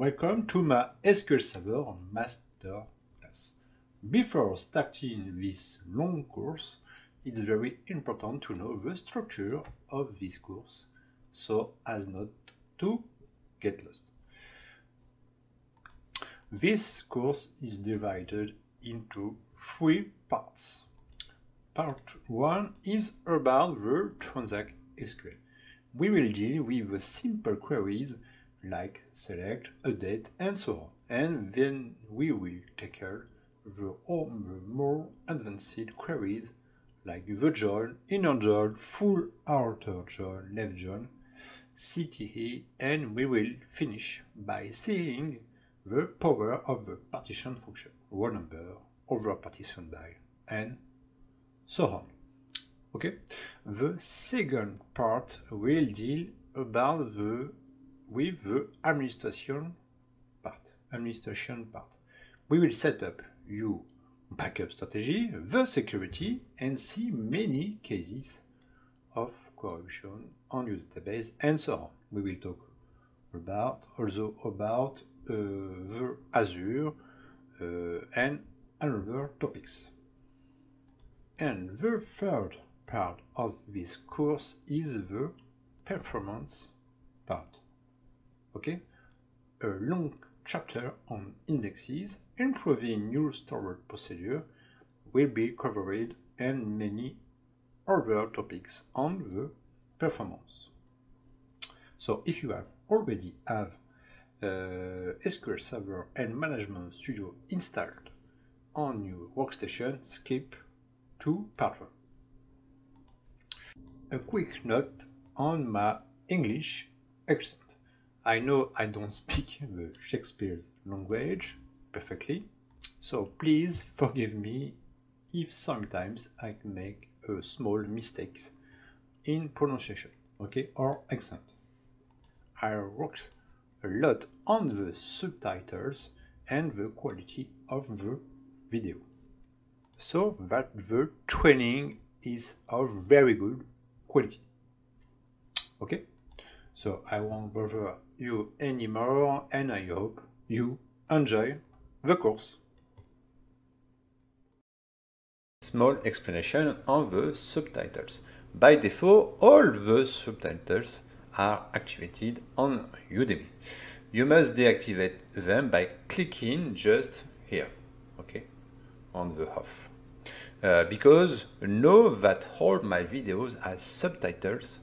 Welcome to my SQL Server Master class. Before starting this long course, it's very important to know the structure of this course so as not to get lost. This course is divided into three parts. Part 1 is about the Transact SQL. We will deal with the simple queries like select, update, and so on. And then we will tackle the, more advanced queries like the join, inner join, full outer join, left join, CTE, and we will finish by seeing the power of the partition function, row number, over partition by, and so on. Okay. The second part will deal about the with the administration part. Administration part. We will set up your backup strategy, the security, and see many cases of corruption on your database and so on. We will talk about also about uh, the Azure uh, and other topics. And the third part of this course is the performance part. Okay? A long chapter on indexes, improving your storage procedure will be covered and many other topics on the performance. So if you have already have uh, SQL Server and Management Studio installed on your workstation, skip to part 1. A quick note on my English accent. I know I don't speak the Shakespeare language perfectly, so please forgive me if sometimes I make a small mistakes in pronunciation, okay, or accent. I worked a lot on the subtitles and the quality of the video so that the training is of very good quality. Okay, so I won't bother you anymore and I hope you enjoy the course. Small explanation on the subtitles. By default, all the subtitles are activated on Udemy. You must deactivate them by clicking just here, okay, on the off. Uh, because know that all my videos have subtitles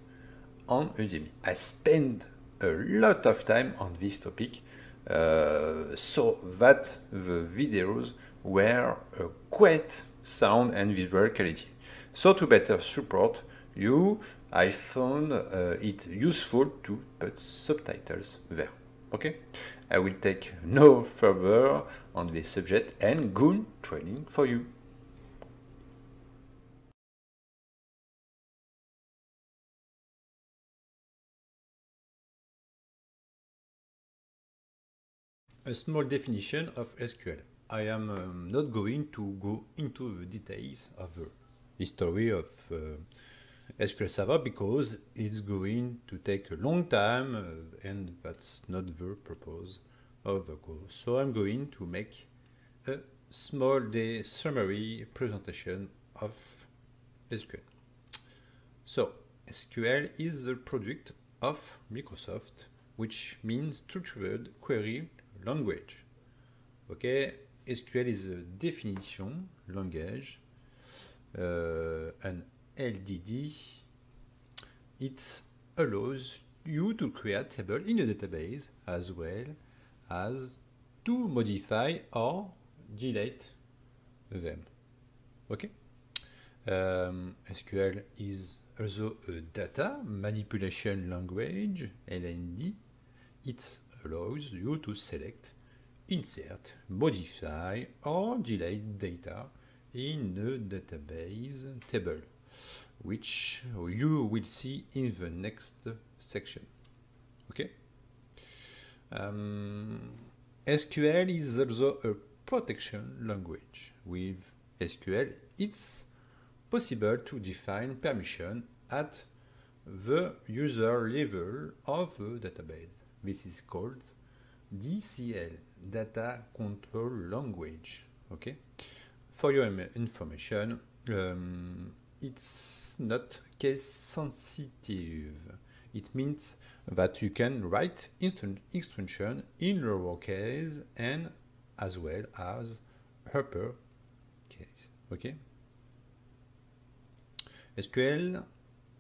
on Udemy. I spend a lot of time on this topic uh, so that the videos were uh, quite sound and visual quality. So to better support you, I found uh, it useful to put subtitles there. Okay, I will take no further on this subject and good training for you. A small definition of SQL. I am um, not going to go into the details of the history of uh, SQL Server because it's going to take a long time uh, and that's not the purpose of the course. So I'm going to make a small day summary presentation of SQL. So SQL is the product of Microsoft, which means structured query language. Okay, SQL is a definition language, uh, an LDD. It allows you to create table in a database as well as to modify or delete them. Okay. Um, SQL is also a data manipulation language, LND. It allows you to select, insert, modify, or delete data in a database table, which you will see in the next section. Okay. Um, SQL is also a protection language. With SQL, it's possible to define permission at the user level of a database. This is called DCL, Data Control Language. Okay, for your information, um, it's not case sensitive. It means that you can write extension in lowercase and as well as upper case. Okay. SQL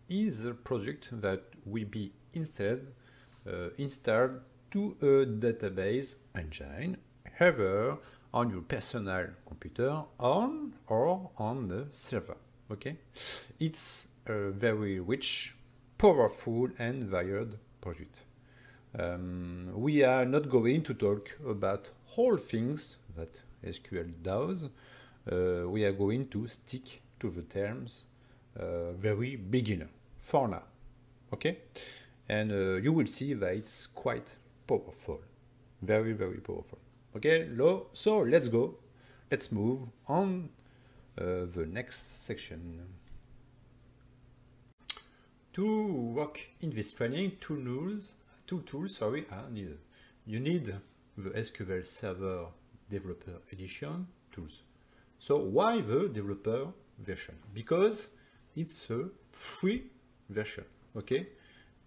is a project that will be uh, installed to a database engine, either on your personal computer on or on the server. Okay, it's a very rich, powerful, and varied project. Um, we are not going to talk about all things that SQL does. Uh, we are going to stick to the terms uh, very beginner for now. Okay, and uh, you will see that it's quite powerful, very very powerful. Okay, so let's go. Let's move on uh, the next section. To work in this training, two tools, two tools, sorry, are needed. You need the SQL Server Developer Edition tools. So why the developer version? Because it's a free version, okay?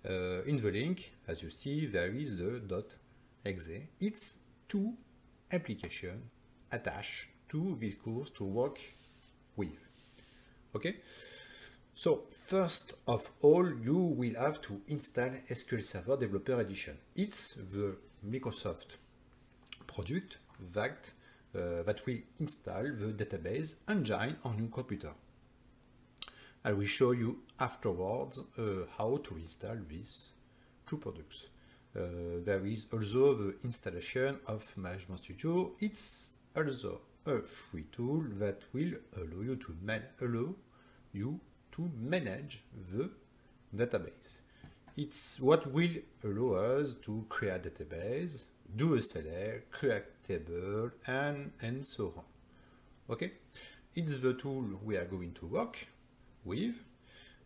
Uh, in the link, as you see, there is the .exe. It's two application attached to this course to work with. Okay? So first of all, you will have to install SQL Server Developer Edition. It's the Microsoft product that, uh, that will install the database engine on your computer. I will show you afterwards uh, how to install these two products. Uh, there is also the installation of Management Studio. It's also a free tool that will allow you to allow you to manage the database. It's what will allow us to create database, do a select, create table, and, and so on. Okay? It's the tool we are going to work with,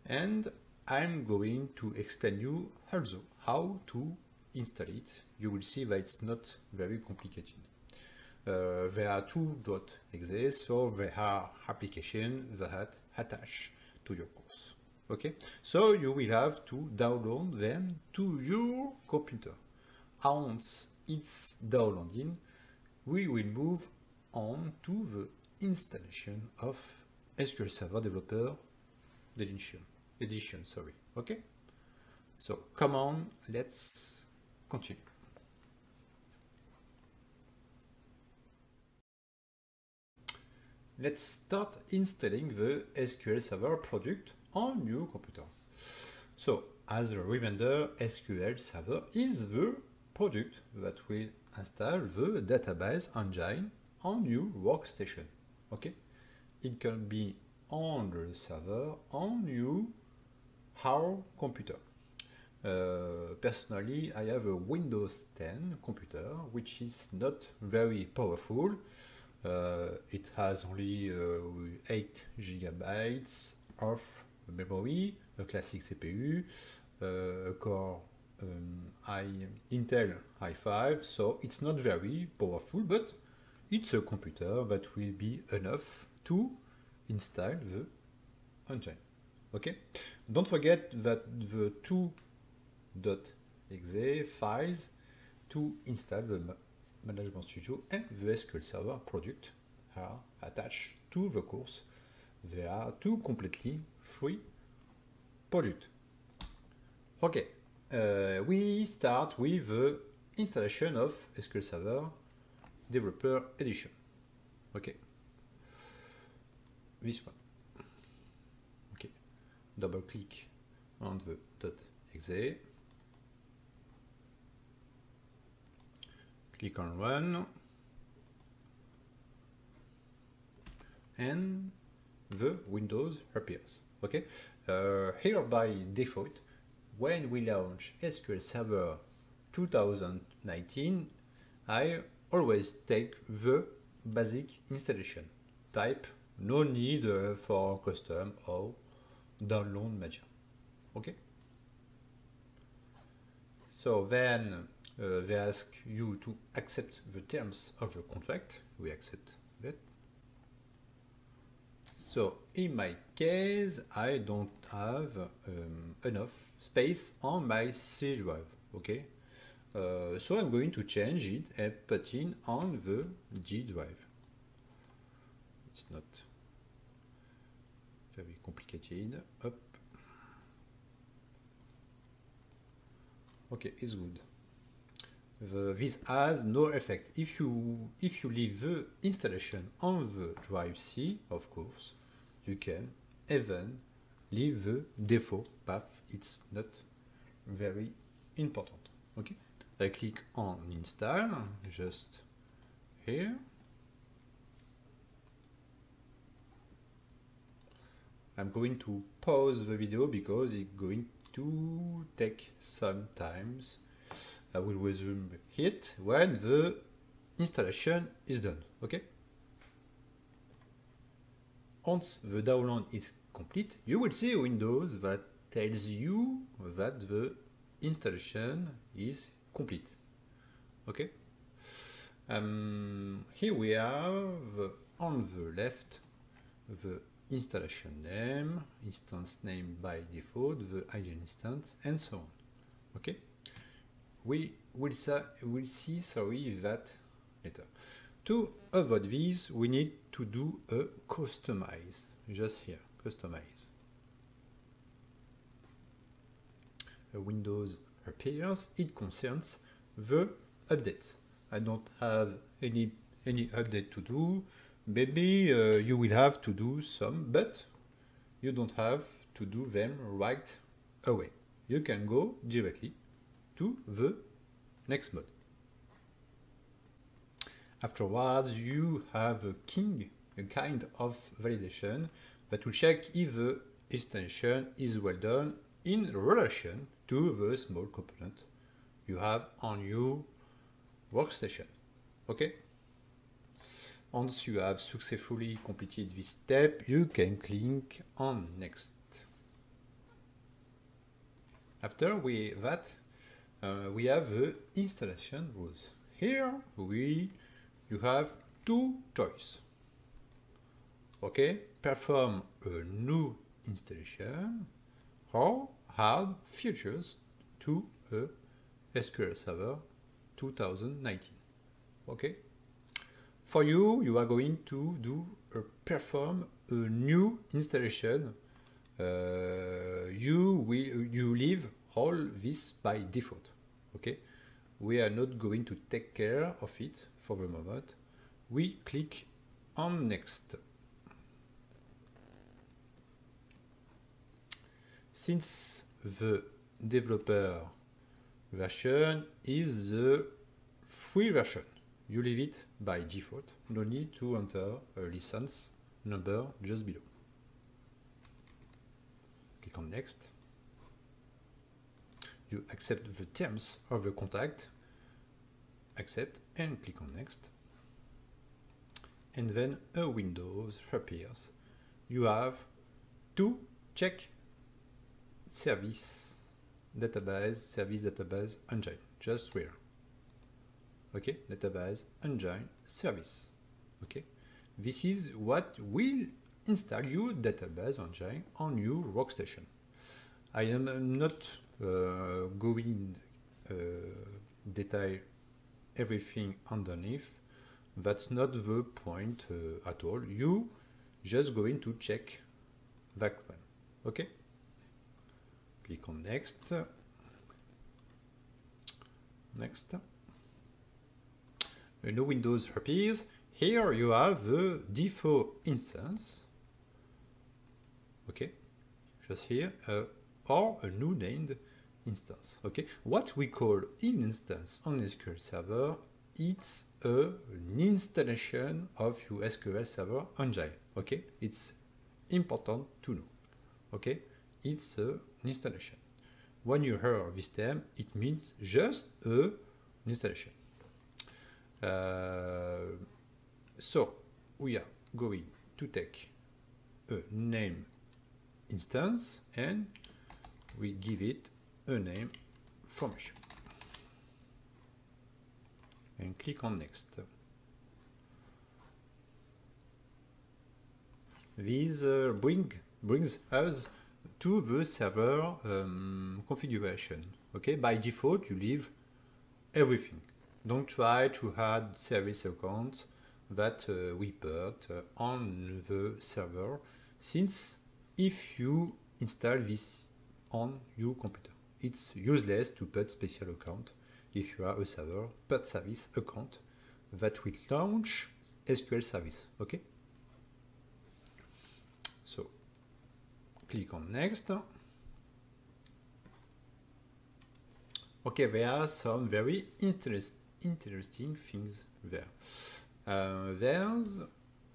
and I'm going to explain you also how to install it, you will see that it's not very complicated. Uh, there are two dot .exe, so there are applications that attach to your course. Okay, so you will have to download them to your computer. Once it's downloading, we will move on to the installation of SQL Server Developer Edition. Edition, sorry. Okay. So come on, let's Continue. Let's start installing the SQL Server project on your computer. So, as a reminder, SQL Server is the project that will install the database engine on your workstation. Okay? It can be on the server on your our computer. Uh, personally, I have a Windows 10 computer, which is not very powerful. Uh, it has only uh, 8 gigabytes of memory, a classic CPU, uh, a Core um, I, Intel i5, so it's not very powerful, but it's a computer that will be enough to install the engine. Okay, don't forget that the two .exe files to install the Management Studio and the SQL Server product are attached to the course. They are two completely free projects. Okay, uh, we start with the installation of SQL Server Developer Edition. Okay, this one. Okay, double click on the .exe. click on run and the Windows appears. Okay, uh, here by default, when we launch SQL Server 2019, I always take the basic installation type, no need uh, for custom or download media. Okay. So then uh, they ask you to accept the terms of the contract. We accept that. So in my case, I don't have um, enough space on my C drive. Okay, uh, so I'm going to change it and put in on the G drive. It's not very complicated. Up. Okay, it's good. This has no effect. If you if you leave the installation on the drive C, of course, you can even leave the default path. It's not very important. Okay. I click on install just here. I'm going to pause the video because it's going to take some times. I will resume it when the installation is done. Okay. Once the download is complete, you will see a that tells you that the installation is complete. Okay. Um, here we have on the left the installation name, instance name by default, the ideal instance, and so on. Okay. We will, will see sorry that later. To avoid this, we need to do a customize. Just here, customize. A Windows appears. It concerns the updates. I don't have any any update to do. Maybe uh, you will have to do some, but you don't have to do them right away. You can go directly to the next mode. Afterwards, you have a king, a kind of validation that will check if the extension is well done in relation to the small component you have on your workstation. Okay? Once you have successfully completed this step, you can click on next. After we that, uh, we have the installation rules. Here we you have two choices. Okay, perform a new installation or add features to a SQL Server 2019. Okay. For you, you are going to do a perform a new installation. Uh, you will you leave all this by default. Okay. We are not going to take care of it for the moment. We click on next. Since the developer version is the free version. You leave it by default. No need to enter a license number just below. Click on next. You accept the terms of the contract. Accept and click on next. And then a window appears. You have to check service database, service database engine, just where. Okay, database engine service. Okay, this is what will install your database engine on your workstation. I am not uh, going uh, detail everything underneath. That's not the point uh, at all. You just going to check that one. Okay. Click on next. Next. A new Windows appears. Here you have the default instance. Okay, just here, uh, or a new named instance. Okay, what we call in instance on SQL Server, it's a, an installation of your SQL Server engine. Okay, it's important to know. Okay, it's a installation. When you hear this term, it means just a installation. Uh, so we are going to take a name instance and we give it a name formation. and click on next. This uh, bring, brings us to the server um, configuration. Okay, by default you leave everything. Don't try to add service accounts that uh, we put uh, on the server since if you install this on your computer, it's useless to put special account if you are a server, put service account that will launch SQL service. Okay. So click on next. Okay, there are some very interest, interesting things there. Uh, there's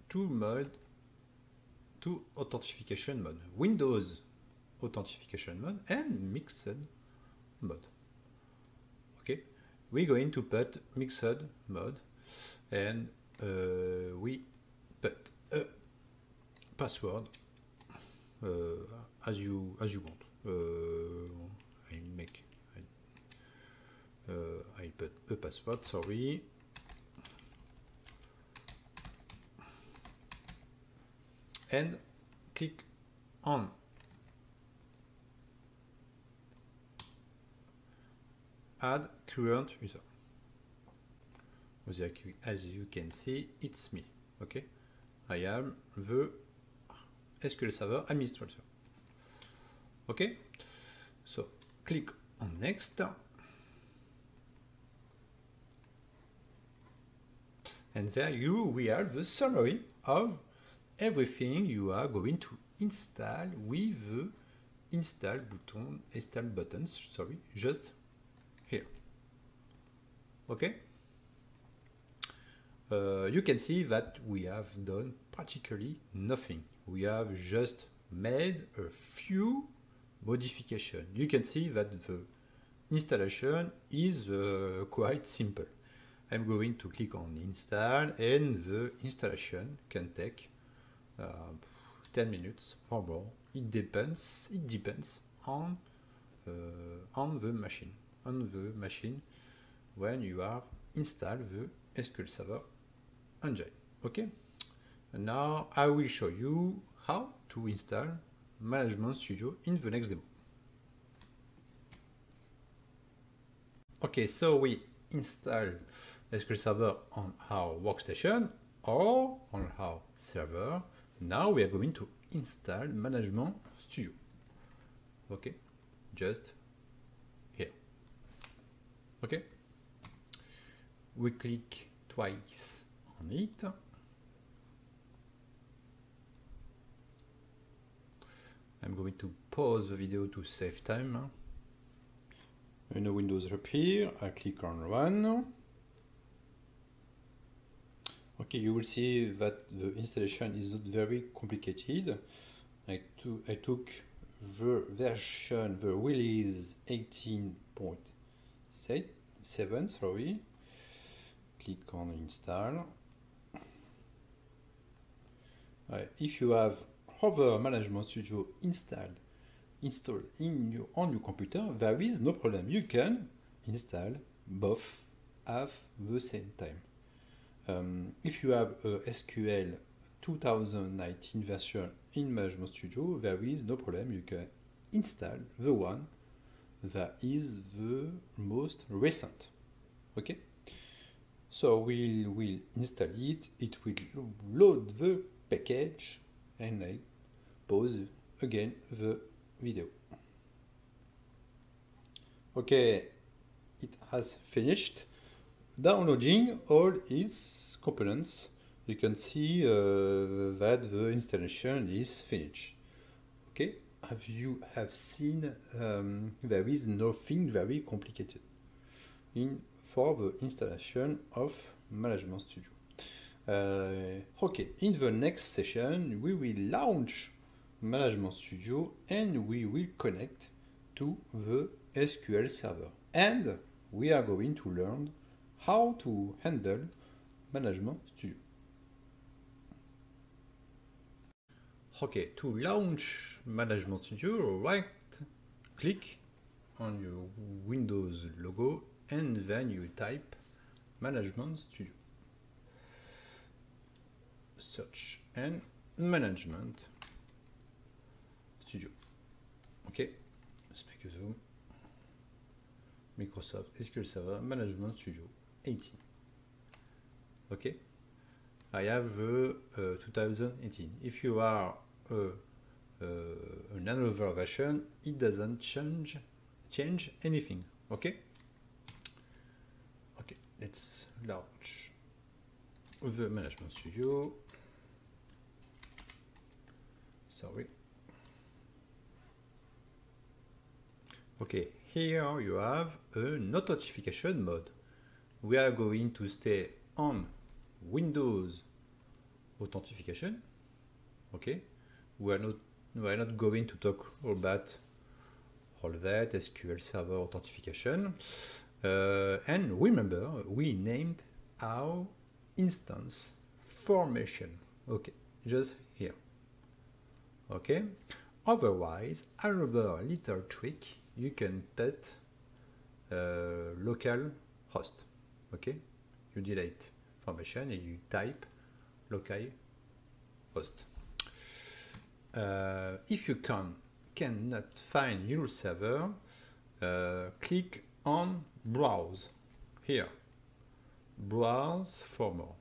two mode, two authentication mode: Windows authentication mode and mixed mode. Okay, we're going to put mixed mode, and uh, we put a password uh, as you as you want. Uh, I make uh, I put a password. Sorry. and click on. Add current user. As you can see it's me. Okay I am the SQL Server administrator okay so click on next and there you we have the summary of everything you are going to install with the install button, install buttons, sorry, just here. Okay? Uh, you can see that we have done practically nothing. We have just made a few modifications. You can see that the installation is uh, quite simple. I'm going to click on install and the installation can take uh, 10 minutes or more. It depends. It depends on uh, on the machine. On the machine when you have installed the SQL Server engine. Okay. And now I will show you how to install Management Studio in the next demo. Okay, so we install SQL Server on our workstation or on our server now we are going to install Management Studio. Okay, just here. Okay, we click twice on it. I'm going to pause the video to save time. When the Windows appear, I click on Run. Okay, you will see that the installation is not very complicated. I, to, I took the version, the release 18.7, sorry. Click on install. Uh, if you have Hover Management Studio installed installed in your, on your computer, there is no problem. You can install both at the same time. Um, if you have a SQL 2019 version in Management Studio, there is no problem. You can install the one that is the most recent. Okay? So we'll, we'll install it, it will load the package, and I pause again the video. Okay, it has finished downloading all its components, you can see uh, that the installation is finished. Okay, have you have seen um, there is nothing very complicated in for the installation of Management Studio. Uh, okay, in the next session we will launch Management Studio and we will connect to the SQL Server and we are going to learn how to handle Management Studio. Okay, to launch Management Studio, right click on your Windows logo and then you type Management Studio. Search and Management Studio. Okay, let's. Microsoft SQL Server Management Studio 18. Okay, I have the uh, 2018. If you are uh, uh, another version, it doesn't change change anything. Okay? Okay, let's launch the Management Studio. Sorry. Okay, here you have a notification mode. We are going to stay on Windows authentication. Okay, we are not we are not going to talk about all that SQL Server authentication. Uh, and remember, we named our instance formation. Okay, just here. Okay. Otherwise, another little trick, you can put uh, local host. Okay, you delete formation and you type local host. Uh, if you can cannot find your server, uh, click on browse here. Browse for more.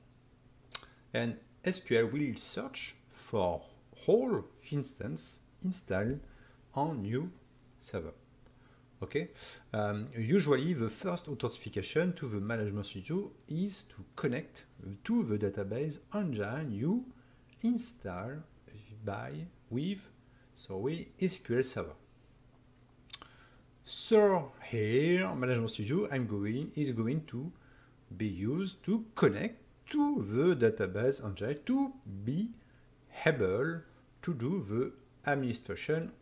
And SQL will search for whole instance installed on new server. Okay. Um, usually, the first authentication to the Management Studio is to connect to the database engine you install by with so we SQL Server. So here, Management Studio, I'm going is going to be used to connect to the database engine to be able to do the administration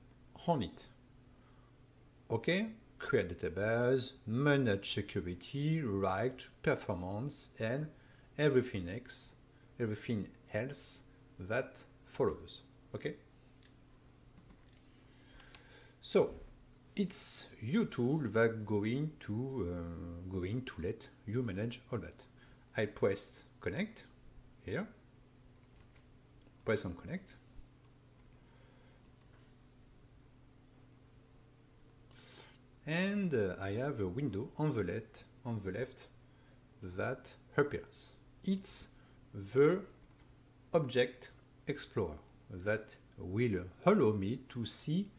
on it. Okay, create database, manage security, write performance, and everything else, everything else that follows. Okay. So it's your tool that going to uh, going to let you manage all that. I press connect here. Press on connect. And uh, I have a window on the left on the left that appears. It's the object explorer that will allow me to see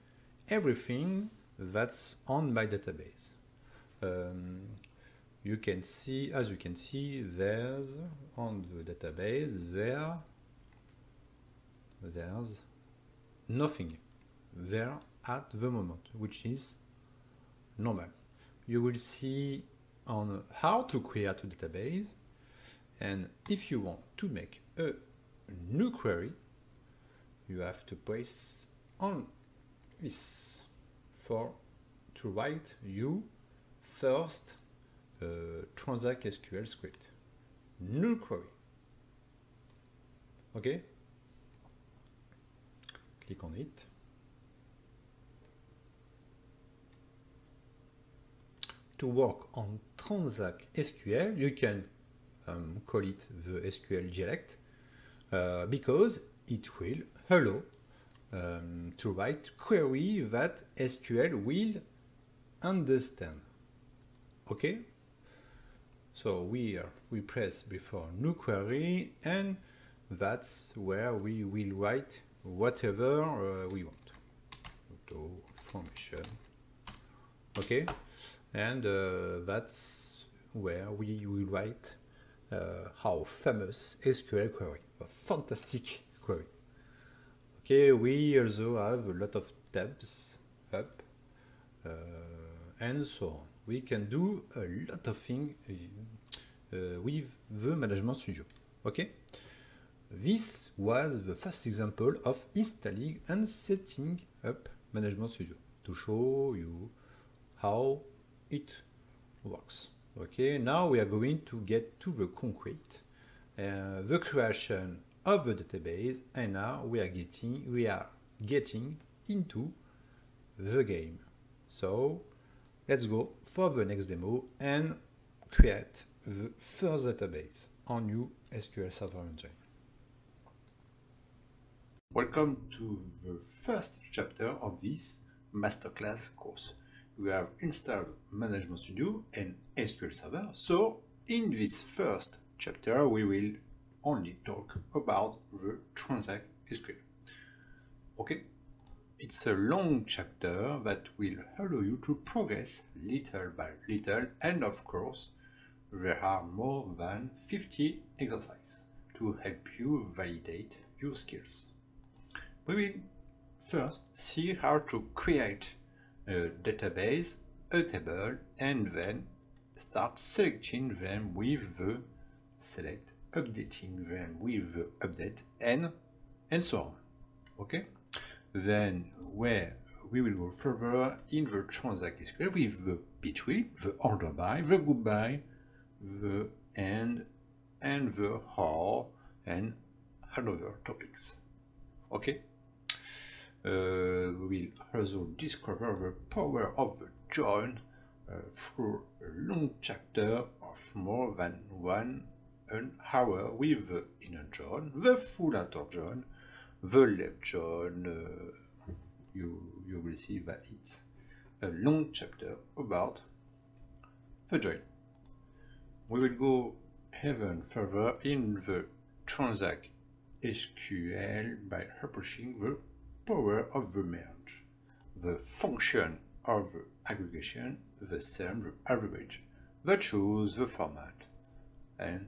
everything that's on my database. Um, you can see, as you can see, there's on the database there, there's nothing there at the moment, which is normal. You will see on how to create a database, and if you want to make a new query, you have to press on this for to write you first uh, transact SQL script. new query. Okay? Click on it. To work on transact SQL, you can um, call it the SQL dialect uh, because it will allow um, to write query that SQL will understand. Okay? So we, are, we press before new query and that's where we will write whatever uh, we want. Auto formation. Okay? And uh, that's where we will write uh, our famous SQL query, a fantastic query. Okay, we also have a lot of tabs up uh, and so on. We can do a lot of things with the Management Studio. Okay, this was the first example of installing and setting up Management Studio to show you how it works. Okay, now we are going to get to the concrete, uh, the creation of the database and now we are getting we are getting into the game so let's go for the next demo and create the first database on new SQL Server Engine. Welcome to the first chapter of this masterclass course. We have installed Management Studio and SQL Server, so in this first chapter we will only talk about the Transact SQL. Okay? It's a long chapter that will allow you to progress little by little and of course there are more than 50 exercises to help you validate your skills. We will first see how to create a database, a table, and then start selecting them with the select, updating them with the update, and, and so on. Okay? Then where we will go further in the transact SQL with the B-tree, the order by, the group by, the and, and the how, and other topics. Okay? Uh, we will also discover the power of the join uh, through a long chapter of more than one an hour with the inner join, the full outer join, the left join. Uh, you, you will see that it's a long chapter about the join. We will go even further in the Transact SQL by approaching the power of the merge, the function of the aggregation, the sum, the average, the choose, the format, and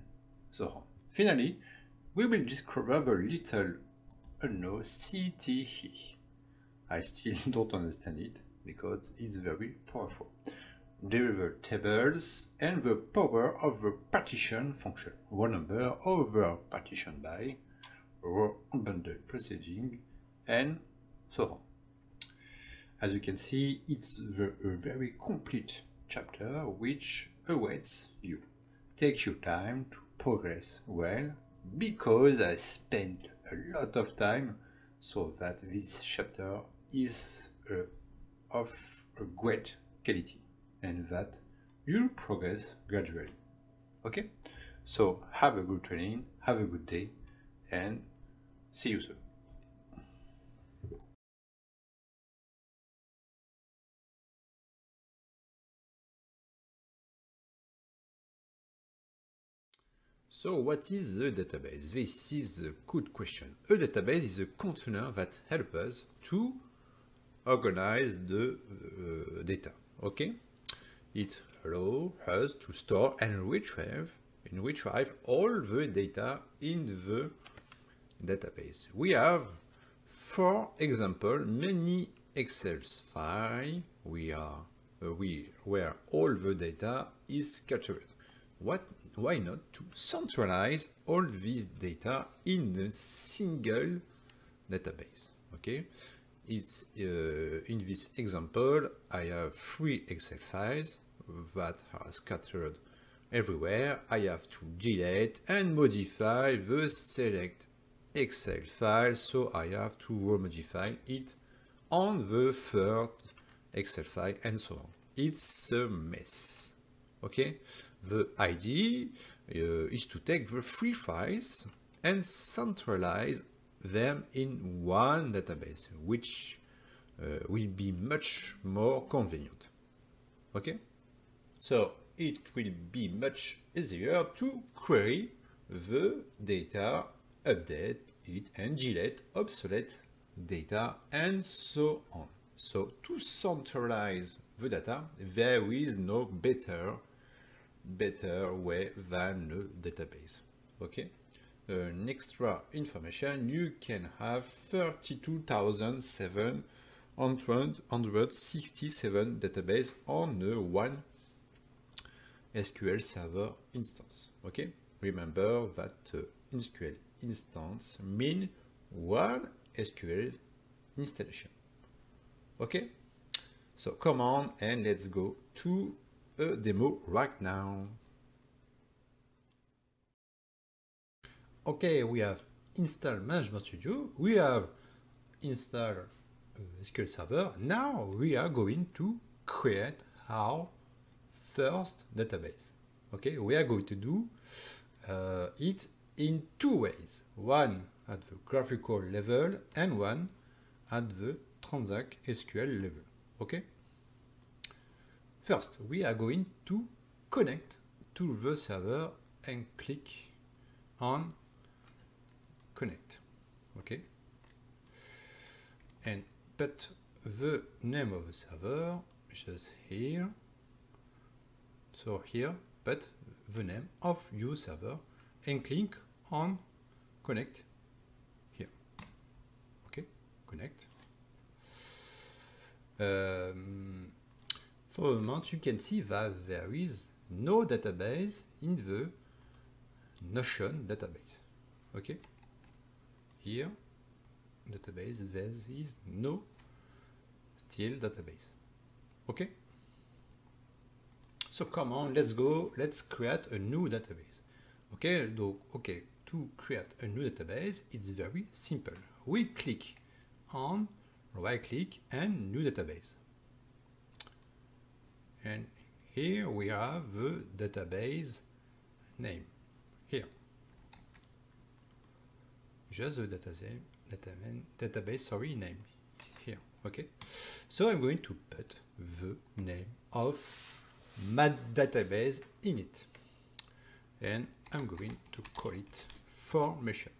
so on. Finally, we will discover the little unknown CTE. I still don't understand it because it's very powerful. Derived tables and the power of the partition function, row number over partition by, or unbounded preceding, and so. As you can see, it's a very complete chapter which awaits you. Take your time to progress well because I spent a lot of time so that this chapter is of a great quality and that you'll progress gradually. Okay? So have a good training, have a good day, and see you soon. So what is the database? This is a good question. A database is a container that helps us to organize the uh, data. Okay? It allows us to store and retrieve, and retrieve all the data in the database. We have, for example, many Excel files we are uh, we where all the data is captured. What why not to centralize all this data in a single database? Okay? It's uh, in this example I have three Excel files that are scattered everywhere. I have to delete and modify the select Excel file so I have to modify it on the third Excel file and so on. It's a mess. Okay the idea uh, is to take the three files and centralize them in one database, which uh, will be much more convenient. Okay? So it will be much easier to query the data, update it and delete obsolete data and so on. So to centralize the data, there is no better better way than a database. Okay. An extra information, you can have 32,767 database on a one SQL Server instance. Okay. Remember that uh, SQL instance mean one SQL installation. Okay. So come on and let's go to a demo right now. Okay, we have installed Management Studio. We have installed uh, SQL Server. Now we are going to create our first database. Okay, we are going to do uh, it in two ways. One at the graphical level and one at the Transact SQL level. Okay? First, we are going to connect to the server and click on connect. Okay? And put the name of the server just here. So here, put the name of your server and click on connect here. Okay, connect. Um, for the moment, you can see that there is no database in the Notion database. Okay, here database there is no still database. Okay. So come on, let's go. Let's create a new database. Okay, so okay, to create a new database, it's very simple. We click on right click and new database. And here we have the database name. Here. Just the database, database sorry, name is here. Okay. So I'm going to put the name of my database in it. And I'm going to call it formation.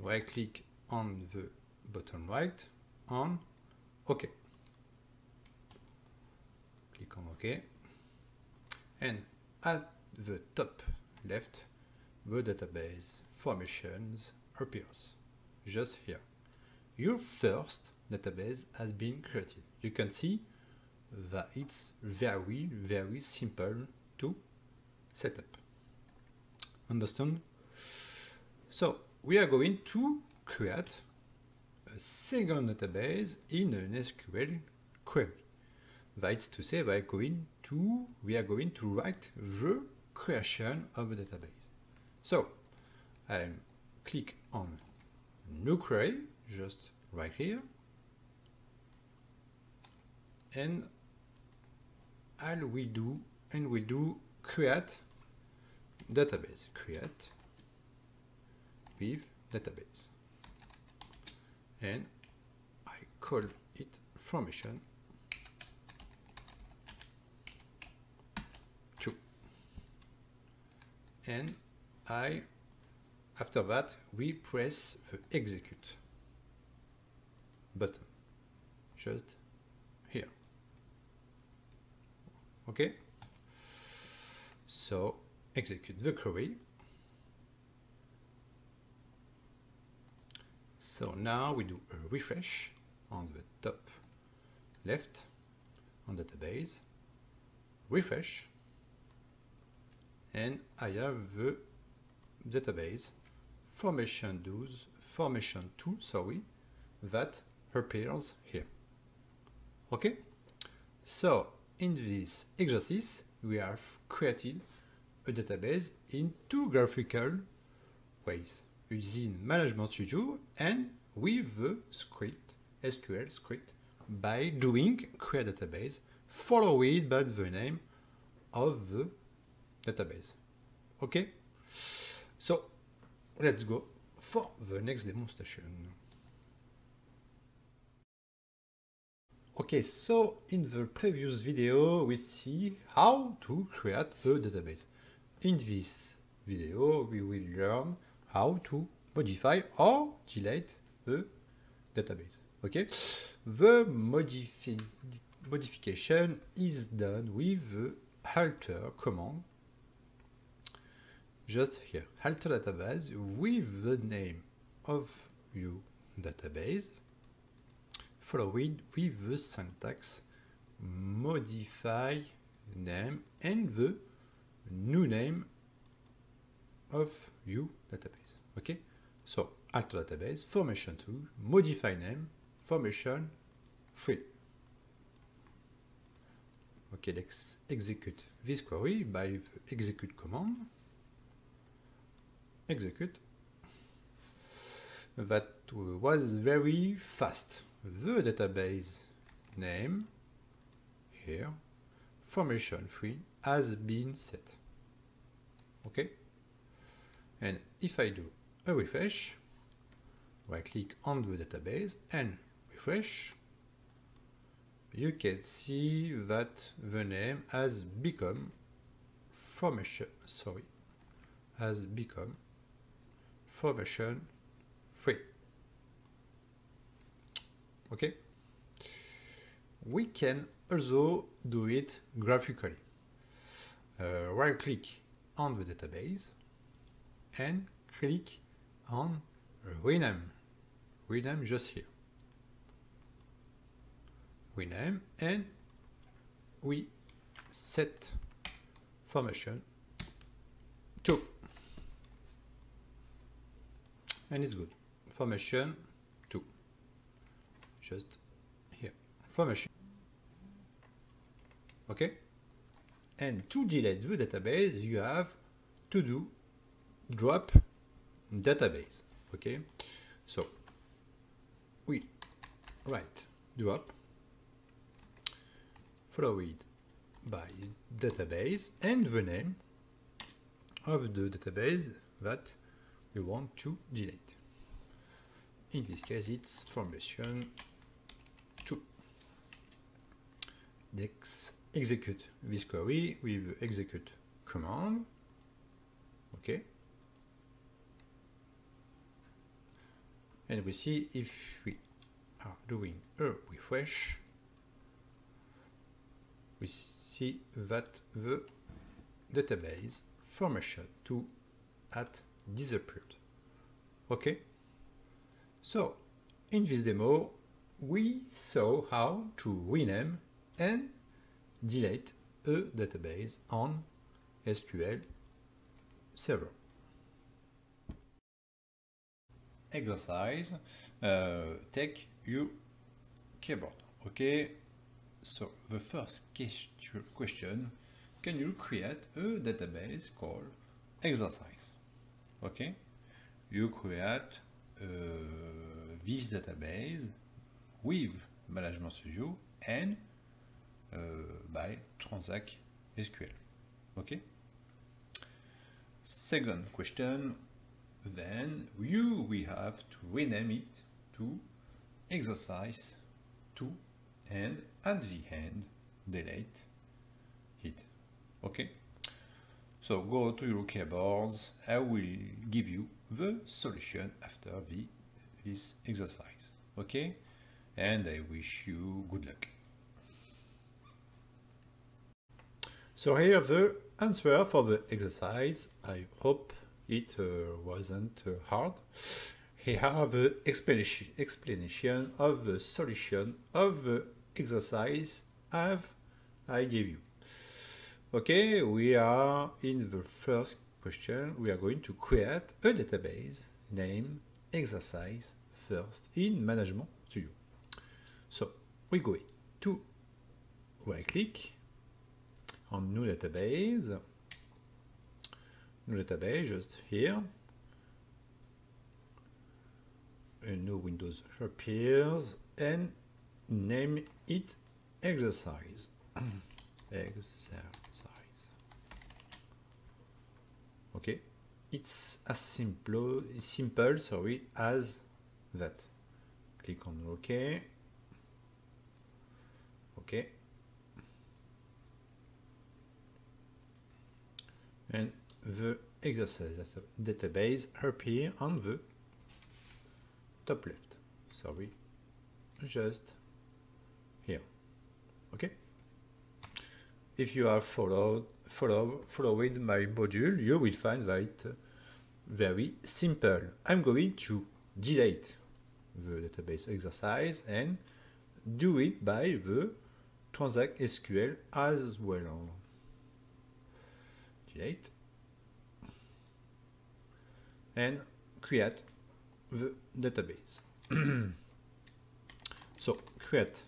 Right click on the bottom right on OK. Click on OK. And at the top left, the database formations appears just here. Your first database has been created. You can see that it's very, very simple to set up. Understand? So we are going to create a second database in an SQL query. That's to say, we are going to we are going to write the creation of a database. So I click on New Query, just right here, and all we do and we do create database. Create with database. And I call it formation 2 and I after that we press the execute button just here. Okay so execute the query. So now we do a refresh on the top left on the database. Refresh and I have the database formation 2 formation 2 sorry that appears here. Okay so in this exercise we have created a database in two graphical ways using Management Studio and with the script SQL script by doing create database followed by the name of the database okay so let's go for the next demonstration Okay, so in the previous video we see how to create a database. In this video we will learn how to modify or delete a database. Okay, the modifi modification is done with the alter command just here alter database with the name of your database followed with the syntax modify name and the new name of your database. Okay, so alter database, formation 2, modify name, formation 3. Okay, let's execute this query by the execute command. Execute. That was very fast the database name here formation 3 has been set. Okay? And if I do a refresh, right click on the database and refresh, you can see that the name has become formation, sorry, has become formation 3. Okay? We can also do it graphically. Uh, right click on the database and click on rename. Rename just here. Rename and we set formation 2 and it's good. Formation 2 just here. Formation. Okay and to delete the database you have to do drop database. Okay so we write drop followed by database and the name of the database that we want to delete. In this case it's formation 2 next execute this query with execute command. Okay and we see if we are doing a refresh we see that the database formation 2 at disappeared. Okay so in this demo we saw how to rename and delete a database on SQL server. Exercise uh, take your keyboard. Okay so the first question can you create a database called exercise okay you create uh, this database with management studio and uh, by transact sql okay second question then you we have to rename it to exercise 2 and at the end delete it. Okay so go to your keyboards I will give you the solution after the this exercise. Okay? And I wish you good luck. So here the answer for the exercise. I hope it uh, wasn't uh, hard. Here are the explanation, explanation of the solution of the exercise I've, I gave you. Okay, we are in the first question. We are going to create a database named exercise first in Management Studio. So we go to right click on new database new database just here a new windows appears and name it exercise exercise okay it's as simple simple sorry as that click on ok okay and the exercise database appear on the top left. Sorry, just here. Okay. If you are followed, follow, following my module, you will find that very simple. I'm going to delete the database exercise and do it by the transact SQL as well. Delete and create the database. so create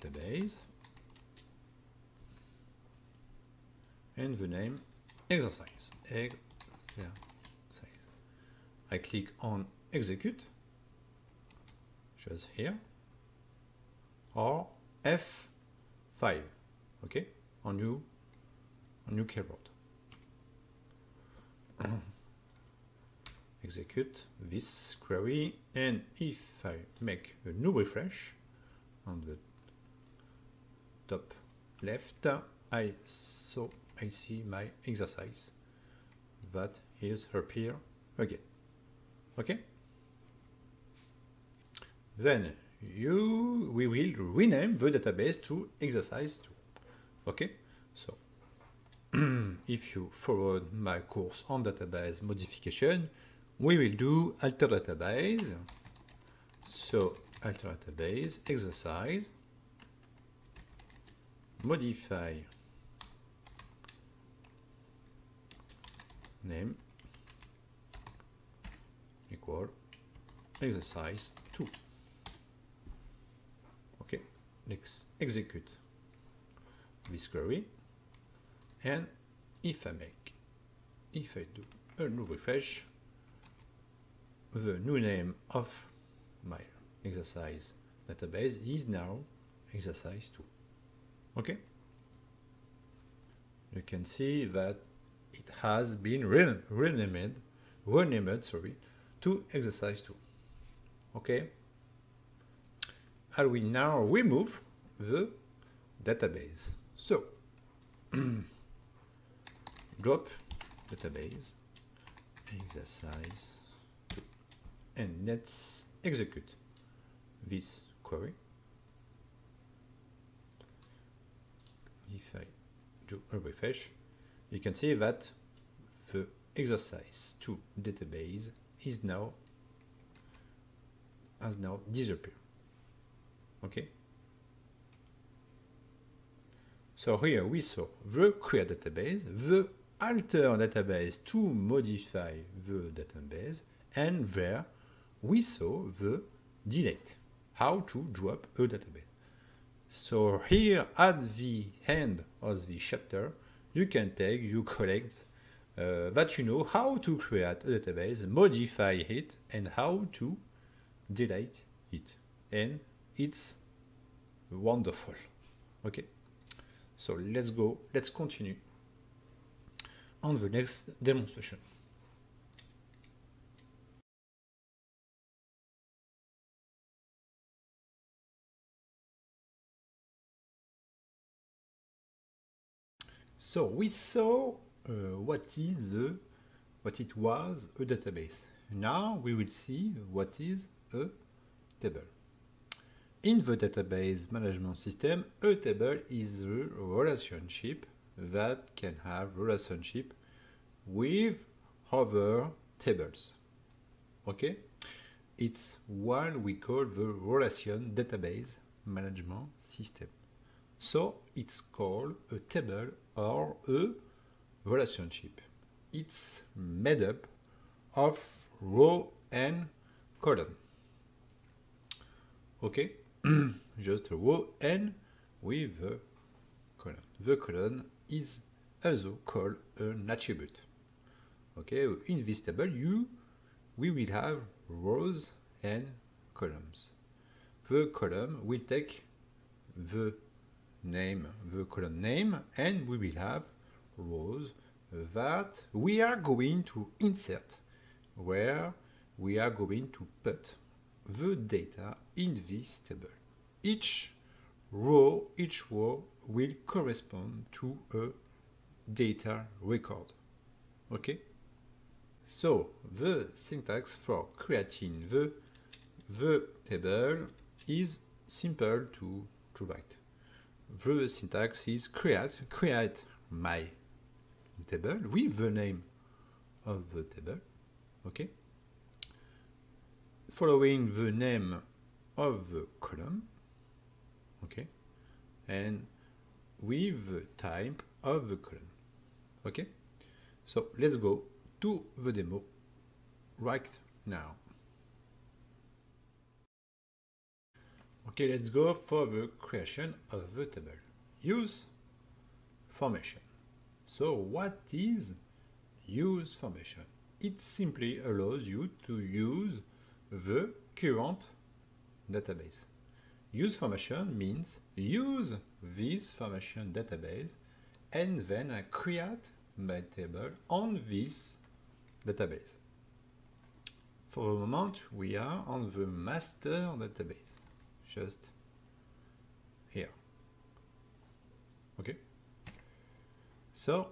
database and the name exercise. exercise. I click on execute, just here, or F5, okay, on your on your keyboard. Execute this query and if I make a new refresh on the top left I saw I see my exercise. That is appear again. Okay? Then you we will rename the database to exercise 2 okay? So if you followed my course on database modification we will do alter database. So alter database exercise modify name equal exercise 2 okay let's execute this query. And if I make if I do a new refresh the new name of my exercise database is now exercise 2 okay? You can see that it has been renamed renamed sorry to exercise 2 okay? I will now remove the database. So drop database exercise 2 and let's execute this query. If I do a refresh you can see that the exercise 2 database is now has now disappeared. Okay? So here we saw the create database the alter database to modify the database and there we saw the delete how to drop a database. So here at the end of the chapter you can take, you collect uh, that you know how to create a database, modify it, and how to delete it. And it's wonderful. Okay, so let's go, let's continue on the next demonstration. So we saw uh, what is the, what it was a database. Now we will see what is a table. In the database management system, a table is a relationship that can have relationship with other tables. Okay? It's what we call the relation database management system. So it's called a table or a relationship. It's made up of row and column. Okay, just a row and with a column. The column is also called an attribute. Okay, in this table, you we will have rows and columns. The column will take the name the column name and we will have rows that we are going to insert where we are going to put the data in this table. Each row, each row will correspond to a data record. Okay? So the syntax for creating the, the table is simple to, to write the syntax is create, create my table with the name of the table, okay? Following the name of the column, okay? And with the type of the column, okay? So let's go to the demo right now. Okay, let's go for the creation of the table. Use formation. So what is use formation? It simply allows you to use the current database. Use formation means use this formation database and then I create my table on this database. For the moment, we are on the master database, just here. Okay. So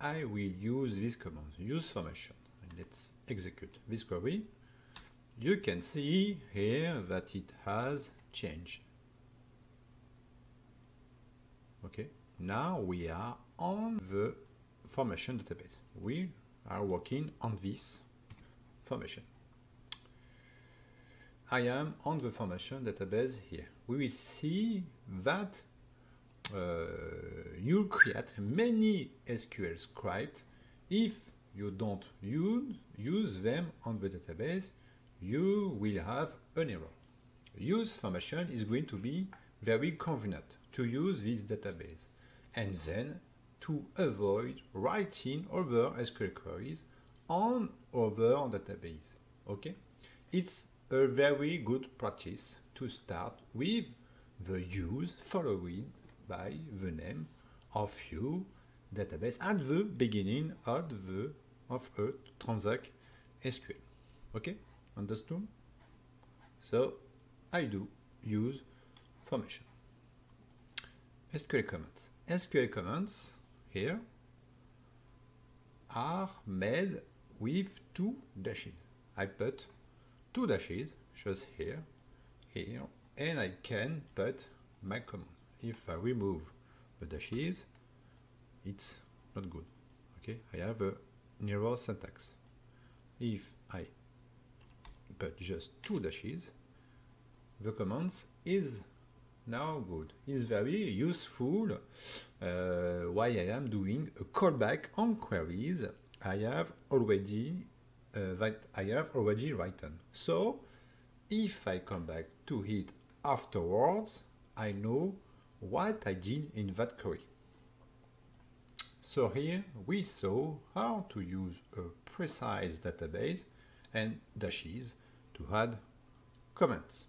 I will use this command, use formation. Let's execute this query. You can see here that it has changed. Okay, now we are on the formation database. We are working on this formation. I am on the formation database here. We will see that uh, you create many SQL scripts. If you don't use, use them on the database, you will have an error. Use formation is going to be very convenient to use this database and then to avoid writing other SQL queries on other database. Okay, it's a very good practice to start with the use followed by the name of your database at the beginning of the of a transact SQL. Okay, understood? So I do use formation. SQL commands. SQL commands here are made with two dashes. I put two dashes just here, here, and I can put my command. If I remove the dashes, it's not good. Okay, I have a error syntax. If I put just two dashes, the commands is now good. It's very useful uh, why I am doing a callback on queries I have already uh, that I have already written. So if I come back to it afterwards, I know what I did in that query. So here we saw how to use a precise database and dashes to add comments.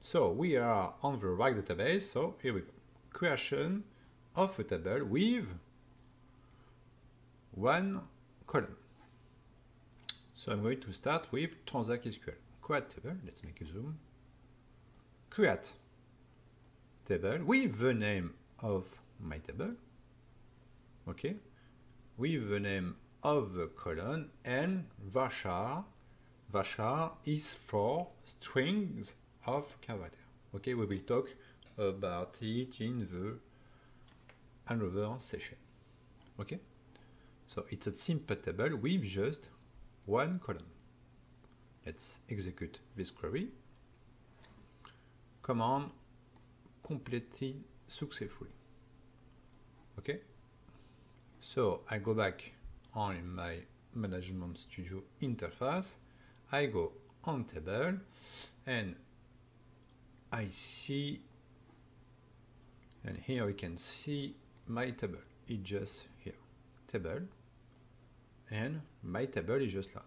So we are on the right database, so here we go. Creation of a table with one column. So I'm going to start with transact SQL. Create table, let's make a zoom. Create table with the name of my table. Okay, with the name of the column and varchar. Varchar is for strings of character. Okay, we will talk about it in the another session. Okay, so it's a simple table with just one column. Let's execute this query. Command completed successfully. Okay, so I go back on my Management Studio interface. I go on table and I see and here we can see my table it's just here table and my table is just line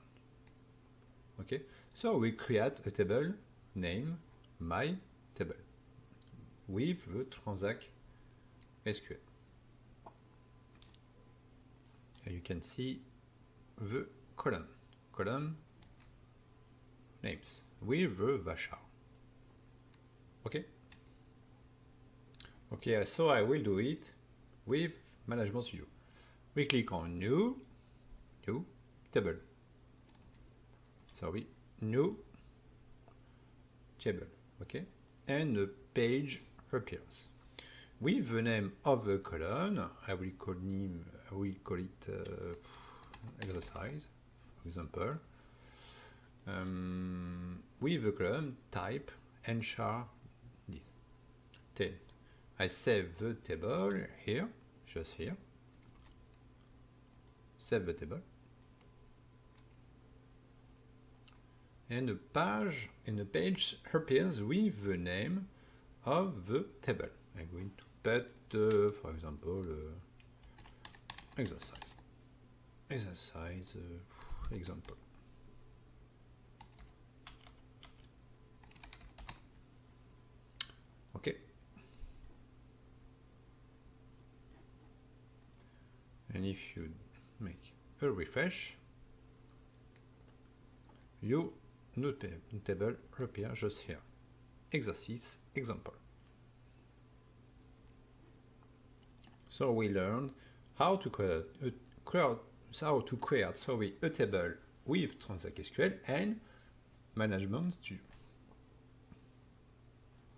okay? So we create a table name my table with the transact SQL and you can see the column column names with the varchar okay? Okay so I will do it with management studio. We click on new new table. Sorry new table okay and the page appears. With the name of the column I will call name I will call it uh, exercise for example. Um, with the column type and char this. 10 I save the table here just here. Save the table and the page and the page appears with the name of the table. I'm going to put uh, for example uh, exercise. Exercise uh, example. Okay. And if you make a refresh, your new table appear just here. Exercise example. So we learned how to create, a, create how to create sorry, a table with Transact SQL and Management Studio.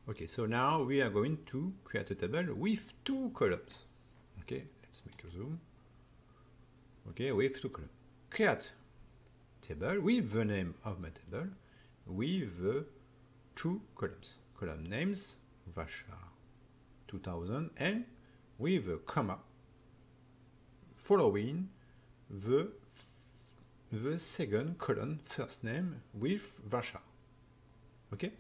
Okay, so now we are going to create a table with two columns. Okay, let's make a zoom. Okay, with two columns. Create table with the name of my table with the two columns. Column names, varchar 2000 and with a comma following the the second column first name with varchar. Okay?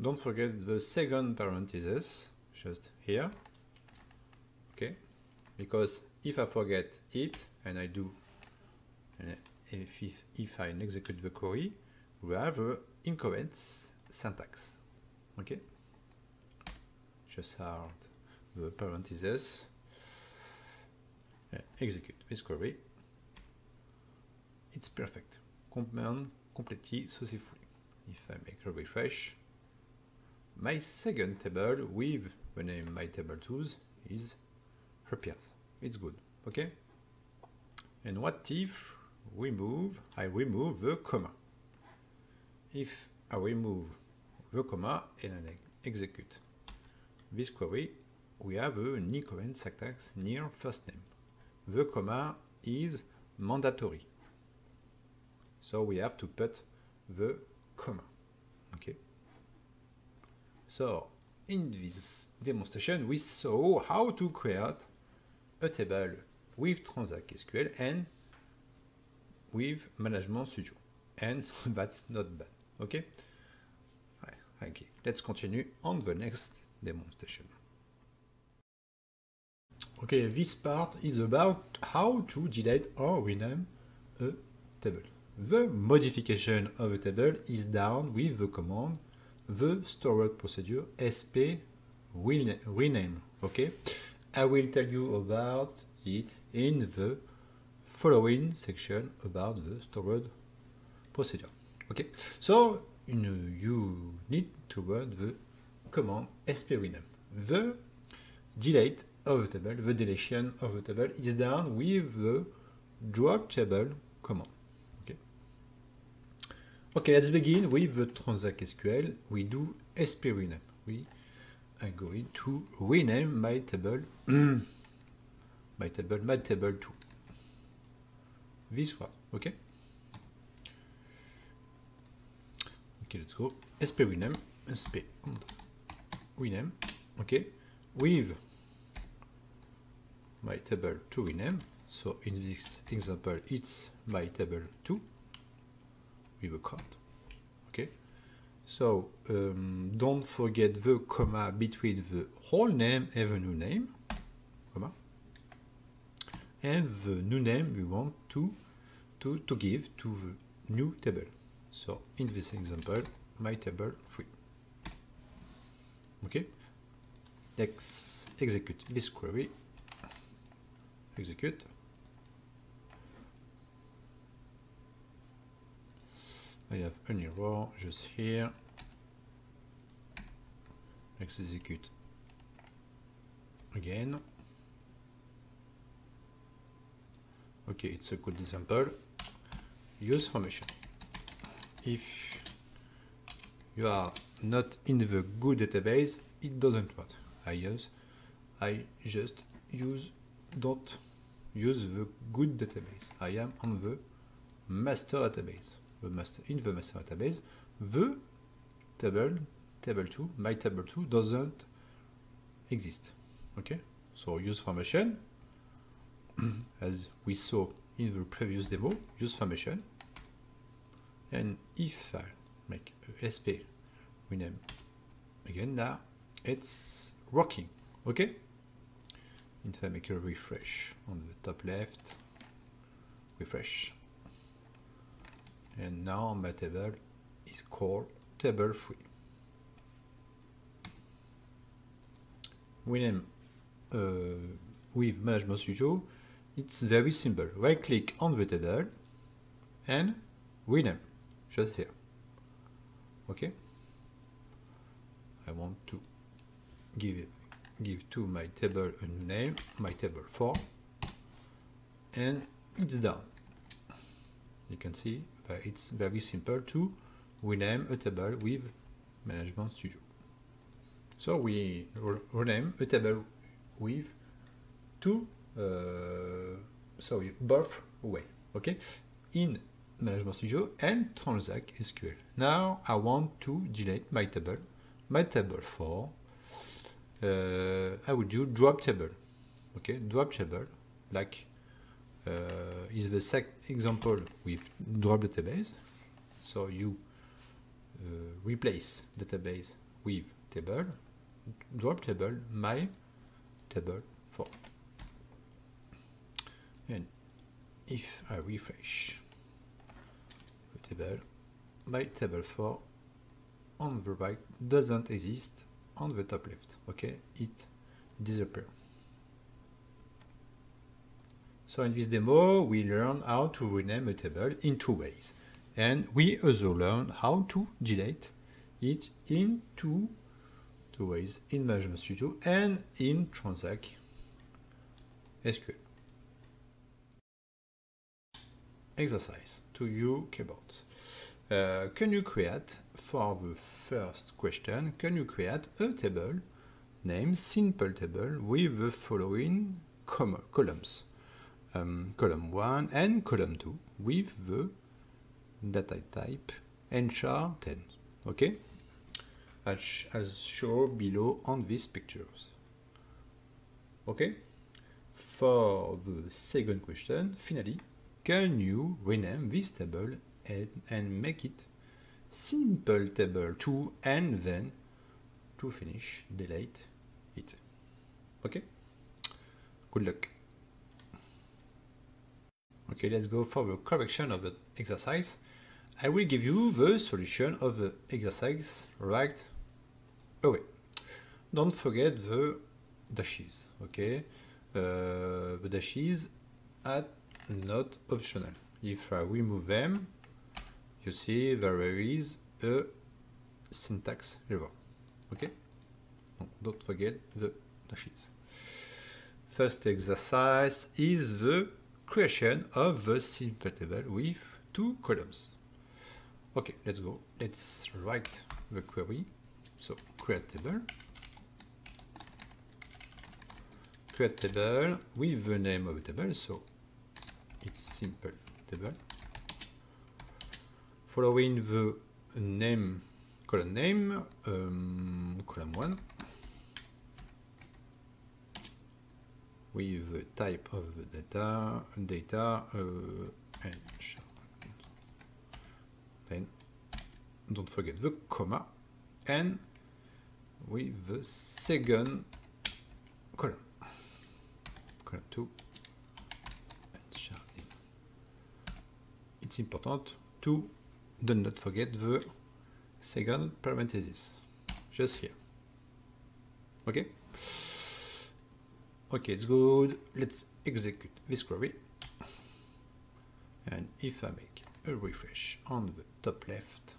Don't forget the second parenthesis just here. Okay? Because if I forget it and I do and if, if, if I execute the query, we have a incorrect syntax. Okay? Just add the parenthesis execute this query. It's perfect. Command completely successfully. If I make a refresh, my second table with the name my table tools is appears. It's good. Okay. And what if we move? I remove the comma. If I remove the comma and I execute this query, we have a incorrect syntax near first name the comma is mandatory. So we have to put the comma. Okay. So in this demonstration, we saw how to create table with Transact SQL and with Management Studio. And that's not bad. Okay. Okay. Let's continue on the next demonstration. Okay, this part is about how to delete or rename a table. The modification of a table is done with the command the stored procedure sp rename. Okay, I will tell you about it in the following section about the stored procedure. Okay, so you need to run the command sp rename. The delete of a table, the deletion of a table is done with the drop table command. Okay. Okay, let's begin with the Transact SQL. We do sp rename. We are going to rename my table, my table, my table 2. This one, okay? Okay, let's go. sp rename, sp rename, okay? With my table 2 rename. So in this example, it's my table 2 with a count. So um, don't forget the comma between the whole name and the new name, comma, and the new name we want to to to give to the new table. So in this example, my table 3. Okay. Let's execute this query execute. I have an error just here. Let's execute again. Okay, it's a good example. Use formation. If you are not in the good database, it doesn't work. I use, I just use dot use the good database. I am on the master database. The master in the master database, the table table 2, my table 2 doesn't exist. Okay? So use formation as we saw in the previous demo, use formation. And if I make sp rename again now it's working. Okay? if I make a refresh on the top left, refresh. And now my table is called table 3. We name uh, with Management Studio, it's very simple. Right click on the table and rename, just here. Okay? I want to give give to my table a name, my table 4, and it's done. You can see it's very simple to rename a table with Management Studio. So we rename a table with two, uh, sorry, both way, okay, in Management Studio and Transact SQL. Now I want to delete my table, my table for, Uh, I would do drop table, okay, drop table, like is the sec example with drop database. So you uh, replace database with table, drop table, my table 4. And if I refresh the table, my table 4 on the right doesn't exist on the top left. Okay, it disappears. So in this demo, we learn how to rename a table in two ways. And we also learn how to delete it in two, two ways in Management Studio and in Transact SQL. Exercise to you keyboard. Uh, can you create, for the first question, can you create a table named simple table with the following columns? Um, column 1 and column 2 with the data type nchar 10 okay? As, as shown below on these pictures okay? For the second question finally can you rename this table and, and make it simple table 2 and then to finish delete it okay? Good luck Okay, let's go for the correction of the exercise. I will give you the solution of the exercise right away. Don't forget the dashes, okay? Uh, the dashes are not optional. If I remove them, you see there is a syntax error, okay? don't forget the dashes. First exercise is the creation of the simple table with two columns. Okay, let's go. Let's write the query. So create table. Create table with the name of the table. So it's simple table. Following the name, column name, um, column one. With the type of the data, data, uh, then don't forget the comma, and with the second column, column 2, and It's important to do not forget the second parenthesis, just here. Okay? Okay, it's good. Let's execute this query. And if I make a refresh on the top left,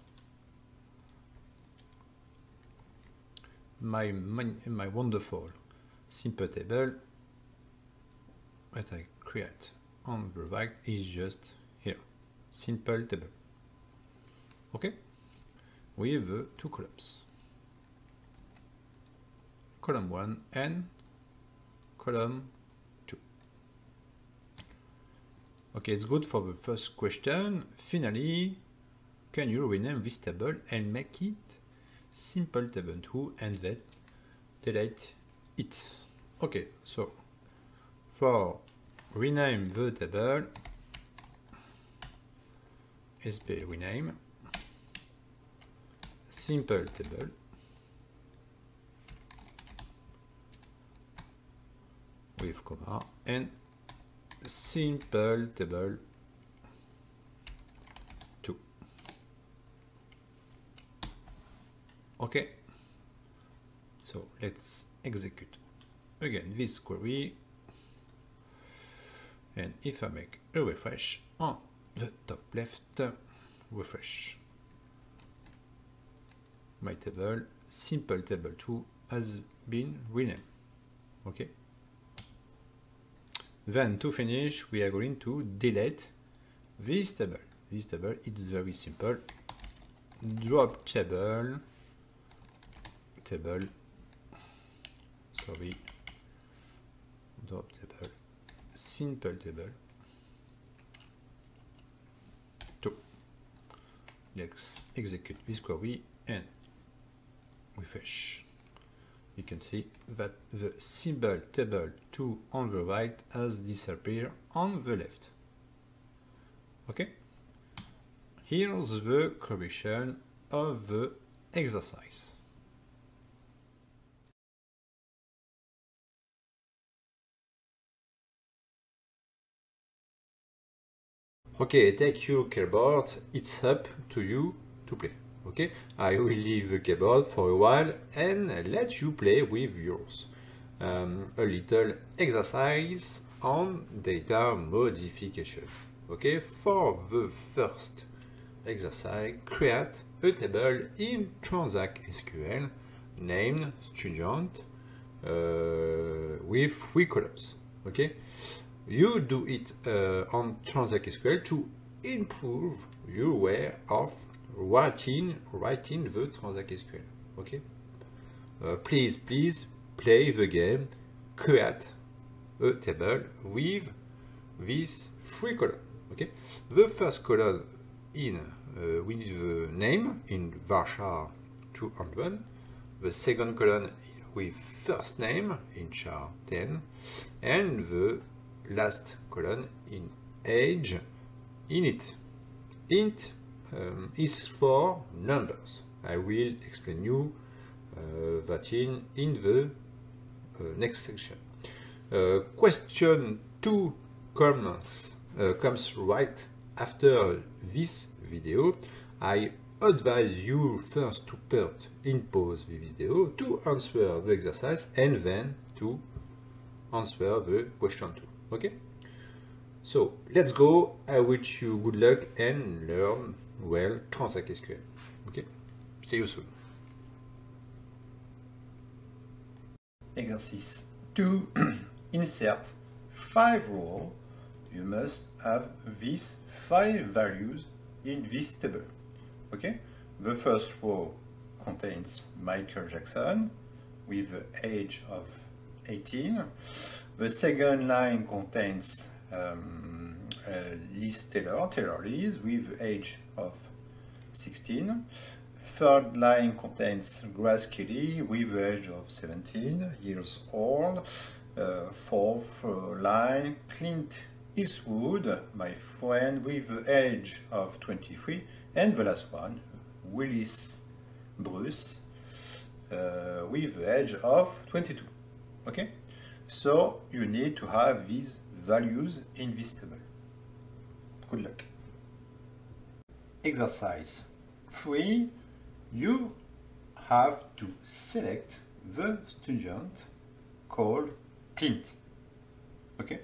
my, my, wonderful simple table that I create on the right is just here. Simple table. Okay? With the two columns. Column 1 and column 2. Okay, it's good for the first question. Finally, can you rename this table and make it simple table 2 and then delete it? Okay, so for rename the table, sp rename simple table with comma and simple table. 2 okay. So let's execute. Again this query. And if I make a refresh on the top left refresh. My table simple table 2 has been renamed. Okay then to finish we are going to delete this table. This table it's very simple. Drop table table sorry drop table simple table two. Let's execute this query and refresh you can see that the simple table 2 on the right has disappeared on the left. Okay? Here's the correction of the exercise. Okay, take your keyboard, it's up to you to play. Okay, I will leave the keyboard for a while and let you play with yours. Um, a little exercise on data modification. Okay, for the first exercise, create a table in Transact SQL named student uh, with three columns. Okay, you do it uh, on Transact SQL to improve your way of writing, writing the Transact SQL. Okay. Uh, please, please play the game, create a table with these three columns. Okay. The first column in uh, with the name in varchar 200. The second column with first name in char 10 and the last column in age init. int um, is for numbers. I will explain you uh, that in, in the uh, next section. Uh, question 2 comes, uh, comes right after this video. I advise you first to put in pause the video to answer the exercise and then to answer the question 2 okay so let's go i wish you good luck and learn well transact sql okay see you soon exercise 2 insert five rows. you must have these five values in this table okay the first row contains michael jackson with the age of 18 the second line contains um, Liz Taylor, Taylor Liz, with age of 16. Third line contains Grace Kelly with age of 17 years old. Uh, fourth line, Clint Eastwood, my friend, with age of 23. And the last one, Willis Bruce, uh, with age of 22. Okay? So you need to have these values in this table. Good luck. Exercise 3. You have to select the student called Clint. Okay?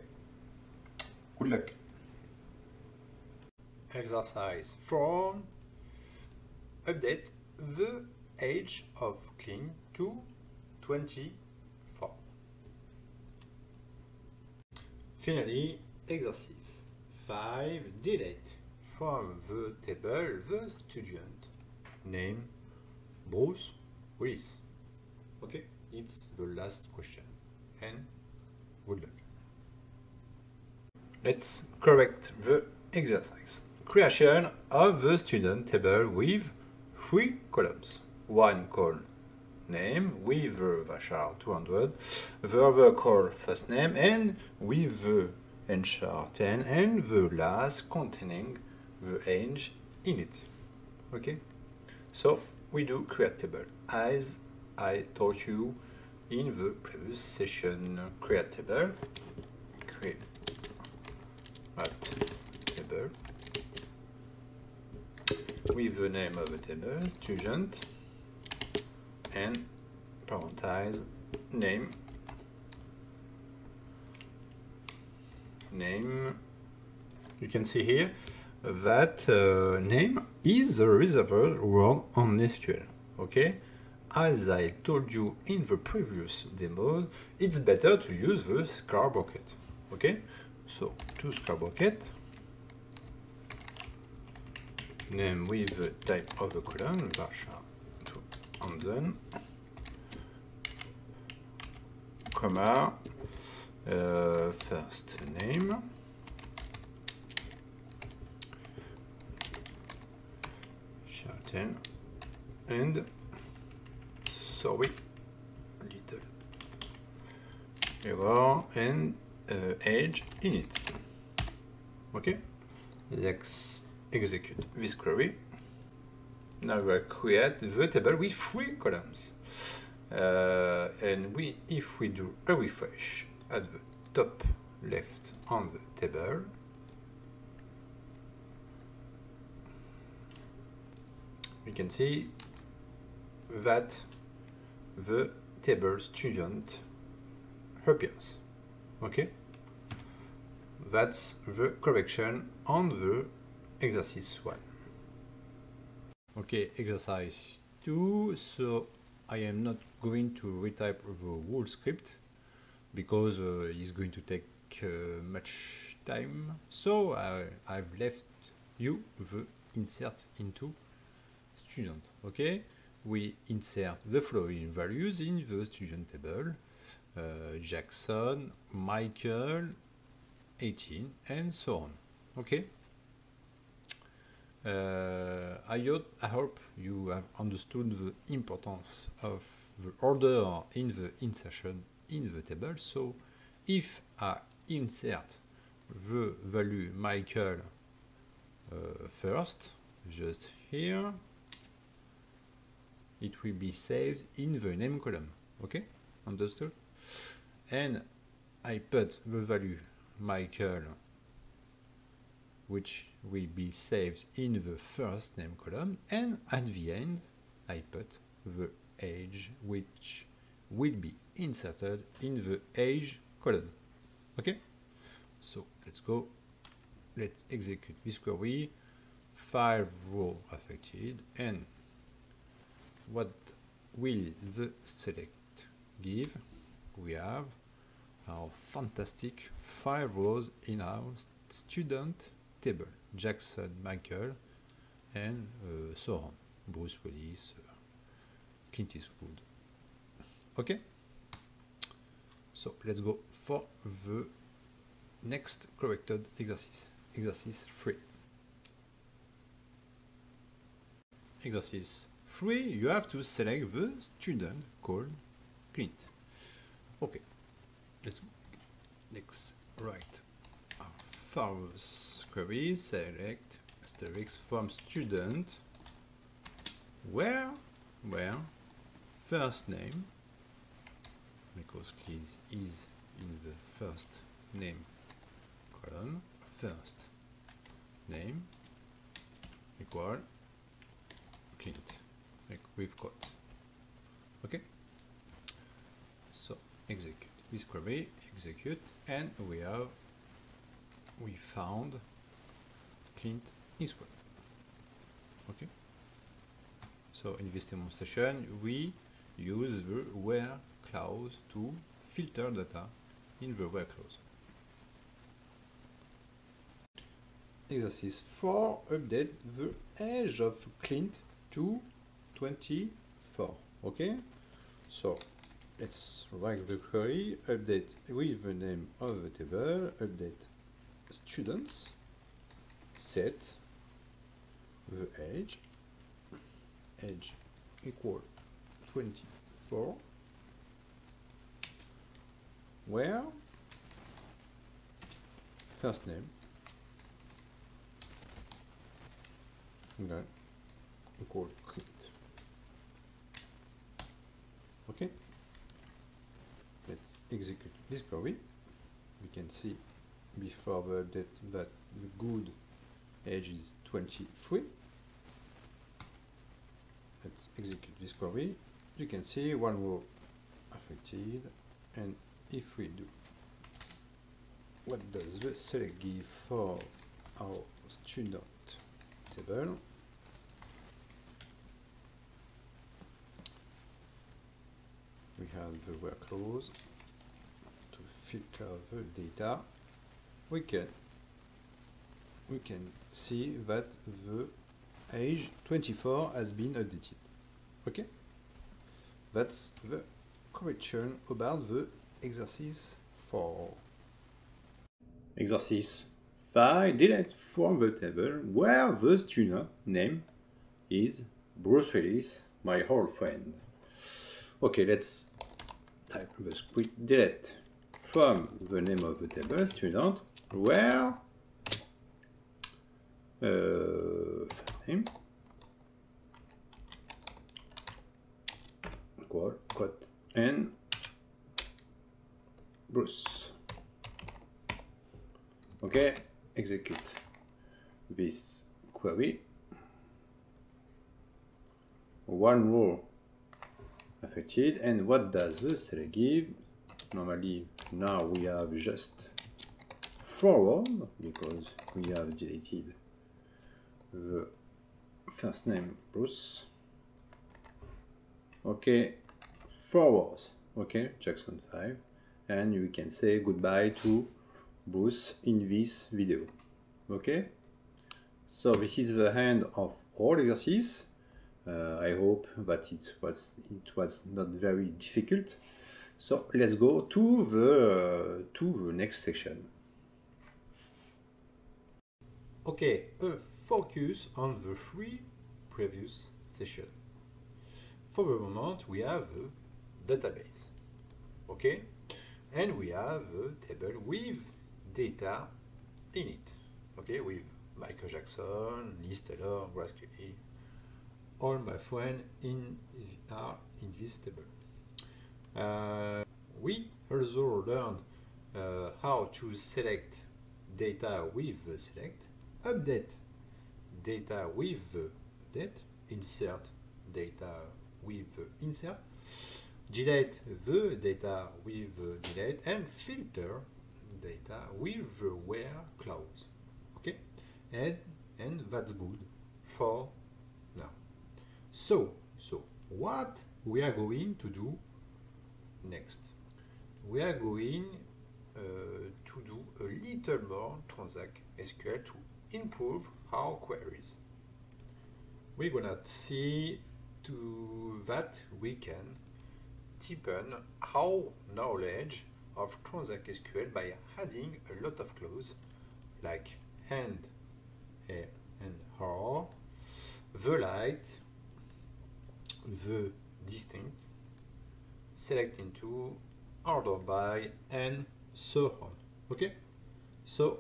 Good luck. Exercise 4. Update the age of Clint to 24. Finally, exercise 5. Delete from the table the student name Bruce Willis. Okay, it's the last question. And good luck. Let's correct the exercise. Creation of the student table with three columns. One column name with the varchar 200, the other call first name and with the nchar 10 and the last containing the age in it. Okay, so we do create table as I taught you in the previous session. Create table, create. At table. With the name of the table, student. And parenthese name. Name. You can see here that uh, name is a reserved word on SQL. Okay, as I told you in the previous demo, it's better to use the square bracket. Okay, so to square bracket, name with the type of the column, varchar to and then comma uh, first name And. Sorry little. Error and uh, age in it okay let's execute. This query. Now we create the table with three columns. Uh, and we if we do a refresh at the top left on the table we can see that the table student appears okay. That's the correction on the exercise 1 okay exercise 2 so I am not going to retype the whole script because uh, it's going to take uh, much time. So I, I've left you the insert into student okay we insert the following values in the student table. Uh, Jackson, Michael, 18 and so on okay uh, I, hope, I hope you have understood the importance of the order in the insertion in the table. So if I insert the value Michael uh, first, just here, it will be saved in the name column. Okay, understood? And I put the value Michael which will be saved in the first name column. And at the end I put the age which will be inserted in the age column. Okay? So let's go. Let's execute this query. Five row affected. And what will the select give we have our fantastic five rows in our student table. Jackson, Michael, and uh, so on. Bruce Willis, uh, Clint Eastwood. Okay? So let's go for the next corrected exercise. Exercise 3. Exercise 3, you have to select the student called Clint. Okay, let's next write Farmers query select asterisk from student. Where where first name? Because please is in the first name column. First name equal Clint like we've got okay so execute this query execute and we have we found Clint Eastwood. Okay. So in this demonstration, we use the where clause to filter data in the where clause. Exercise 4, update the age of Clint to 24. Okay, so let's write the query, update with the name of the table, update students set the age age equal 24 where first name okay, equal Clint okay let's execute this query we can see before the date that the good age is 23. Let's execute this query. You can see one row affected and if we do what does the select give for our student table? We have the workflows to filter the data. We can we can see that the age 24 has been updated. Okay? That's the correction about the exercise 4. Exercise 5. Delete from the table where the student name is Bruce Willis, my old friend. Okay, let's type the script delete from the name of the table. Student where? Uh, name quote, quote and Bruce. Okay, execute this query. One row affected, and what does the select give? Normally, now we have just forward because we have deleted the first name Bruce. Okay, forwards. Okay, Jackson 5. And we can say goodbye to Bruce in this video. Okay? So this is the end of all exercises. Uh, I hope that it was it was not very difficult. So let's go to the to the next section. Okay, a focus on the three previous sessions. For the moment, we have a database. Okay, and we have a table with data in it. Okay, with Michael Jackson, Liz Taylor, all my friends in are invisible. Uh, we also learned uh, how to select data with the select, update data with the update, insert data with the insert, delete the data with the delete, and filter data with the where clause. Okay, and and that's good for. So so what we are going to do next? We are going uh, to do a little more Transact SQL to improve our queries. We're gonna see to that we can deepen our knowledge of Transact SQL by adding a lot of clauses like and, a, and or, the like, the distinct, select into, order by, and so on. Okay? So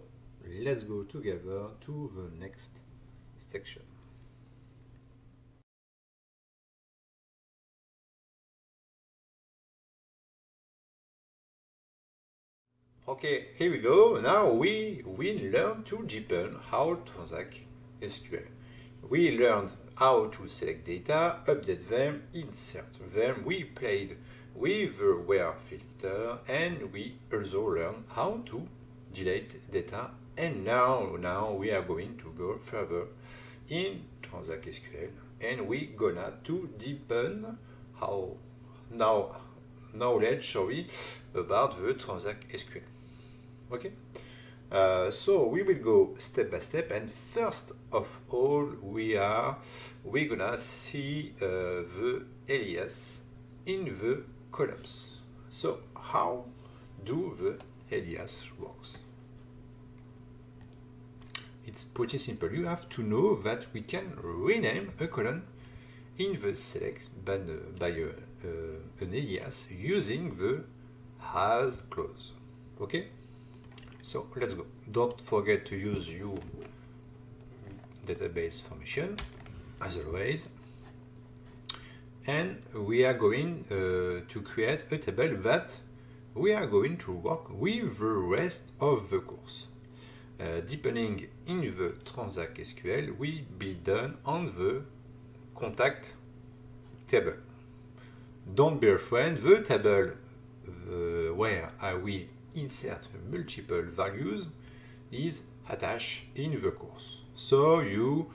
let's go together to the next section. Okay, here we go. Now we will learn to deepen how to transact SQL. We learned how to select data, update them, insert them. We played with the where filter and we also learned how to delete data. And now, now we are going to go further in Transact SQL and we gonna to deepen how now knowledge sorry about the Transact SQL. Okay. Uh, so we will go step by step and first of all we are we gonna see uh, the alias in the columns. So how do the alias works? It's pretty simple. You have to know that we can rename a column in the select by, by a, uh, an alias using the has clause. Okay so let's go. Don't forget to use your database formation as always. And we are going uh, to create a table that we are going to work with the rest of the course. Uh, deepening in the Transact SQL will be done on the contact table. Don't be afraid, the table uh, where I will insert multiple values is attached in the course. So you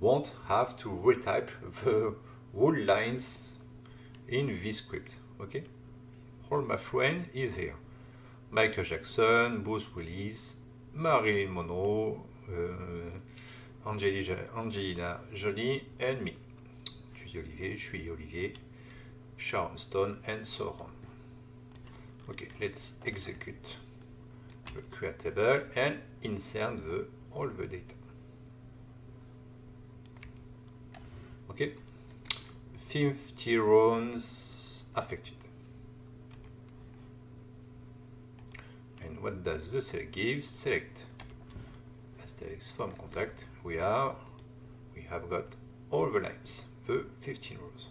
won't have to retype the whole lines in this script. Okay? All my friend is here. Michael Jackson, Bruce Willis, Marilyn Monroe, uh, Angelina Jolie, and me. Tu suis Olivier, je suis Olivier, Sharon Stone, and so on. Okay, let's execute the create table and insert the all the data. Okay, 50 rounds affected. And what does the select give? Select asterisk from contact. We are, we have got all the names, the 15 rows.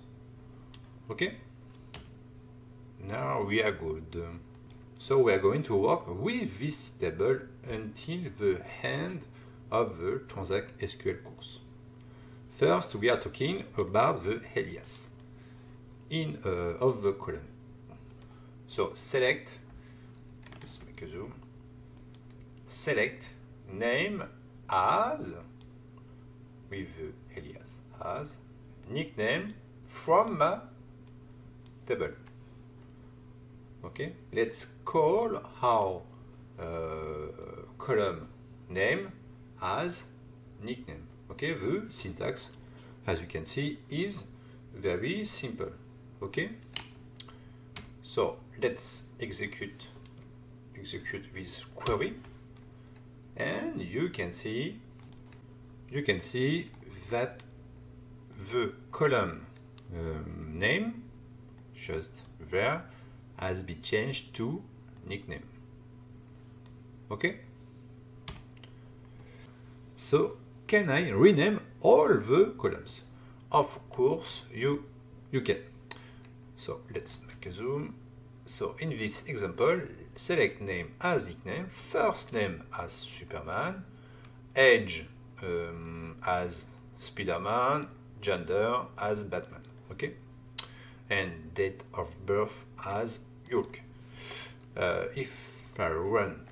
Okay. Now we are good. So we are going to work with this table until the end of the Transact SQL course. First, we are talking about the alias in uh, of the column. So select, let's make a zoom, select name as, with the alias as, nickname from table. Okay, let's call our uh, column name as nickname. Okay, the syntax, as you can see, is very simple. Okay, so let's execute execute this query, and you can see you can see that the column um, name just there has been changed to nickname. Okay? So can I rename all the columns? Of course you you can. So let's make a zoom. So in this example, select name as nickname, first name as Superman, age um, as Spiderman, gender as Batman. Okay? And date of birth as Hulk. Uh, if I run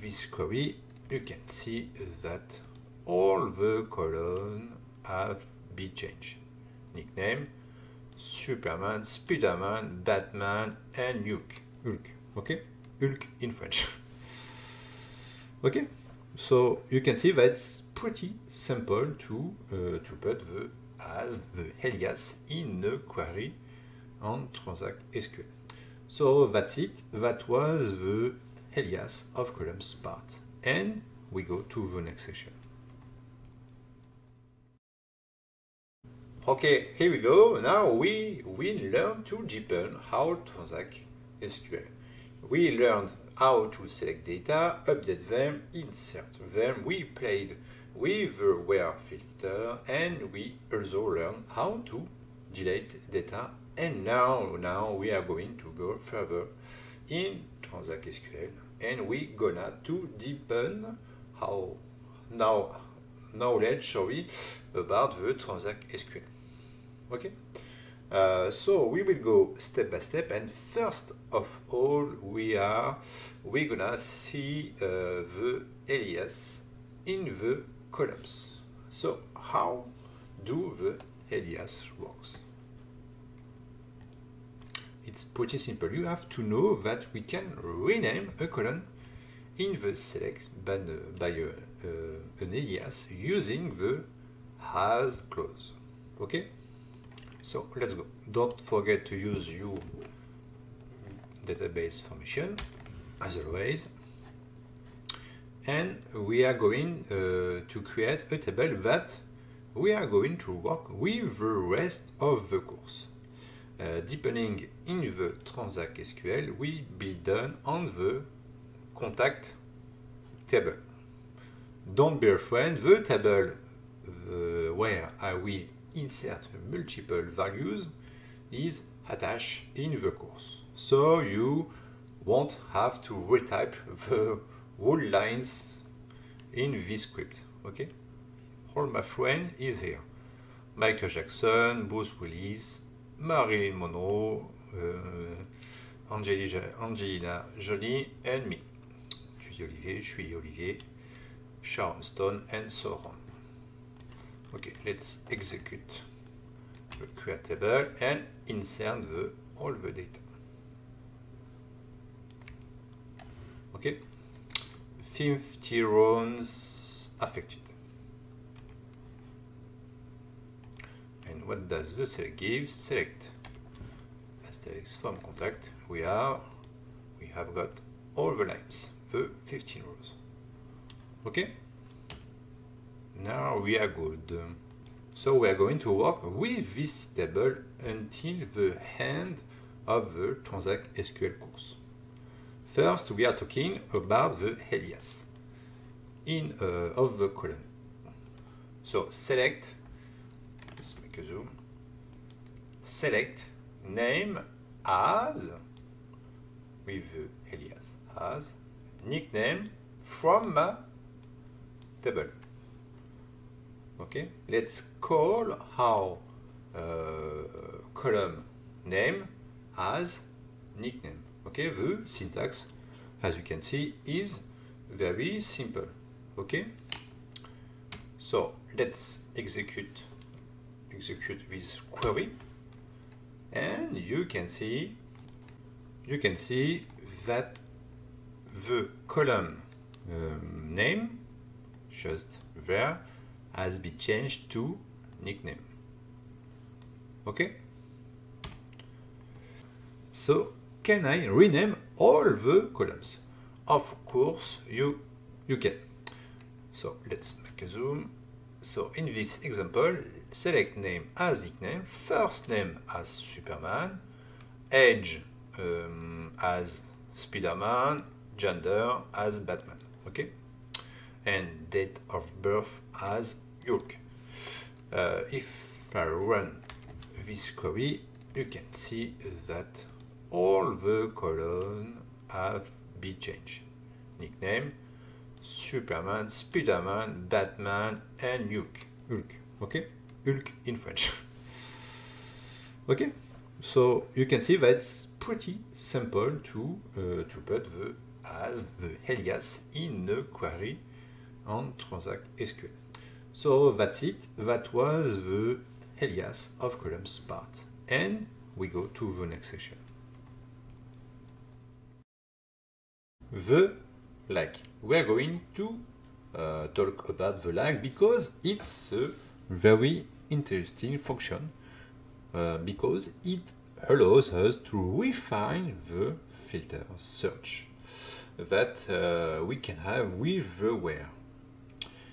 this query, you can see that all the columns have been changed. Nickname, Superman, Spiderman, Batman, and Hulk. Hulk. Okay? Hulk in French. okay? So you can see that it's pretty simple to uh, to put the as the alias in a query on Transact SQL. So that's it. That was the alias of columns part. And we go to the next section. Okay, here we go. Now we will learn to deepen how to transact SQL. We learned how to select data, update them, insert them. We played with the where filter and we also learned how to delete data and now now we are going to go further in Transact SQL and we gonna to deepen how now knowledge sorry about the Transact SQL okay uh, so we will go step by step and first of all we are we gonna see uh, the alias in the columns. So how do the alias works it's pretty simple you have to know that we can rename a column in the select by, by uh, uh, an alias using the has clause okay so let's go. Don't forget to use your database formation as always. And we are going uh, to create a table that we are going to work with the rest of the course. Uh, deepening in the Transact SQL will be done on the contact table. Don't be afraid, the table uh, where I will insert multiple values is attached in the course. So you won't have to retype the whole lines in this script. Okay? All my friend is here. Michael Jackson, Bruce Willis, Marilyn Monroe, uh, Angelina Jolie and me. Tu es Olivier, je suis Olivier, Sharon Stone and so on. Okay, let's execute the create table and insert the all the data. Okay, 50 rounds affected. What does the select give? Select asterisk from contact. We are, we have got all the names, the 15 rows. Okay? Now we are good. So we are going to work with this table until the end of the Transact SQL course. First, we are talking about the alias in uh, of the column. So select, zoom, select name as, with alias as, nickname from table. Okay, let's call our uh, column name as nickname. Okay, the syntax, as you can see, is very simple. Okay, so let's execute execute this query, and you can see you can see that the column um, name just there has been changed to nickname. Okay? So can I rename all the columns? Of course you you can. So let's make a zoom. So in this example, select name as nickname, first name as Superman, age um, as Spiderman, gender as Batman. Okay? And date of birth as Hulk. Uh, if I run this query, you can see that all the columns have been changed. Nickname, Superman, Spiderman, Batman, and Hulk. Hulk. Okay? Hulk in French. okay? So you can see that's pretty simple to uh, to put the as the alias in the query on Transact SQL. So that's it. That was the alias of columns part. And we go to the next section. The like. We are going to uh, talk about the like because it's a very interesting function uh, because it allows us to refine the filter search that uh, we can have with the where.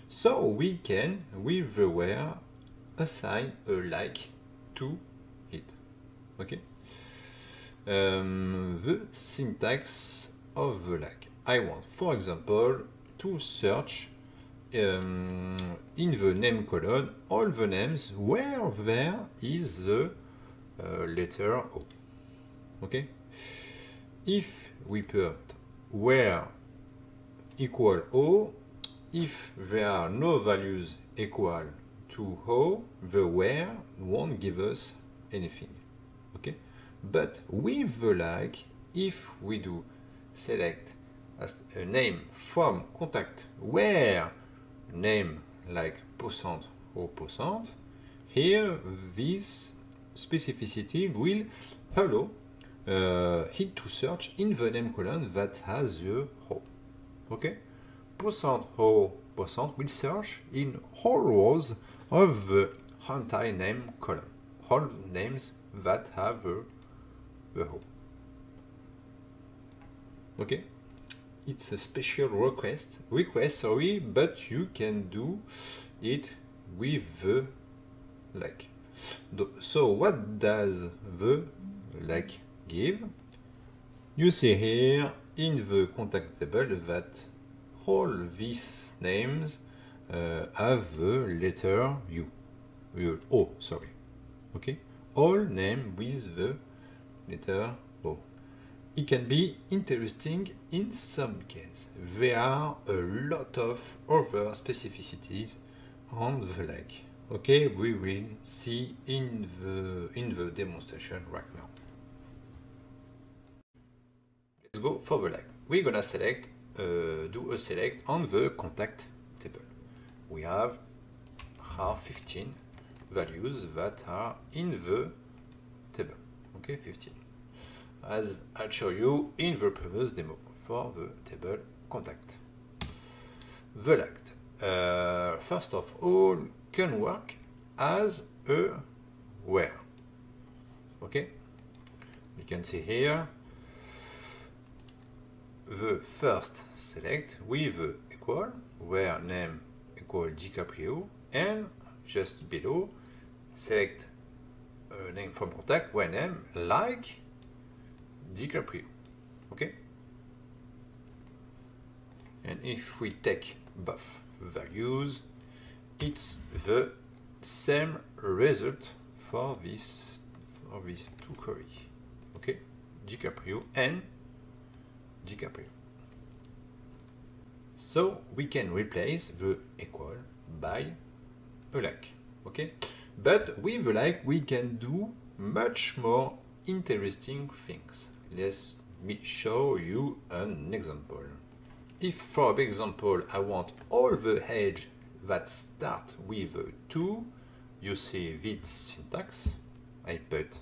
So we can, with the where, assign a like to it. Okay? Um, the syntax of the like. I want, for example, to search um, in the name column all the names where there is the uh, letter O. Okay? If we put where equal O, if there are no values equal to O, the where won't give us anything. Okay? But with the like, if we do select as a name from contact where name like percent or percent, here this specificity will allow uh, hit to search in the name column that has the row. Okay? Percent row percent will search in all rows of the entire name column. All names that have the, the row. Okay? It's a special request, request, sorry, but you can do it with the like. So what does the like give? You see here in the contact table that all these names uh, have the letter U. U. O, sorry. Okay? All name with the letter. It can be interesting in some cases. There are a lot of other specificities on the like. Okay, we will see in the in the demonstration right now. go for the like. We're gonna select, uh, do a select on the contact table. We have are 15 values that are in the table. Okay, 15. As I'll show you in the previous demo for the table contact. The lect, uh, first of all, can work as a where. Okay, you can see here the first select with equal where name equal DiCaprio and just below select a name from contact where name like DiCaprio okay and if we take both values it's the same result for this for these two queries. Okay DiCaprio and DiCaprio so we can replace the equal by a like. Okay but with a like we can do much more interesting things let me show you an example. If for example I want all the edge that start with a 2 you see this syntax I put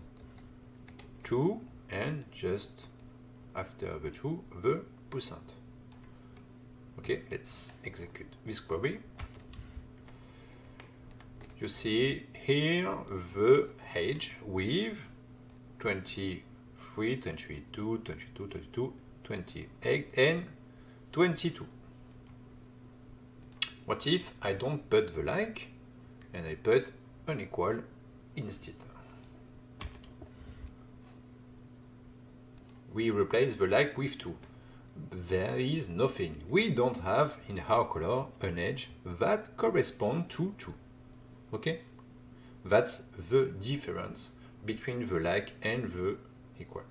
2 and just after the 2 the percent okay let's execute this query. You see here the age with 23 22 22 22 28 and 22 what if I don't put the like and I put unequal instead we replace the like with 2 there is nothing. We don't have in our color an edge that correspond to 2. Okay? That's the difference between the like and the equal.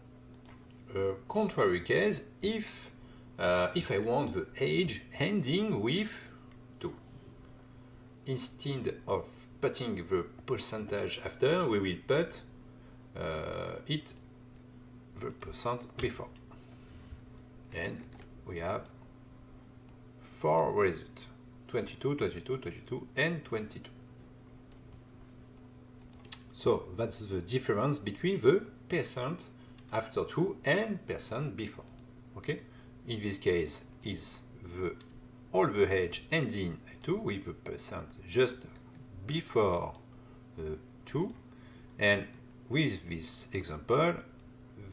A contrary case, if, uh, if I want the age ending with 2. Instead of putting the percentage after, we will put uh, it the percent before and we have four results 22 22 22 and 22 so that's the difference between the percent after 2 and percent before okay in this case is the all the age ending at 2 with the percent just before the 2 and with this example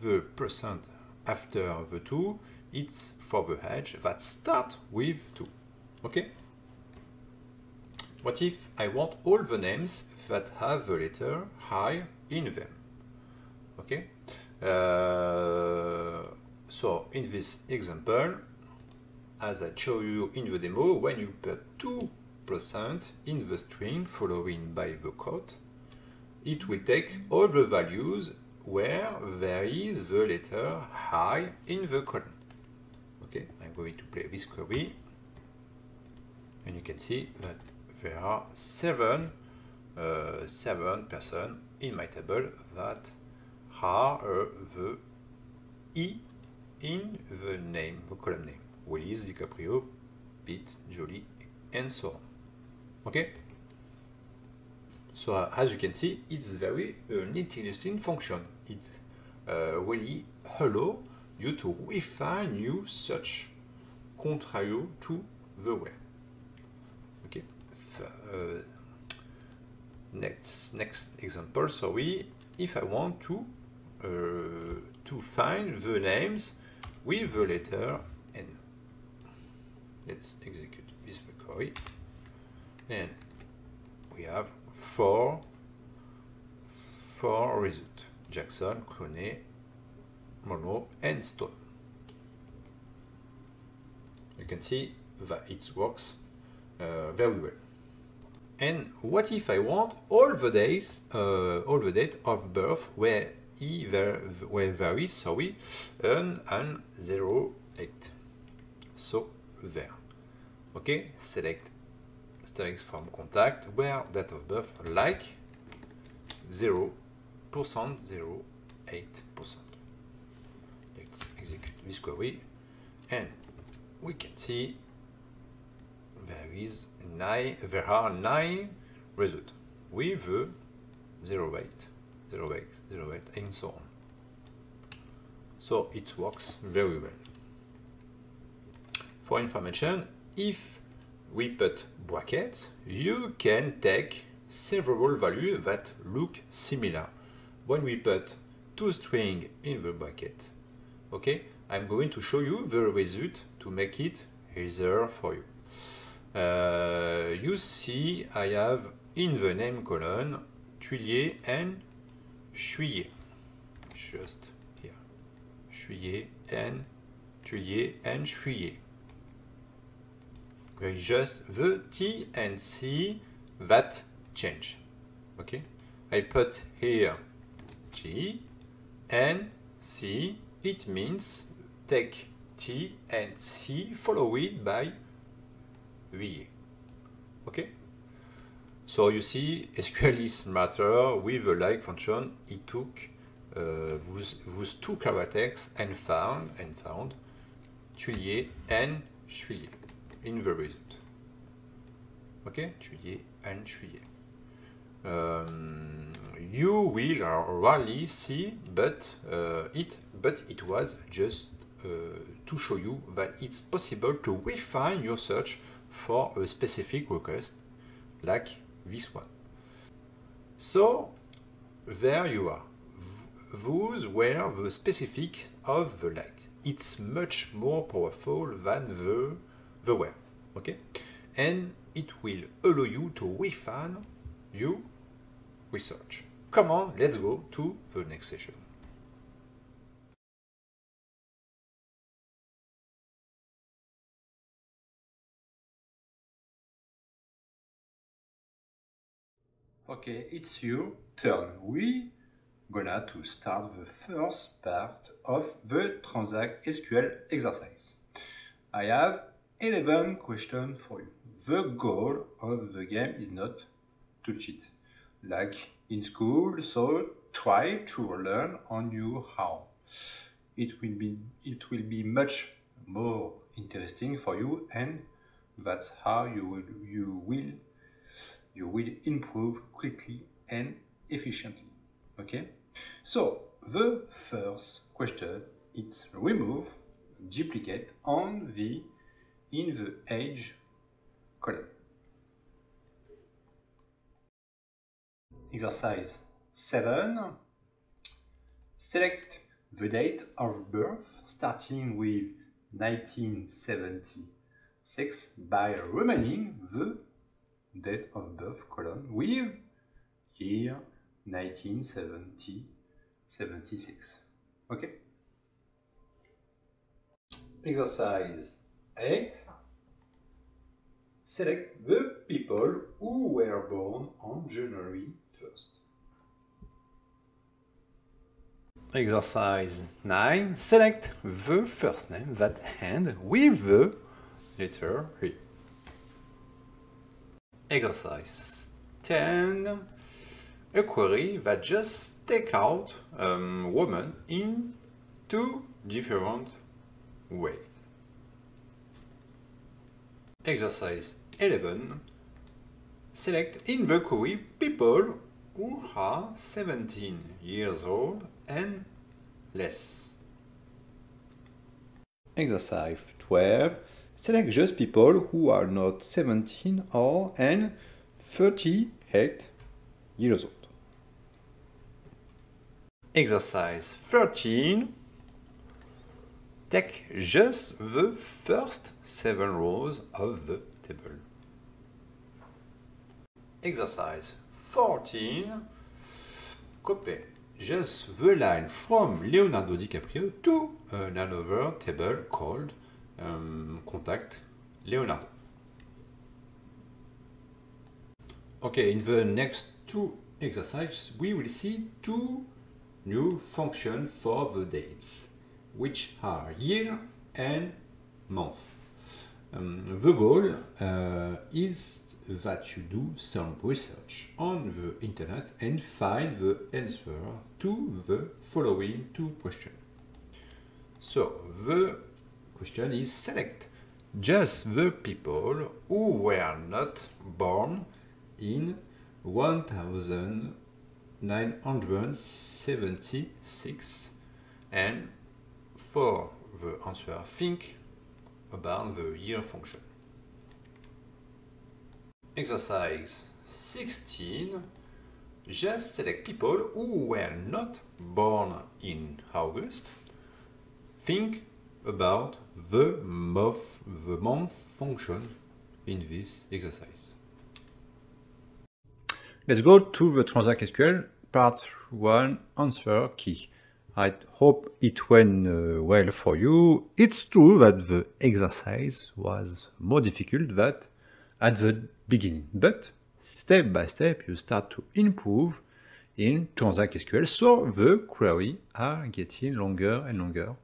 the percent after the 2 it's for the edge that start with 2. Okay? What if I want all the names that have the letter I in them? Okay? Uh, so in this example, as I show you in the demo, when you put 2% in the string following by the quote, it will take all the values where there is the letter I in the column. Okay I'm going to play this query. And you can see that there are seven uh, seven person in my table that uh, E in the name, the column name. Willis, DiCaprio, Pete, Jolie, and so on. Okay? So uh, as you can see, it's very an interesting function. It uh, really allow you to refine you such contrario to the where. Okay. Uh, next next example. Sorry, if I want to uh, to find the names with the letter N. Let's execute this query, and we have four four results: Jackson, Clooney, Monroe and Stone. You can see that it works uh, very well. And what if I want all the days, uh, all the date of birth where e ver where varies, sorry, and and zero eight. So there. Okay, select strings from contact where date of birth like 0%, 0, 8%. Let's execute this query and we can see there is nine there are nine results with the 0 weight 0 weight 0 weight and so on. So it works very well. For information if we put brackets you can take several values that look similar. When we put two string in the bracket okay I'm going to show you the result to make it easier for you. Uh, you see I have in the name column Tuilier and Juillet just here Juillet and Tuilier and Juillet just the T and C that change. Okay I put here T and C. It means take T and C follow it by V. okay so you see SQL is smarter with a like function. It took uh, those, those two characters and found and found Tuilier and Juillet in the result. Okay? Tuilier and Juillet um, you will rarely see but uh, it but it was just uh, to show you that it's possible to refine your search for a specific request like this one so there you are those were the specifics of the like it's much more powerful than the the web okay and it will allow you to refine your research. Come on, let's go to the next session. Okay, it's your turn. We gonna to start the first part of the Transact SQL exercise. I have 11 questions for you. The goal of the game is not to cheat, like in school, so try to learn on your own. It will be it will be much more interesting for you and that's how you will you will you will improve quickly and efficiently. Okay? So the first question is remove duplicate on the in the age column. Exercise 7. Select the date of birth starting with 1976 by remaining the date of birth column with year 1970 76. Okay? Exercise 8. Select the people who were born on January 1st. Exercise 9. Select the first name that ends with the letter E. Exercise 10. A query that just take out um, woman in two different ways. Exercise 11. Select in the query people who are 17 years old and less. Exercise 12. Select just people who are not 17 or and 38 years old. Exercise 13. Take just the first seven rows of the table. Exercise 14. Copy just the line from Leonardo DiCaprio to another table called Contact Leonardo. Okay, in the next two exercises, we will see two new functions for the dates, which are year and month. Um, the goal uh, is that you do some research on the internet and find the answer to the following two questions. So the question is select just the people who were not born in 1976 and for the answer think about the year function. Exercise 16 just select people who were not born in August. Think about the month, the month function in this exercise. Let's go to the Transact SQL part 1 answer key. I hope it went uh, well for you. It's true that the exercise was more difficult than at the beginning, but step by step you start to improve in Transact SQL, so the query are getting longer and longer.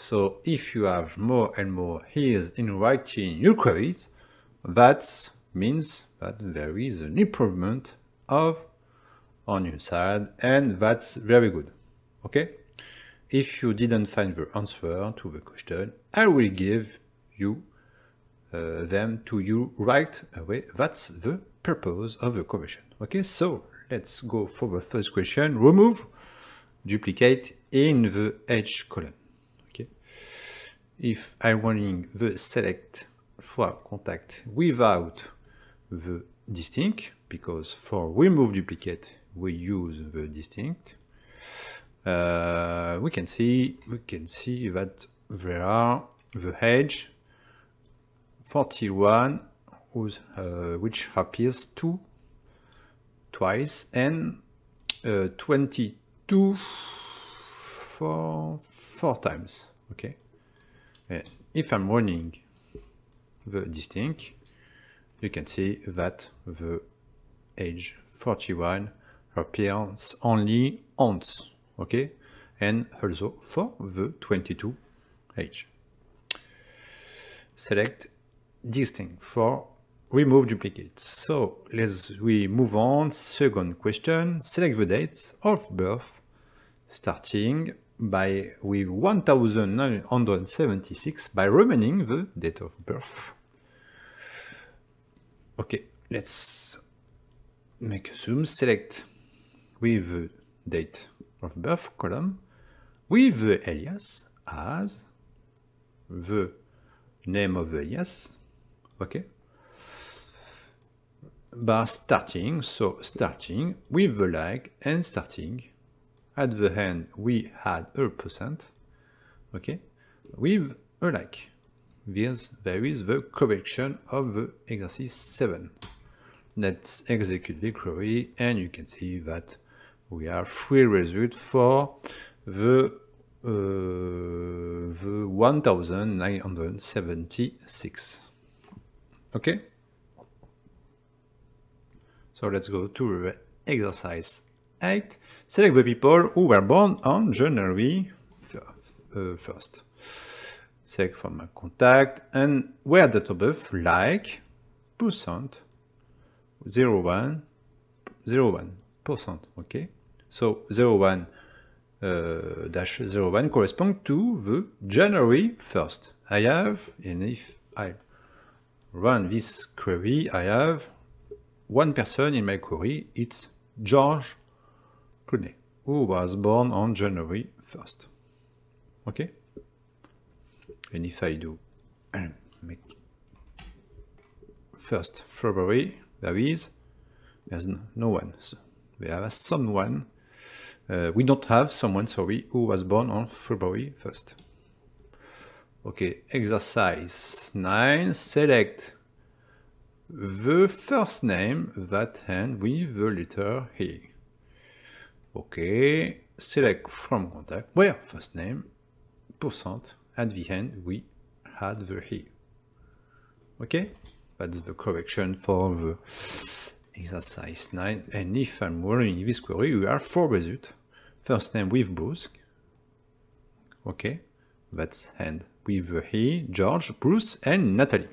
So if you have more and more ease in writing your queries, that means that there is an improvement of on your side and that's very good. Okay? If you didn't find the answer to the question, I will give you uh, them to you right away. That's the purpose of the question. Okay, so let's go for the first question. Remove duplicate in the H column. If I'm running the select for contact without the distinct, because for remove duplicate we use the distinct, uh, we can see we can see that there are the edge 41 whose, uh, which appears two twice and uh, 22 for four times okay Eh, if I'm running the distinct you can see that the age 41 appears only once okay and also for the 22 age select distinct for remove duplicates. So let's we move on. Second question, select the dates of birth starting by with 1976 by remaining the date of birth. Okay, let's make a zoom. Select with the date of birth column with the alias as the name of the alias okay by starting so starting with the like and starting at the end we had a percent okay with a like this there is the correction of the exercise 7 let's execute the query and you can see that we have three results for the uh, the 1976 Okay? So let's go to exercise 8. Select the people who were born on January 1st. Uh, Select from my contact and where date of birth like percent 01 01 percent okay? So 01 uh, dash 01 correspond to the January 1st I have and if I run this query, I have one person in my query, it's George Who was born on January 1st. Okay? And if I do make first February, there is, there's no one. So we have someone, uh, we don't have someone, sorry, who was born on February 1st. Okay, exercise 9, select the first name that ends with the letter E. Okay, select from contact where first name, percent, at the end we had the E. Okay, that's the correction for the exercise 9. And if I'm running this query, we have four results. First name with Bruce. Okay, that's end with the he, George, Bruce, and Natalie.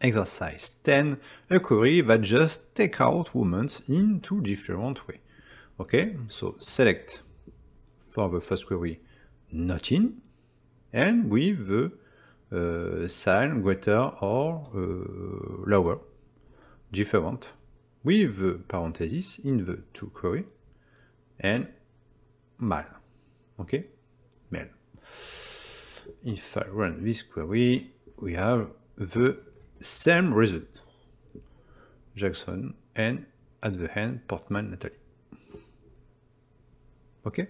Exercise. 10, a query that just take out women in two different ways. Okay, so select for the first query nothing and with the uh, sign greater or uh, lower different with the parenthesis in the two query and male, okay male if I run this query we have the same result Jackson and at the end Portman Natalie okay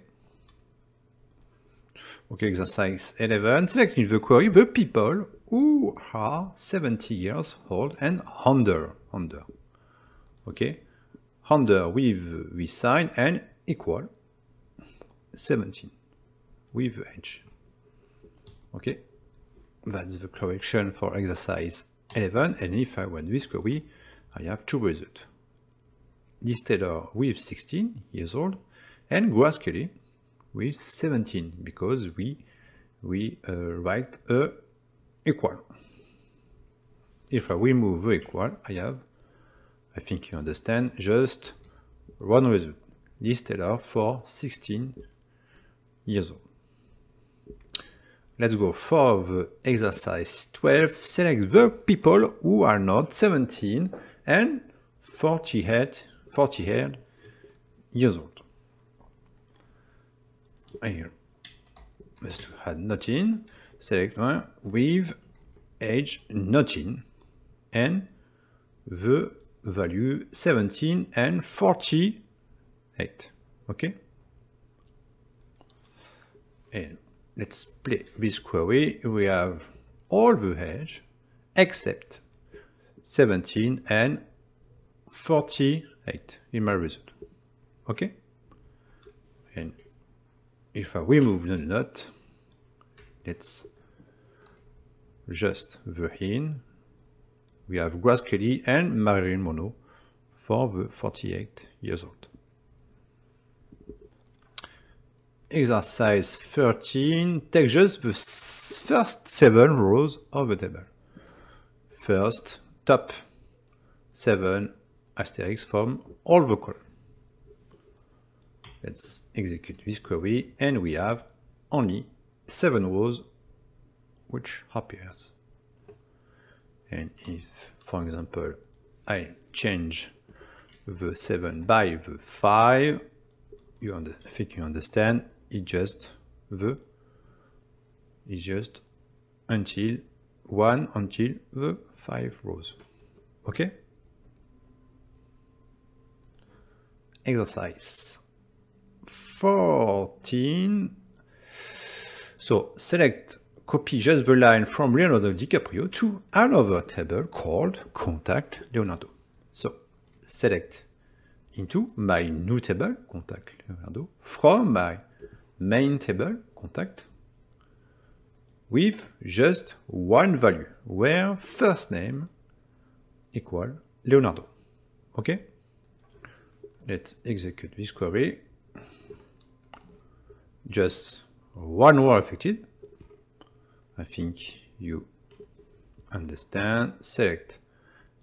Okay, exercise 11. Select in the query the people who are 70 years old and under. under. Okay, under with the sign and equal 17 with the age. Okay, that's the correction for exercise 11. And if I run this query, I have two results. This Taylor with 16 years old and Grace Kelly with 17 because we we uh, write a equal. If I remove the equal, I have, I think you understand, just one result. This Taylor for 16 years old. Let's go. For the exercise 12. Select the people who are not 17 and 48, 48 years old. Here. Must add nothing. Select one with age nothing and the value 17 and 48 okay? And let's play this query we have all the age except 17 and 48 in my result okay and if I remove the nut, let's just the in. We have Grace Kelly and Marilyn Monroe for the 48 years old. Exercise 13, take just the first seven rows of the table. First, top seven asterisks from all the columns. Let's execute this query and we have only seven rows which appears. And if, for example, I change the 7 by the 5, you I think you understand, it just the is just until 1 until the 5 rows. Okay? Exercise 14. So select, copy just the line from Leonardo DiCaprio to another table called Contact Leonardo. So select into my new table, Contact Leonardo, from my main table, Contact, with just one value, where first name equal Leonardo. Okay? Let's execute this query just one word affected. I think you understand. Select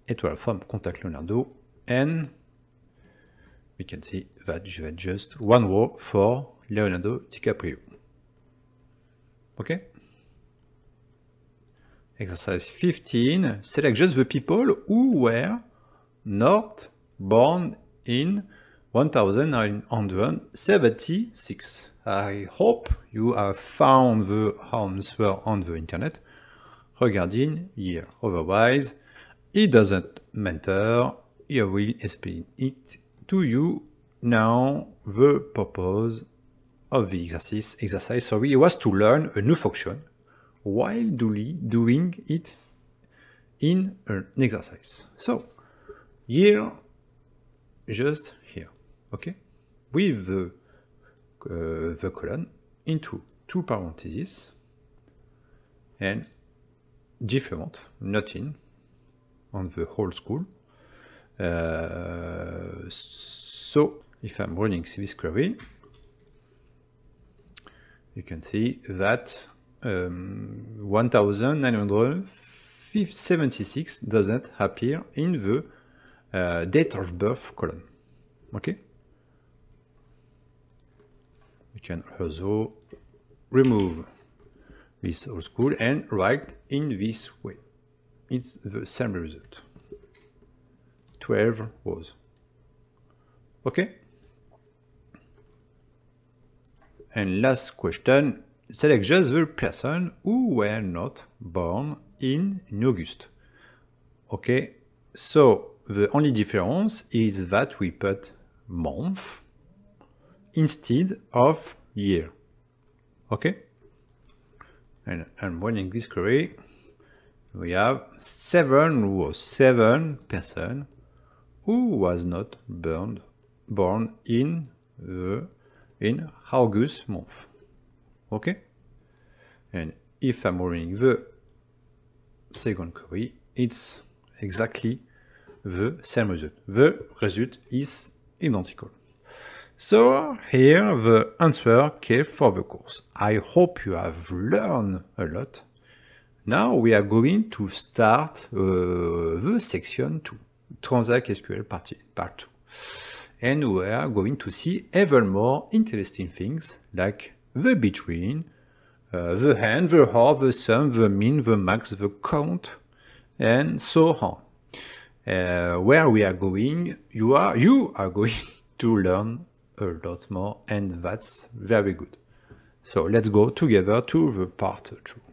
étoile from contact Leonardo and we can see that you had just one row for Leonardo DiCaprio. Okay? Exercise 15. Select just the people who were not born in 1976. I hope you have found the answer on the internet regarding year. Otherwise, it doesn't matter. I will explain it to you now. The purpose of the exercise, exercise sorry, was to learn a new function while doing it in an exercise. So, here, just here, okay, with the uh, the colon into two parentheses and different, nothing on the whole school. Uh, so if I'm running this query, you can see that um, 1976 doesn't appear in the uh, date of birth column. Okay? We can also remove this old school and write in this way. It's the same result. 12 rows. Okay? And last question, select just the person who were not born in August. Okay, so the only difference is that we put month instead of year. Okay? And I'm running this query. We have seven rows, seven person who was not born born in the in August month. Okay? And if I'm running the second query, it's exactly the same result. The result is identical. So here the answer came for the course. I hope you have learned a lot. Now we are going to start uh, the section 2, Transact SQL part, part 2. And we are going to see even more interesting things like the between, uh, the hand, the or, the sum, the mean, the max, the count, and so on. Uh, where we are going, you are you are going to learn a lot more, and that's very good. So let's go together to the part two.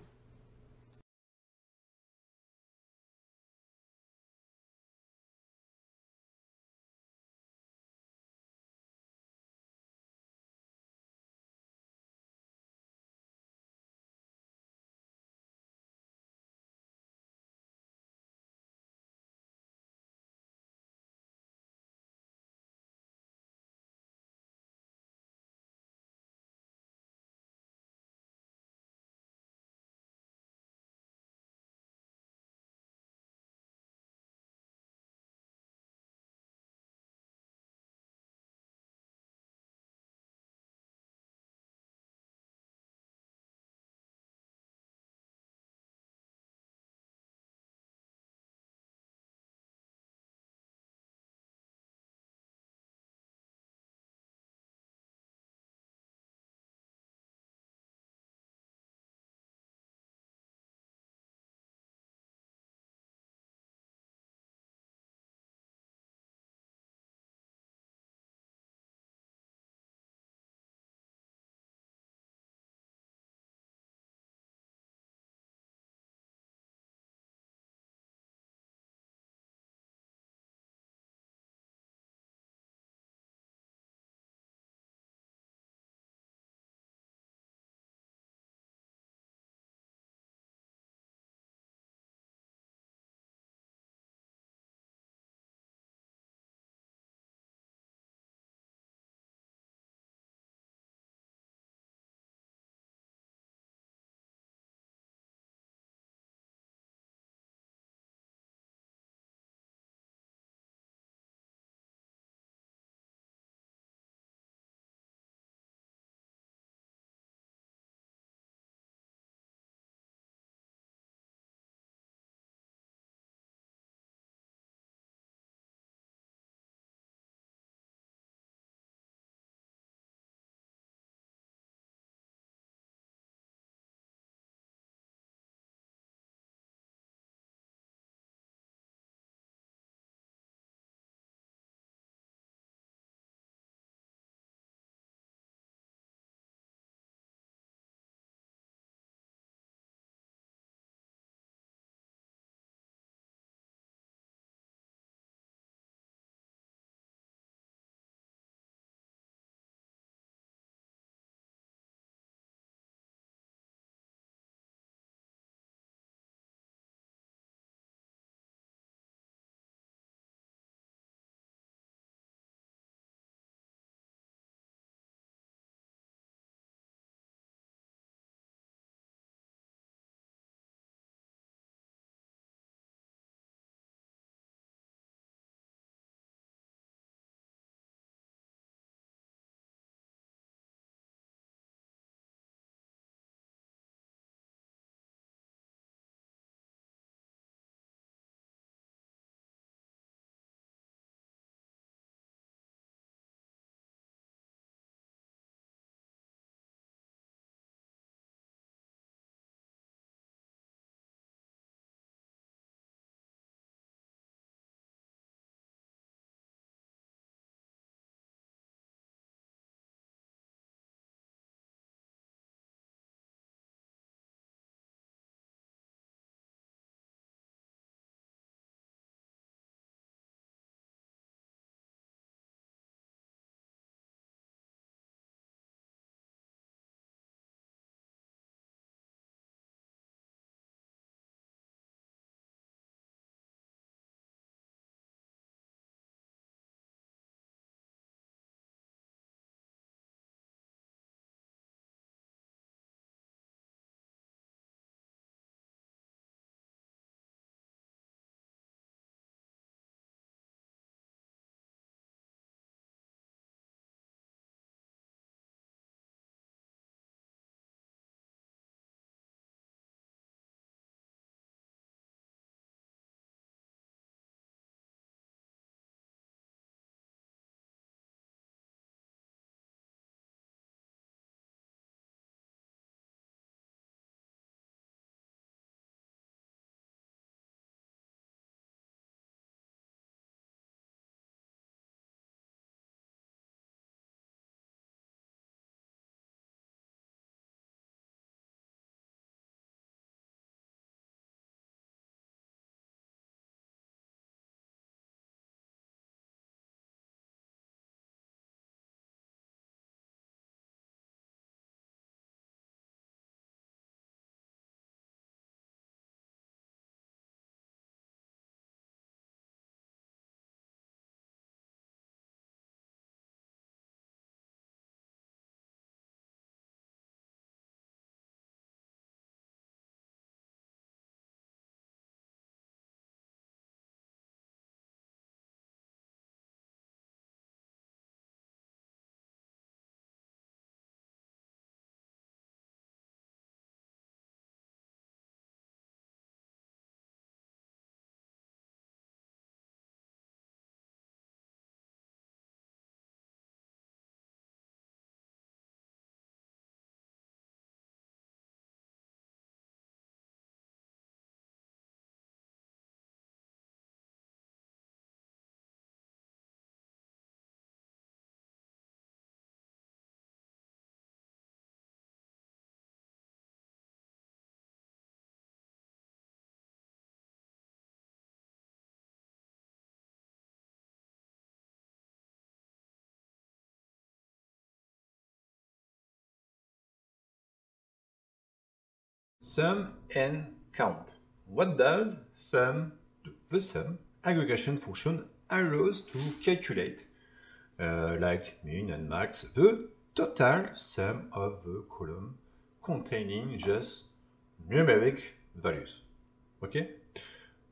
Sum and count. What does sum? The sum aggregation function allows to calculate, uh, like min and max, the total sum of the column containing just numeric values. Okay?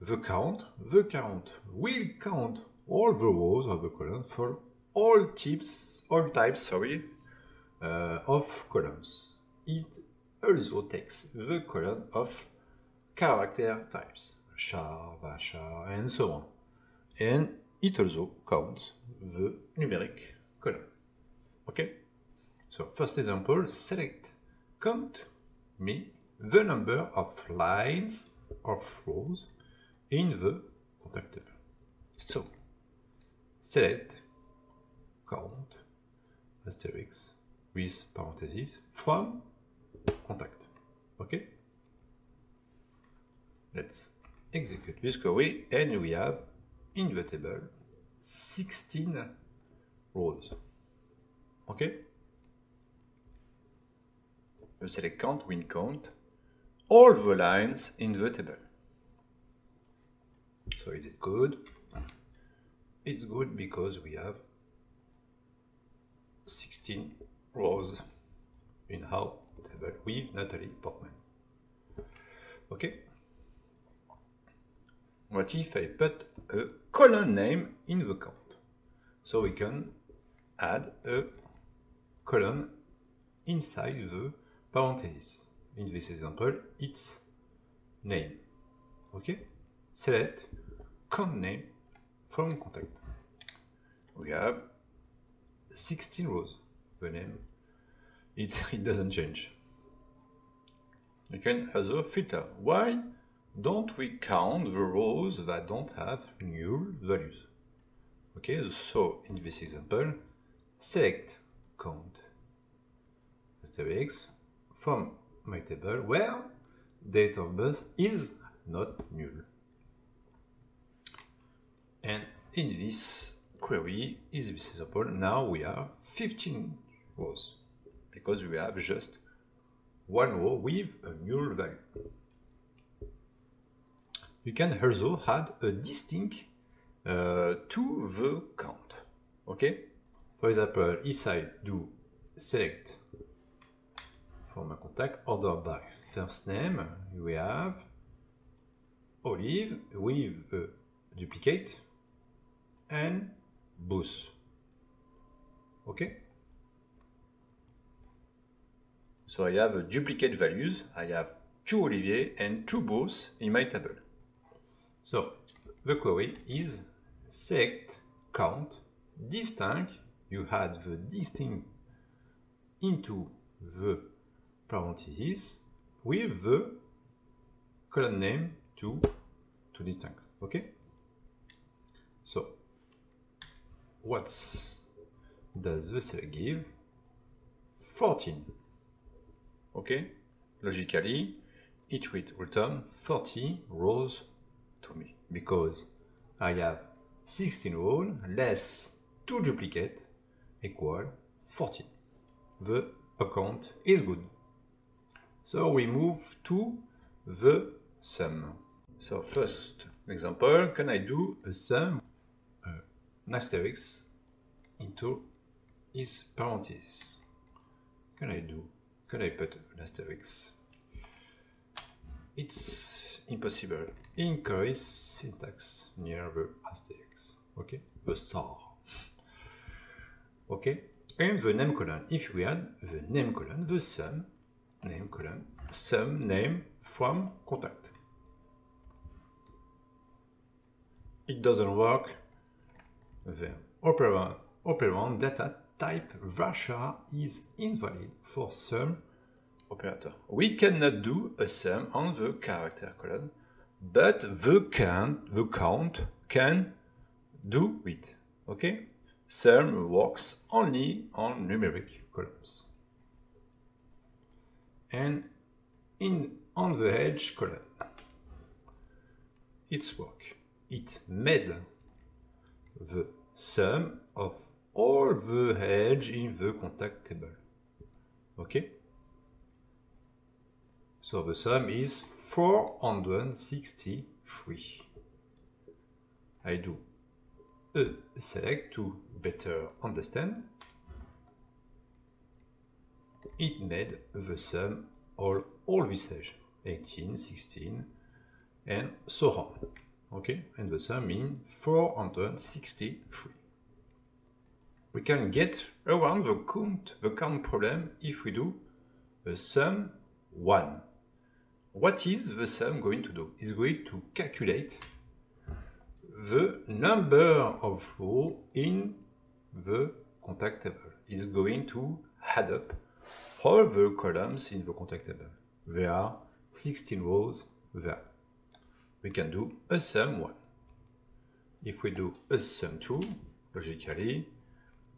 The count, the count will count all the rows of the column for all types, all types, sorry, uh, of columns. It also takes the column of character types, char, varchar, and so on. And it also counts the numeric column. Okay? So first example, select count me the number of lines of rows in the contact table. So select count asterisk with parentheses from contact. Okay? Let's execute this query and we have in the table 16 rows. Okay? We select count, win count, all the lines in the table. So is it good? It's good because we have 16 rows in our with Natalie Portman. Okay? What if I put a column name in the count? So we can add a column inside the parentheses. In this example, it's name. Okay? Select count name from contact. We have 16 rows. The name, it, it doesn't change. You can also filter. Why don't we count the rows that don't have null values? Okay, so in this example, select count asterisk from my table where date of birth is not null. And in this query is this example, now we have 15 rows because we have just one row with a null value. You can also add a distinct uh, to the count. Okay? For example, if I do select from a contact order by first name, we have Olive with a duplicate and Booth. Okay? So I have duplicate values. I have two Olivier and two Booth in my table. So the query is select count distinct. You add the distinct into the parentheses with the column name to to distinct. Okay. So what does the select give? 14. Okay. Logically, it will return 40 rows to me because I have 16 rows less 2 duplicate equal 40. The account is good. So we move to the sum. So first example, can I do a sum, an asterisk into his parentheses? Can I do? Can I put an asterisk? It's impossible. Incorrect syntax near the asterisk. Okay, the star. Okay, and the name column. If we add the name column, the sum name column, sum name from contact. It doesn't work. The operand, operand data type varchar is invalid for sum operator. We cannot do a sum on the character column, but the count, the count can do it. Okay? Sum works only on numeric columns. And in on the edge column, its work. It made the sum of all the edge in the contact table. Okay? So the sum is 463. I do a select to better understand. It made the sum all, all this age, 18, 16, and so on. Okay, and the sum in 463. We can get around the count, the count problem if we do a sum 1. What is the sum going to do? It's going to calculate the number of rows in the contact table. It's going to add up all the columns in the contact table. There are 16 rows there. We can do a sum 1. If we do a sum 2, logically,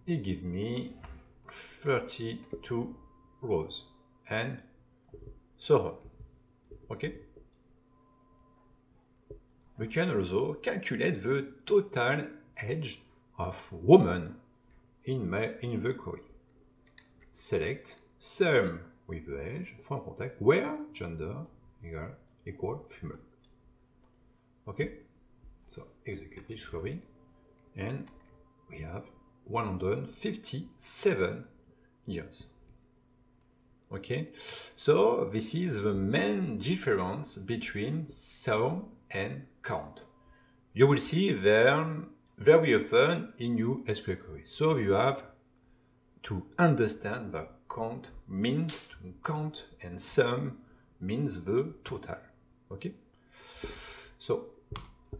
it gives me 32 rows and so on. Okay? We can also calculate the total age of woman in, my, in the query. Select sum with the age from contact where gender equal, equal female. Okay? So execute this query and we have 157 years. Okay, so this is the main difference between sum and count. You will see them very often in your SQL query. So you have to understand that count means to count and sum means the total. Okay, so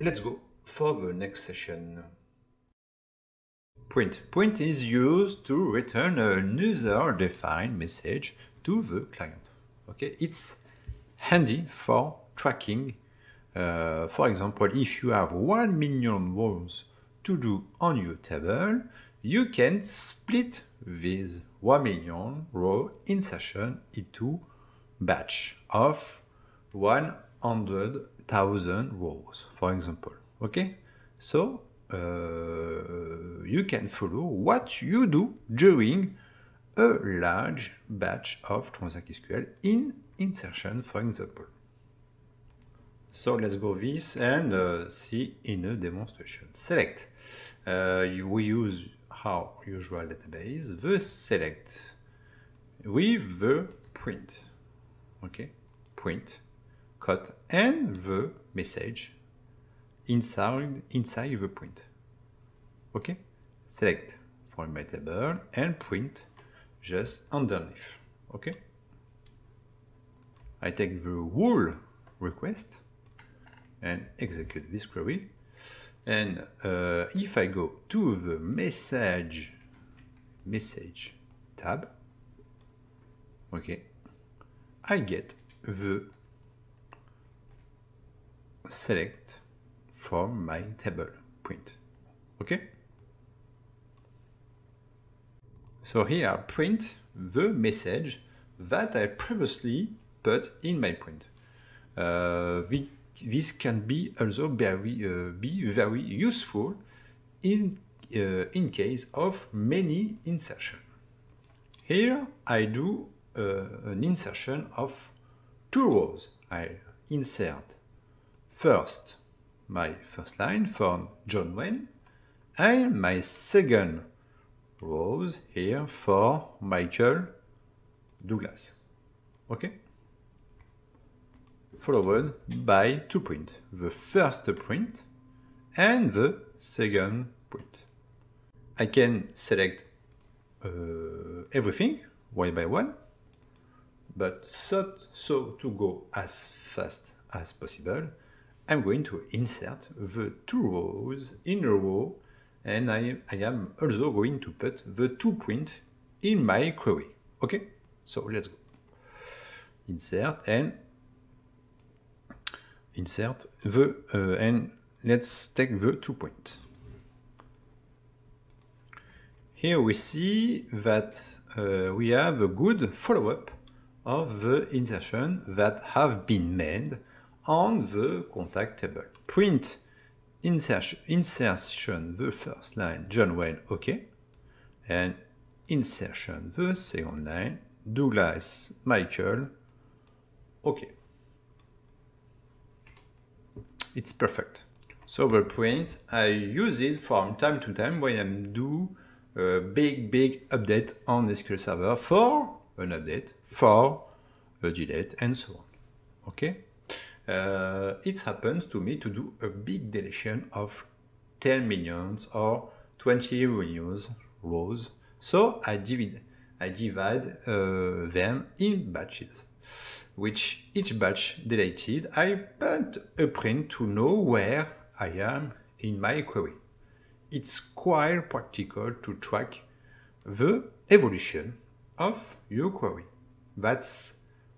let's go for the next session. Print. Print is used to return a user-defined message to the client. Okay, it's handy for tracking. Uh, for example, if you have 1 million rows to do on your table, you can split this 1 million row insertion into batch of 100,000 rows, for example. Okay, so uh, you can follow what you do during a large batch of Transact SQL in insertion, for example. So let's go this and uh, see in a demonstration. Select. Uh, we use our usual database, the select with the print. Okay, print, cut, and the message inside, inside the print. Okay, select from my table and print just underneath. Okay, I take the whole request and execute this query. And uh, if I go to the message message tab, okay, I get the select from my table print. Okay? So here I print the message that I previously put in my print. Uh, this can be also very, uh, be very useful in, uh, in case of many insertion. Here I do uh, an insertion of two rows. I insert first my first line for John Wayne and my second rows here for Michael Douglas. Okay? Followed by two print. The first print and the second print. I can select uh, everything one by one, but so, so to go as fast as possible, I'm going to insert the two rows in a row and I, I am also going to put the two print in my query. Okay, so let's go. Insert and insert the uh, and let's take the two print. Here we see that uh, we have a good follow-up of the insertion that have been made on the contact table. Print insertion, insertion the first line, John Wayne, okay, and insertion the second line, Douglas Michael, OK. It's perfect. So the print, I use it from time to time when I do a big, big update on SQL Server for an update, for a delete, and so on. Okay? Uh, it happens to me to do a big deletion of 10 millions or 20 millions rows. So I divide, I divide uh, them in batches, which each batch deleted, I put a print to know where I am in my query. It's quite practical to track the evolution of your query. That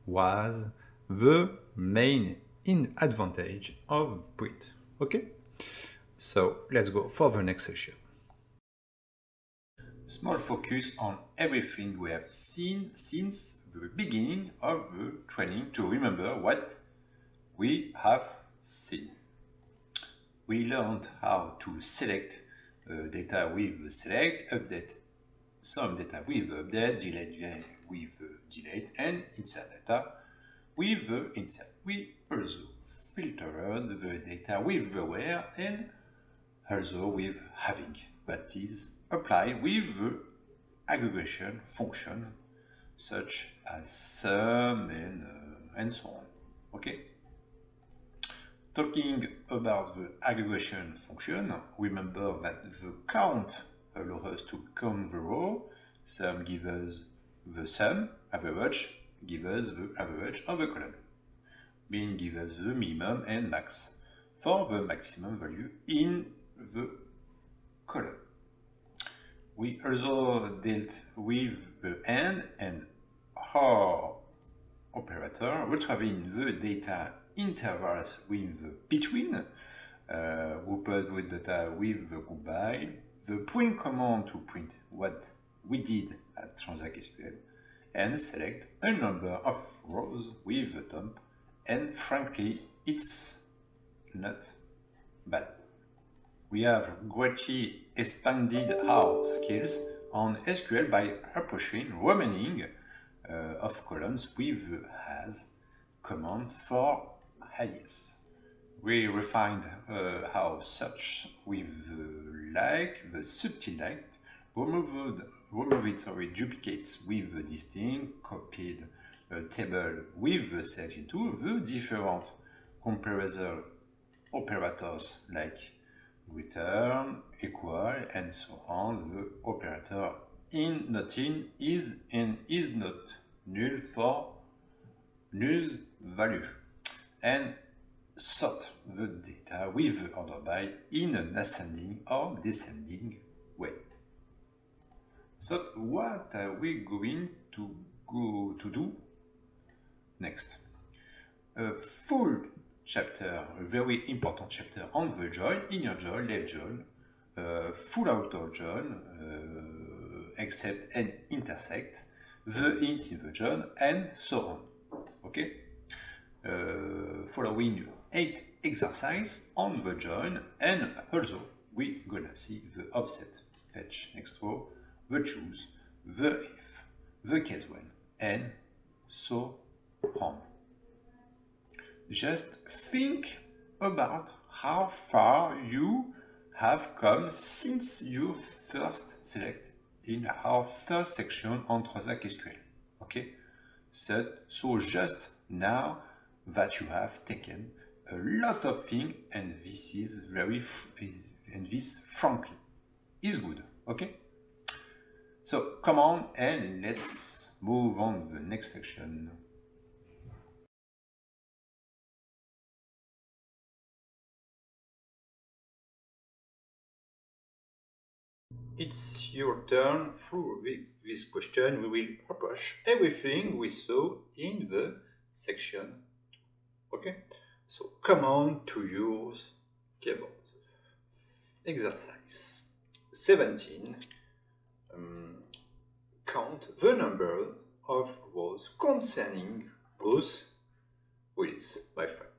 was the main in advantage of print. Okay? So let's go for the next session. Small focus on everything we have seen since the beginning of the training to remember what we have seen. We learned how to select uh, data with select, update some data with update, delete with delete, and insert data with insert. We also filtered the data with the where and also with having, that is applied with the aggregation function such as sum and, uh, and so on. Okay. Talking about the aggregation function, remember that the count allows us to count the row, sum gives us the sum, average gives us the average of the column. Min gives us the minimum and max for the maximum value in the column. We also dealt with the AND and OR operator, which have retrieving the data intervals with the between, uh, grouped with data with the by, the print command to print what we did at Transact SQL, and select a number of rows with the top, and frankly, it's not bad. We have greatly expanded our skills on SQL by approaching romaning uh, of columns with as command for highest. We refined uh, how search with the like, the subtil like, removed, removed sorry, duplicates with the distinct, copied table with the select into the different comparison operators like return, equal, and so on. The operator in not in is and is not null for null value and sort the data with the order by in an ascending or descending way. So what are we going to go to do next? A full chapter, a very important chapter on the join, inner join, left join, full outer join, uh, except and intersect, the int in the join, and so on. Okay? Uh, following eight exercise on the join, and also we gonna see the offset, fetch next row, the choose, the if, the case when, and so on. Just think about how far you have come since you first select in our first section on Transact SQL. Okay, so, so just now that you have taken a lot of things and this is very and this frankly is good. Okay, so come on and let's move on the next section. It's your turn through this question. We will approach everything we saw in the section. Okay? So come on to use keyboard. Exercise 17. Um, count the number of rows concerning Bruce Willis, my friend.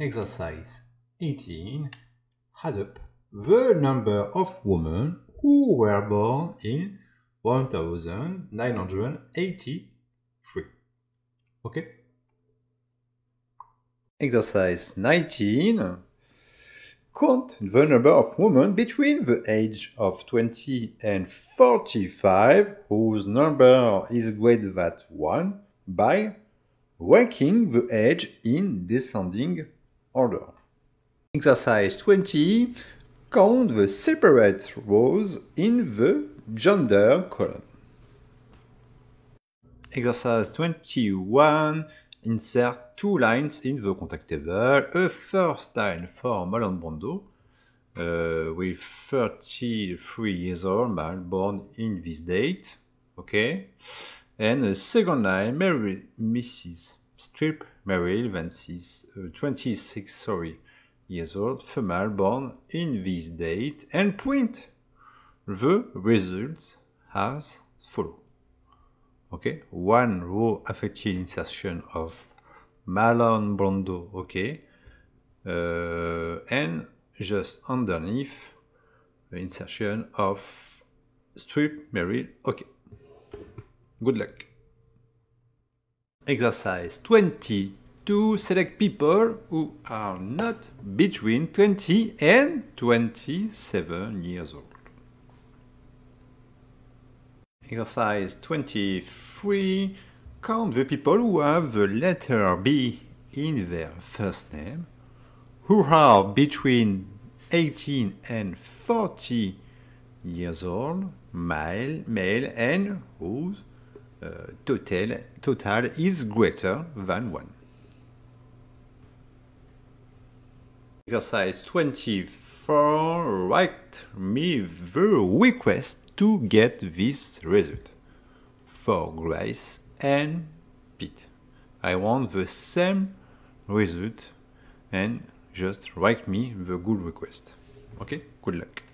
Exercise 18. Add up the number of women who were born in 1983 Okay? Exercise 19. Count the number of women between the age of 20 and 45 whose number is greater than 1 by ranking the age in descending order. Exercise 20. Count the separate rows in the gender column. Exercise 21. Insert two lines in the contact table. A first line for Marlon Brando, uh, with 33 years old, male, born in this date. Okay. And a second line, Mary, Mrs. Streep Meryl, Vancis, uh, 26, sorry, years old, female, born in this date, and print the results as follow. Okay, one row affected insertion of Marlon Brando, okay, uh, and just underneath the insertion of Streep Meryl, okay. Good luck. Exercise 22. Select people who are not between 20 and 27 years old. Exercise 23. Count the people who have the letter B in their first name, who are between 18 and 40 years old, male, male and whose uh, total, total is greater than 1. Exercise 24. Write me the request to get this result for Grace and Pete. I want the same result and just write me the good request. Okay, good luck.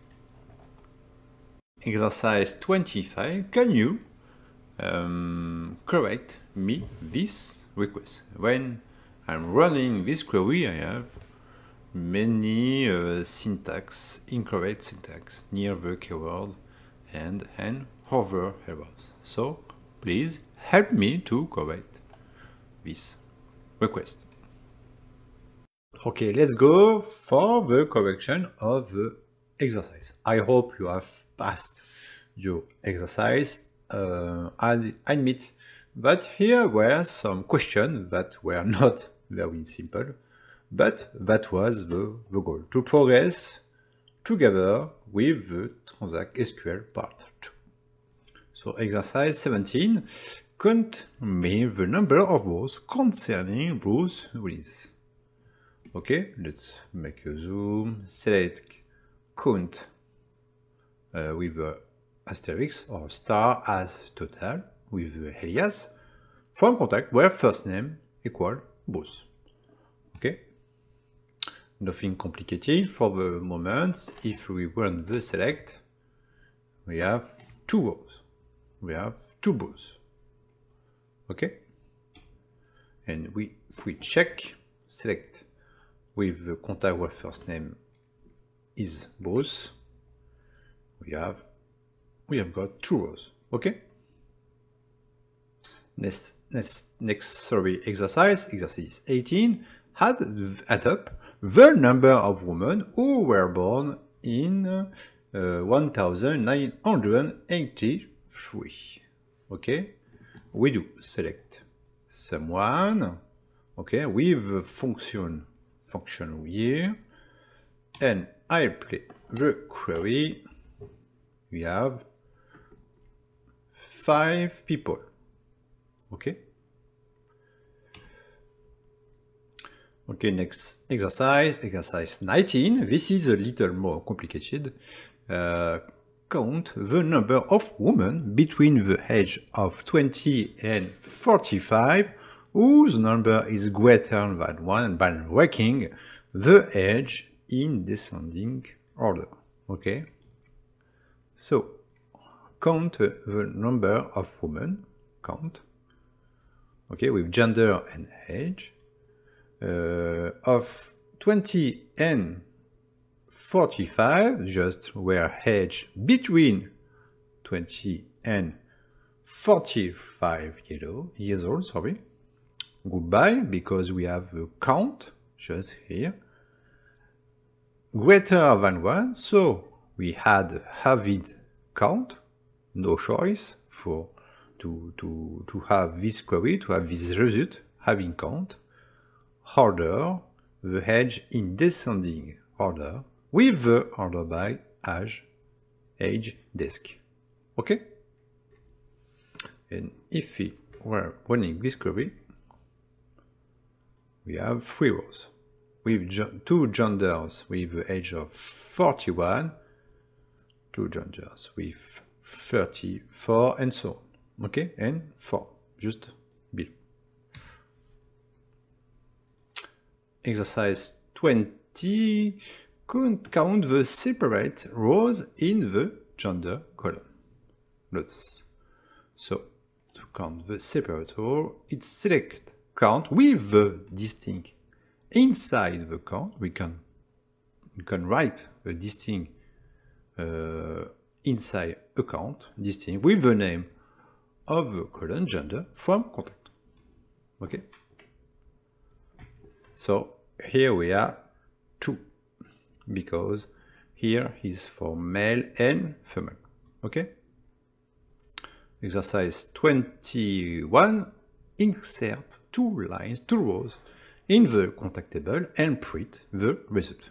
Exercise 25. Can you um, correct me this request? When I'm running this query, I have many uh, syntax, incorrect syntax near the keyword and and hover errors. So please help me to correct this request. Okay, let's go for the correction of the exercise. I hope you have passed your exercise. Uh, I admit that here were some questions that were not very simple, but that was the, the goal, to progress together with the Transact SQL part 2. So exercise 17, count me the number of rows concerning Bruce Willis. Okay, let's make a zoom, select count uh, with the asterisk or star as total with the alias from contact where first name equal Bruce. Okay, nothing complicated for the moment. If we run the select, we have two rows. We have two rows. Okay? And we, if we check select with the contact where first name is Bruce, we have we have got two rows. Okay? Next next next sorry exercise, exercise 18, add, add up the number of women who were born in uh, 1983. Okay, we do select someone. Okay, with function function here, and I play the query. We have five people. Okay. Okay, next exercise, exercise 19. This is a little more complicated. Uh, count the number of women between the age of 20 and 45 whose number is greater than 1 by ranking the age in descending order. Okay? So, count the number of women, count, okay, with gender and age, Uh, of 20 and 45, just where age between 20 and 45 years old, sorry, group by because we have a count just here. Greater than 1 so we had having count. No choice for to, to, to have this query, to have this result, having count, order the edge in descending order with the order by age, age desc. Okay? And if we were running this query, we have three rows with two genders with the age of 41, two genders with 34 and so on. Okay, and 4, just below. Exercise 20, count the separate rows in the gender column. Let's, so, to count the separate row, it's select count with the distinct. Inside the count, we can, we can write a distinct uh, inside account distinct with the name of the column gender from contact. Okay? So here we are two because here is for male and female. Okay? Exercise 21 insert two lines, two rows in the contact table and print the result.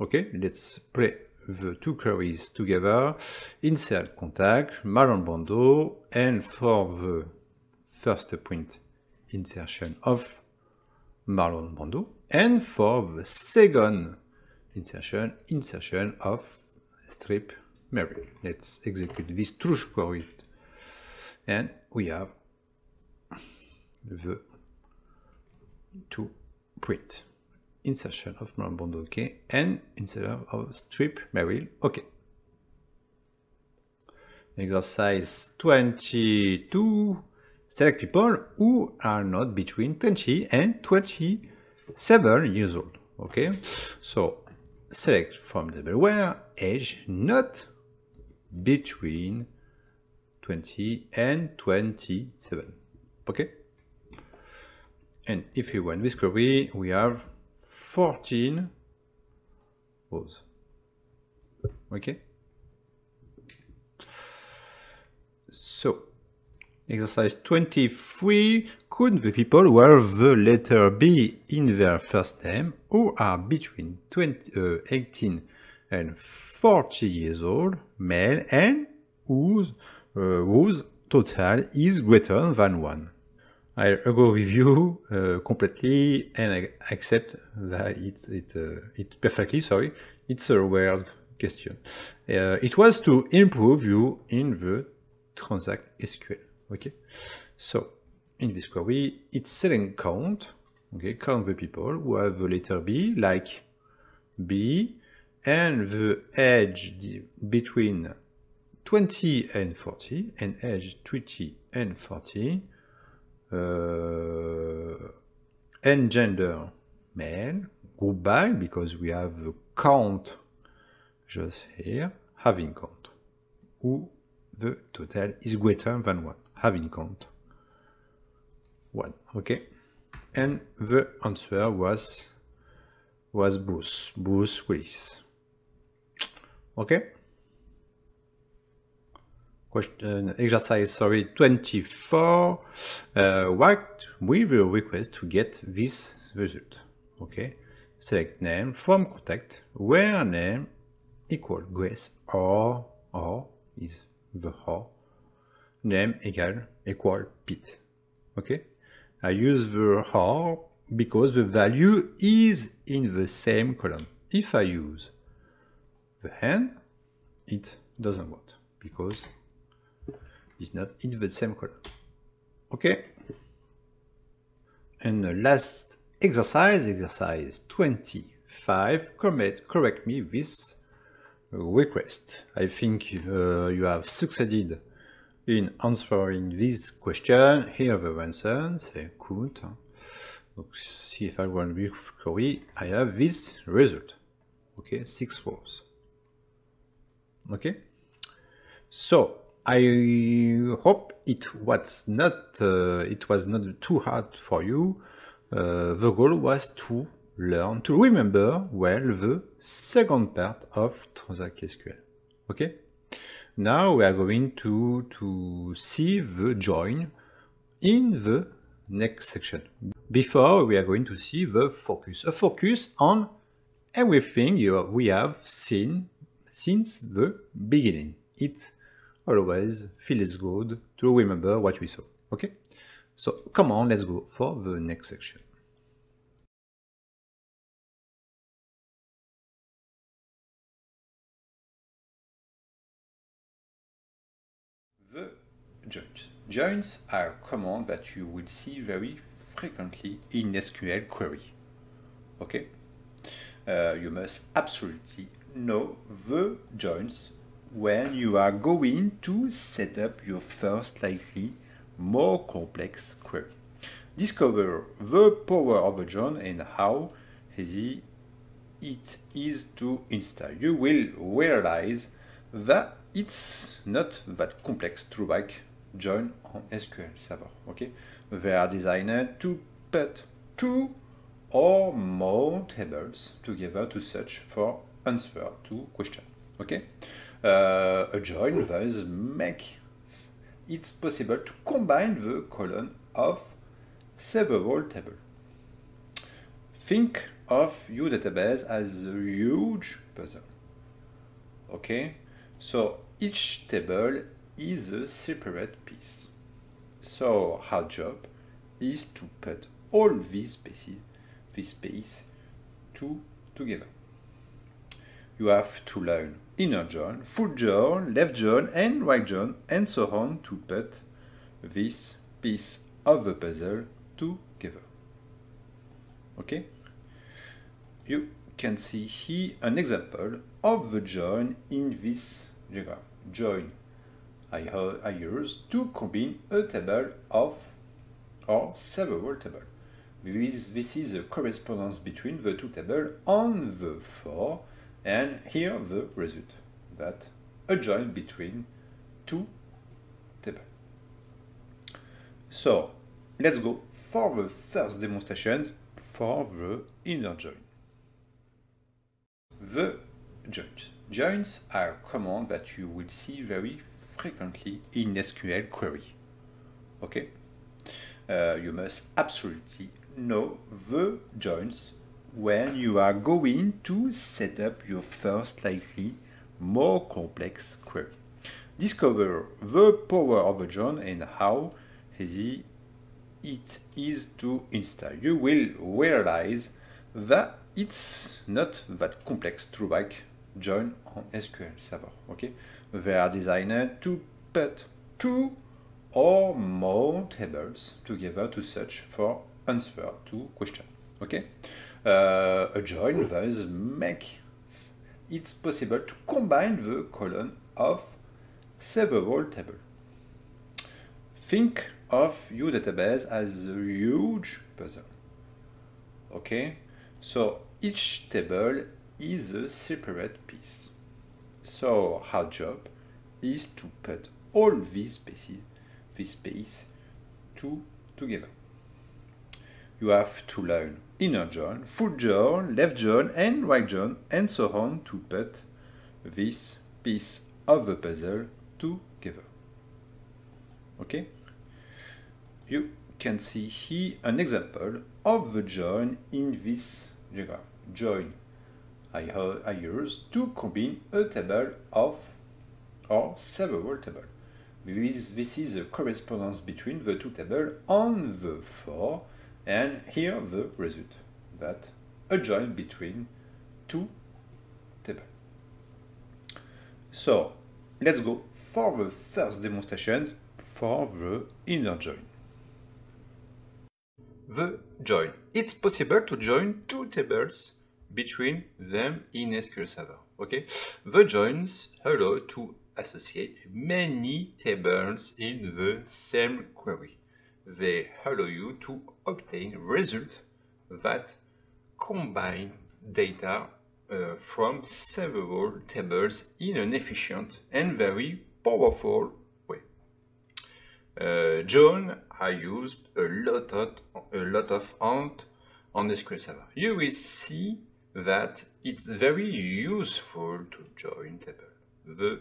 Okay, let's play the two queries together, insert contact, Marlon Brando, and for the first print insertion of Marlon Brando, and for the second insertion, insertion of strip Mary. Let's execute this two query, and we have the two print insertion of bond OK and insertion of strip Meryl OK. Exercise 22. Select people who are not between 20 and 27 years old. Okay, so select from the where age not between 20 and 27. Okay, and if you run this query, we have 14 rows. Okay? So, exercise 23, could the people who have the letter B in their first name who are between 20, uh, 18 and 40 years old, male, and whose, uh, whose total is greater than 1? I agree with you uh, completely and I accept that it's it, uh, it perfectly, sorry, it's a weird question. Uh, it was to improve you in the transact SQL, okay? So, in this query, it's selling count, okay, count the people who have the letter B, like B, and the age between 20 and 40, and age 20 and 40, uh, and gender male, group by, because we have the count just here, having count, who the total is greater than 1, having count 1, okay? And the answer was was Bruce, Bruce Willis. Okay? question exercise sorry 24 uh, what we will request to get this result okay select name from contact where name equal grace or or is the or name equal equal Pitt okay I use the or because the value is in the same column if I use the hand it doesn't work because it's not in the same column. Okay? And the last exercise, exercise 25, correct, correct me this request. I think uh, you have succeeded in answering this question. Here the answers. Cool. Donc, si if I run with query, I have this result. Okay, six rows. Okay, so I hope it was not uh, it was not too hard for you. Uh, the goal was to learn to remember well the second part of Transact SQL. Okay. Now we are going to to see the join in the next section. Before we are going to see the focus, a focus on everything you, we have seen since the beginning. It always feels good to remember what we saw. Okay? So come on, let's go for the next section. Joins. Joins are command that you will see very frequently in SQL query. Okay? Uh, you must absolutely know the joins when you are going to set up your first likely more complex query. Discover the power of a join and how easy it is to install. You will realize that it's not that complex to write join on SQL Server. Okay, they are designed to put two or more tables together to search for answer to question. Okay, uh, a join thus make it possible to combine the column of several tables. Think of your database as a huge puzzle. Okay, so each table is a separate piece. So our job is to put all these pieces, this piece, two together. You have to learn inner join, full join, left join, and right join, and so on to put this piece of the puzzle together. Okay? You can see here an example of the join in this diagram. Join I, I use to combine a table of or several tables. This, this is the correspondence between the two tables on the for and here the result that a join between two tables. So let's go for the first demonstration for the inner join. The joins. Joins are command that you will see very frequently in SQL query. Okay? Uh, you must absolutely know the joins when you are going to set up your first slightly more complex query. Discover the power of a join and how easy it is to install. You will realize that it's not that complex to write join on SQL Server. Okay, they are designed to put two or more tables together to search for answer to question. Okay, uh, a join thus make it possible to combine the column of several tables. Think of your database as a huge puzzle. Okay, so each table is a separate piece. So our job is to put all these pieces, this piece, two together. You have to learn inner join, full join, left join, and right join, and so on to put this piece of the puzzle together. Okay? You can see here an example of the join in this diagram. Join I, I use to combine a table of or several tables. This, this is the correspondence between the two tables on the 4 and here the result that a join between two tables. So let's go for the first demonstration for the inner join. The join. It's possible to join two tables between them in SQL Server. Okay, the joins allow to associate many tables in the same query. They allow you to obtain results that combine data uh, from several tables in an efficient and very powerful uh, join I used a lot of a lot of ant on SQL Server. You will see that it's very useful to join table. The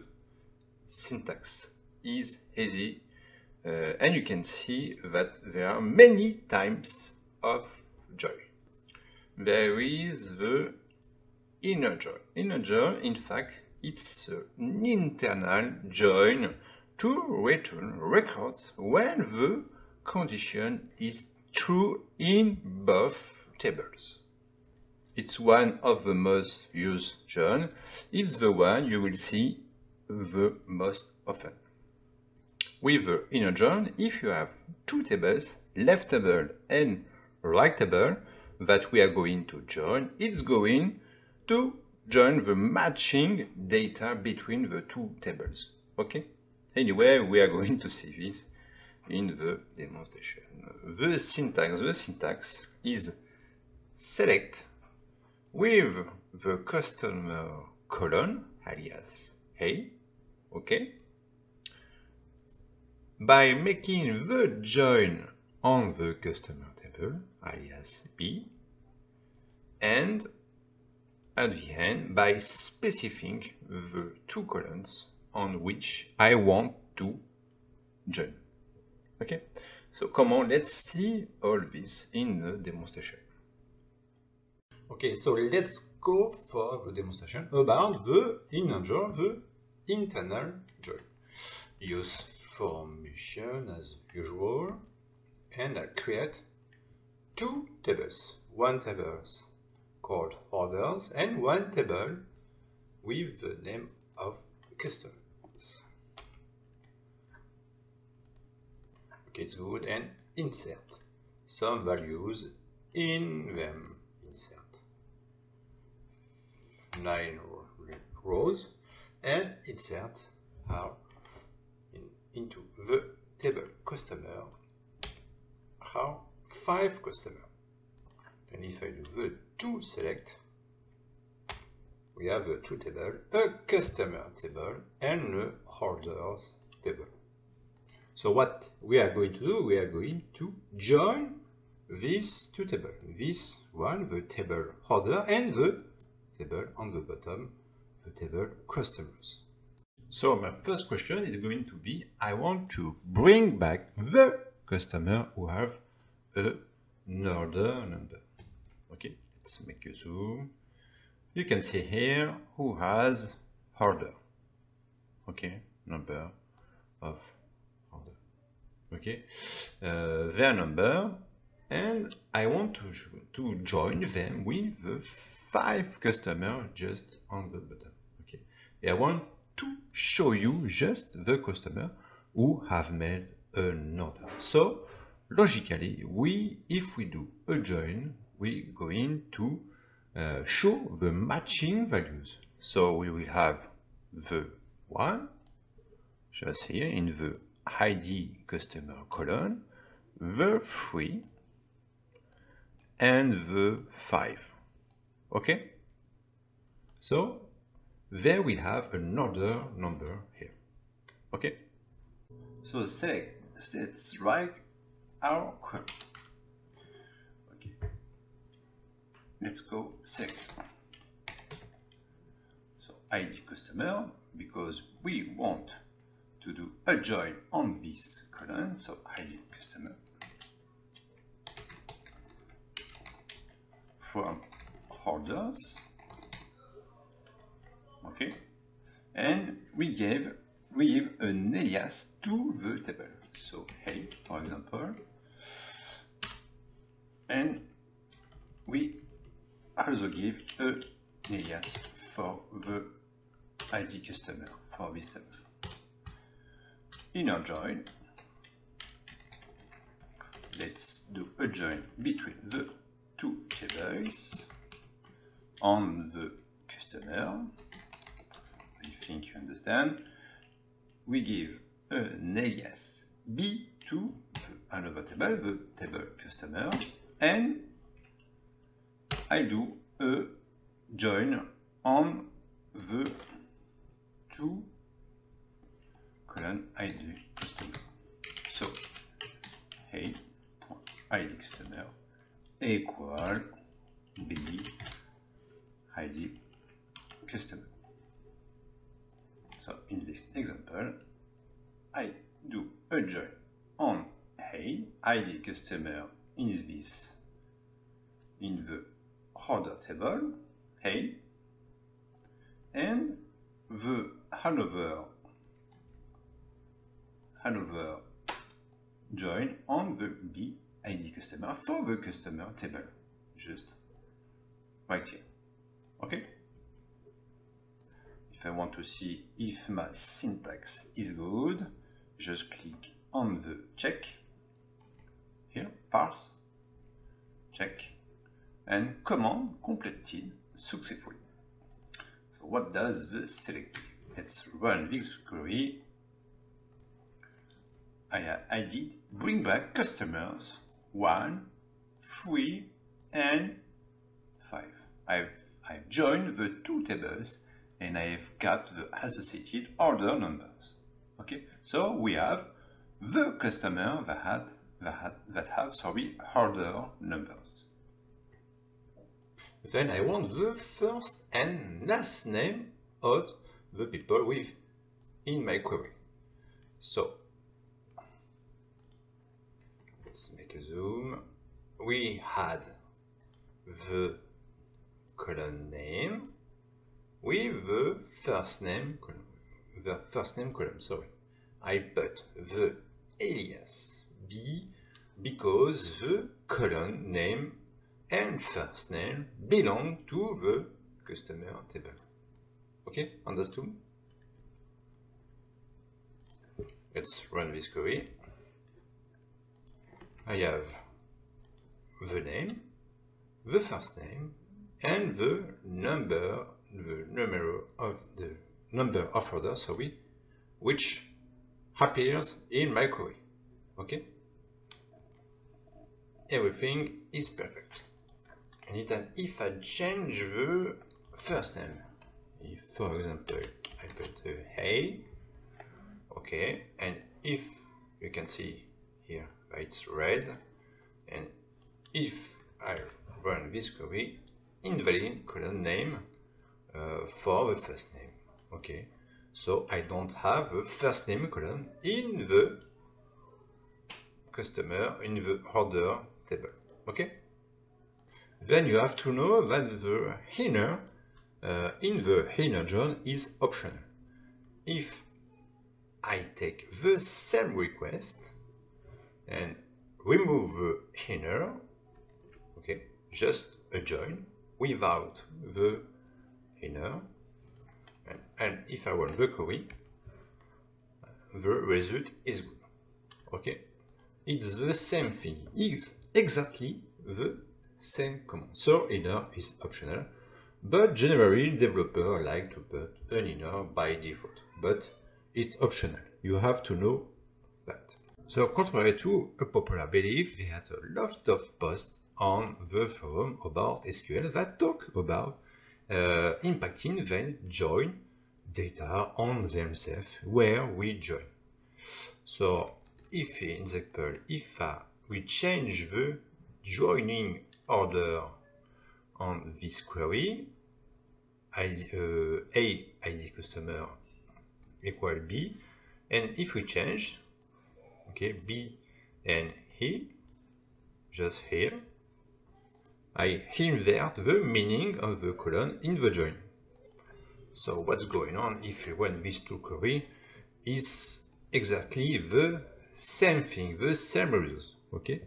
syntax is easy uh, and you can see that there are many types of join. There is the inner join. Inner join, in fact, it's an internal join to return records when the condition is true in both tables. It's one of the most used join. It's the one you will see the most often. With the inner join, if you have two tables, left table and right table, that we are going to join, it's going to join the matching data between the two tables. Okay? Anyway, we are going to see this in the demonstration. The syntax, the syntax is select with the customer colon alias A, okay? By making the join on the customer table alias B and at the end by specifying the two columns on which I want to join. Okay, so come on, let's see all this in the demonstration. Okay, so let's go for the demonstration about the inner join, the internal join. Use formation as usual, and I create two tables. One table called orders and one table with the name of customers. Okay, it's good. And insert some values in them. Insert nine rows and insert how in, into the table customer how five customer. And if I do the two select, we have a two table, a customer table, and a orders table. So what we are going to do, we are going to join these two tables. This one, the table order, and the table on the bottom, the table customers. So my first question is going to be, I want to bring back the customer who have a, order number. Okay, let's make a zoom. You can see here who has order. Okay, number of order. Okay, uh, their number, and I want to to join them with the five customer just on the bottom. Okay, I want to show you just the customer who have made an order. So logically, we if we do a join we're going to uh, show the matching values. So we will have the one just here in the ID customer column, the three, and the five. Okay? So there we have another number here. Okay? So say let's write our query. Okay. Let's go select. So ID customer, because we want to do a join on this column, so ID customer from orders, okay, and we gave we give an alias to the table. So hey, for example, and we also give a alias for the ID customer for this table. Inner join, let's do a join between the two tables on the customer. I think you understand. We give an alias B to another table, the table customer, and I do a join on the two column ID customer. So a id customer equal b id customer. So in this example, I do a join on a id customer in this in the order table a and the Hanover Hanover join on the B ID customer for the customer table. Just right here. Okay? If I want to see if my syntax is good, just click on the check here, parse, check, and command completed successfully. So what does the select? Let's run this query I, I did bring back customers 1, 3, and 5. I've, I've joined the two tables and I've got the associated order numbers. Okay, so we have the customer that had that, that have sorry order numbers. Then I want the first and last name of the people with in my query. So let's make a zoom. We had the column name with the first name column. The first name column, sorry. I put the alias B because the column name and first name belong to the customer table. Okay, understood? Let's run this query. I have the name, the first name, and the number, the number of the number of orders, sorry, which appears in my query. Okay? Everything is perfect. And then if I change the first name, if for example I put a hey, okay, and if you can see here it's red and if I run this query invalid column name uh, for the first name. Okay. So I don't have a first name column in the customer in the order table. Okay. Then you have to know that the inner uh, in the inner join is optional. If I take the same request and remove the inner, okay, just a join without the inner, and, and if I run the query, the result is good, okay? It's the same thing, it's exactly the same command. So inner is optional, but generally developer like to put an inner by default, but it's optional. You have to know that. So contrary to a popular belief, we had a lot of posts on the forum about SQL that talk about uh, impacting then join data on themselves where we join. So if in example, if uh, we change the joining order on this query, ID, uh, A ID customer equal B, and if we change okay b and he just here I invert the meaning of the column in the join. So what's going on if we run this two query is exactly the same thing the same result okay?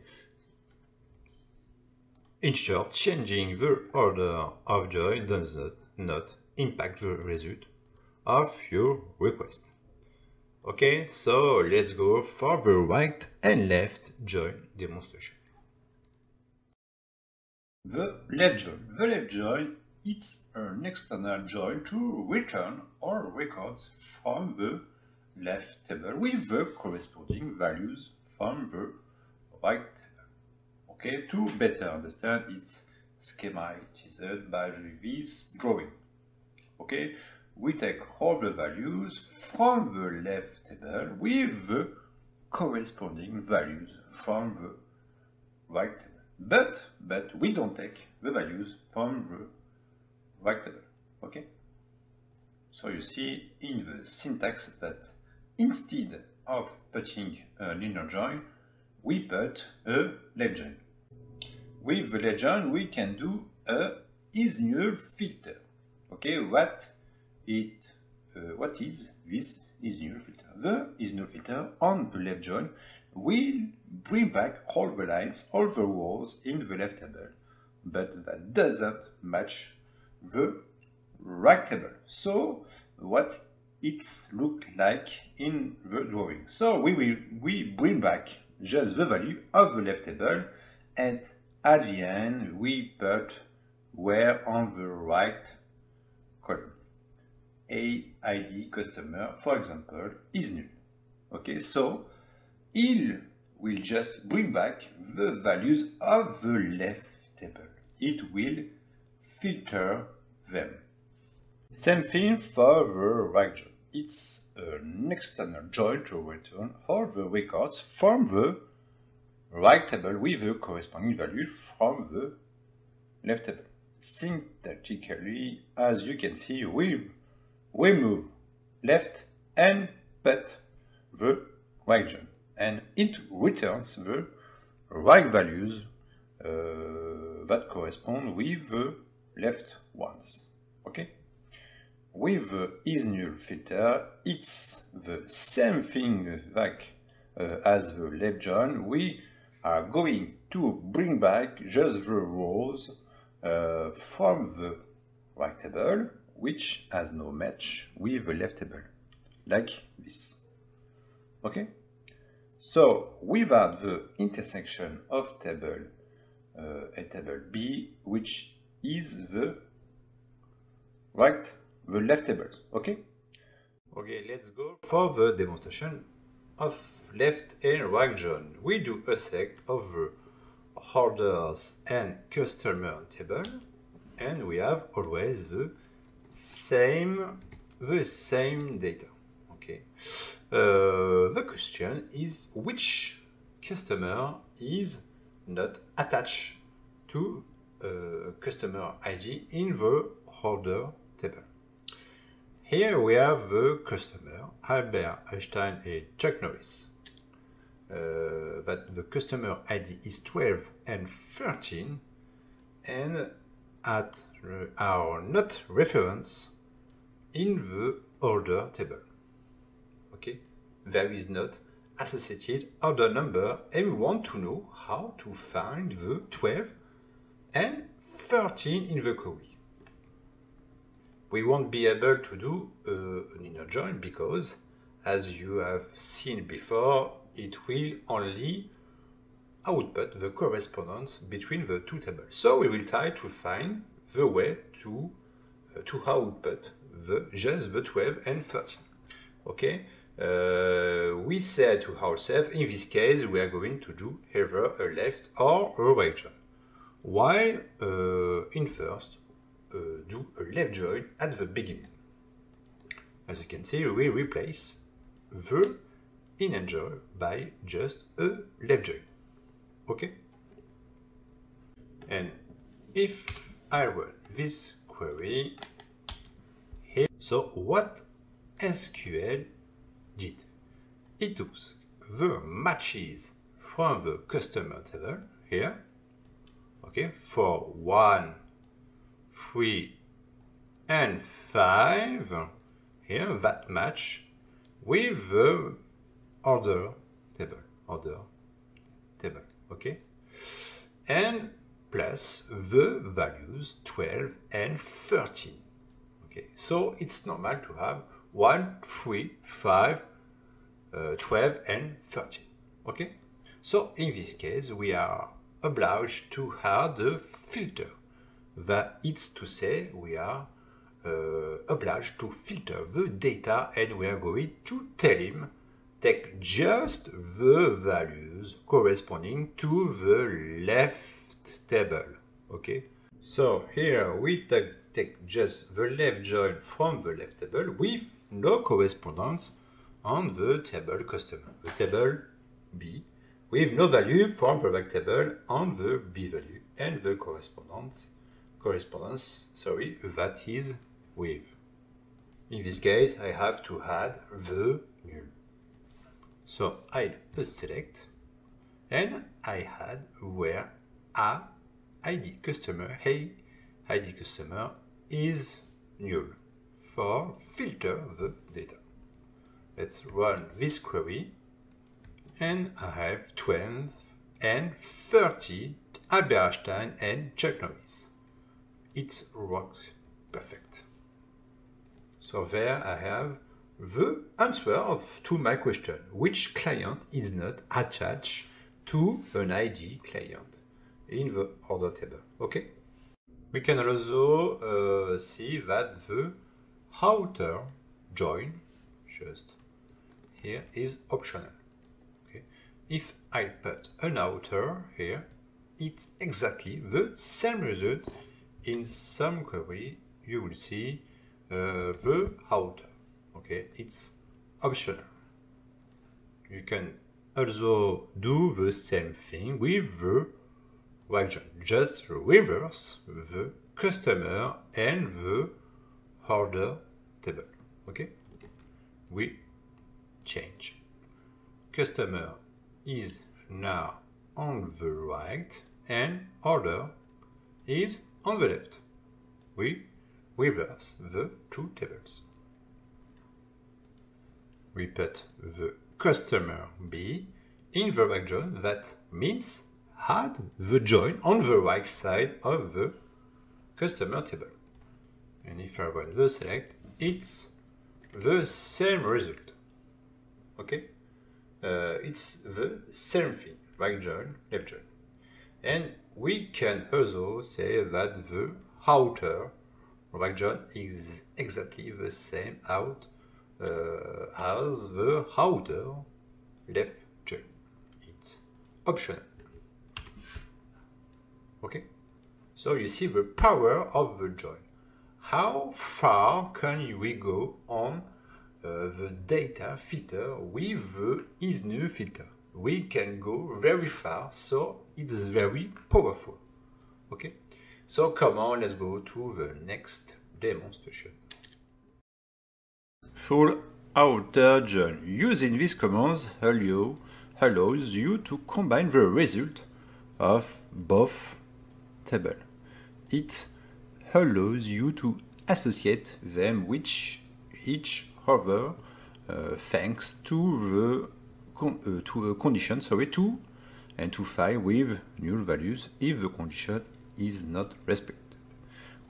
In short changing the order of join does not, not impact the result of your request. Okay, so let's go for the right and left join demonstration. The left join. The left join it's an external join to return all records from the left table with the corresponding values from the right table. Okay, to better understand its schematized uh, by this drawing. Okay, we take all the values from the left table with the corresponding values from the right table. But, but we don't take the values from the table, okay? So you see in the syntax that instead of putting an inner join, we put a left join. With the left join, we can do a is null filter. Okay, what it uh, what is this is null filter? The is null filter on the left join will bring back all the lines, all the rows in the left table, but that doesn't match the right table. So what it look like in the drawing. So we will we bring back just the value of the left table and at the end we put where on the right column. A ID customer, for example, is null. Okay, so il will just bring back the values of the left table. It will filter them. Same thing for the right join. It's an external join to return all the records from the right table with the corresponding value from the left table. Syntactically, as you can see, we remove left and put the right join and it returns the right values uh, that correspond with the left ones. Okay? With the is null filter, it's the same thing like uh, as the left join. We are going to bring back just the rows uh, from the right table, which has no match with the left table, like this. Okay? So without the intersection of table uh, and table B, which is the right, the left table. Okay? Okay, let's go for the demonstration of left and right join. We do a select of the orders and customer table and we have always the same the same data okay uh, the question is which customer is not attached to uh, customer ID in the order table here we have the customer Albert Einstein and Chuck Norris uh, that the customer ID is 12 and 13 and at uh, our not reference in the order table. Okay, there is not associated order number and we want to know how to find the 12 and 13 in the query. We won't be able to do uh, an inner join because as you have seen before it will only output the correspondence between the two tables. So we will try to find the way to, uh, to output the, just the 12 and 13. Okay, uh, we say to ourselves, in this case, we are going to do either a left or a right join. While uh, in first, uh, do a left join at the beginning. As you can see, we replace the inner join by just a left join. Okay? And if I run this query here, so what SQL did? It took the matches from the customer table here, okay, for 1, 3, and 5, here, that match with the order table, order table, okay? And plus the values 12 and 13. Okay, so it's normal to have 1, 3, 5, uh, 12 and 13. Okay, so in this case we are obliged to add the filter. That is to say we are uh, obliged to filter the data and we are going to tell him take just the values corresponding to the left table. Okay, so here we take, take just the left join from the left table with no correspondence on the table customer, the table B with no value from the back table on the B value and the correspondence correspondence sorry that is with. In this case I have to add the null. So I select and I had where a ID customer hey ID customer is null for filter the data. Let's run this query and I have 12 and 30 Albert Einstein and Chuck Norris. It works perfect. So there I have the answer of, to my question, which client is not attached to an ID client in the order table. Okay? We can also uh, see that the outer join, just here, is optional. Okay? If I put an outer here, it's exactly the same result. In some query, you will see uh, the outer. Okay, it's optional. You can also do the same thing with the wagon. Just reverse the customer and the order table. Okay? We change. Customer is now on the right and order is on the left. We reverse the two tables. We put the customer B in the right join. That means add the join on the right side of the customer table. And if I run the select, it's the same result. Okay? Uh, it's the same thing, right join, left join. And we can also say that the outer right join is exactly the same out uh, as the outer left join. It's optional. Okay? So you see the power of the join. How far can we go on uh, the data filter with the isNull filter? We can go very far, so it's very powerful. Okay? So come on, let's go to the next demonstration. Full outer join. Using these commands allow, allows you to combine the result of both tables. It allows you to associate them with each other uh, thanks to the con uh, to a condition sorry to and to file with null values if the condition is not respected.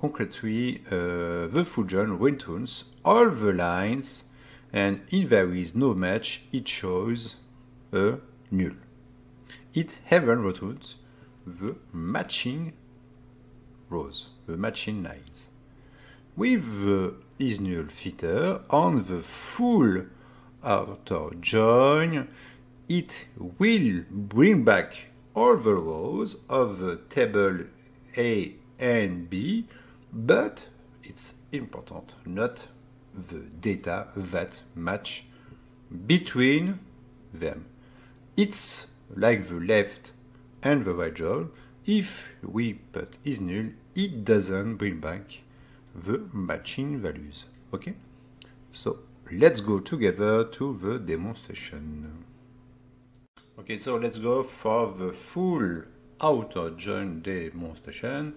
Concretely, uh, the join returns all the lines and if there is no match, it shows a null. It even returns the matching rows, the matching lines. With the isNull filter on the full outer join, it will bring back all the rows of the table A and B, but it's important, not the data that match between them. It's like the left and the right join. If we put isNull, it doesn't bring back the matching values. Okay? So let's go together to the demonstration. Okay, so let's go for the full outer join demonstration.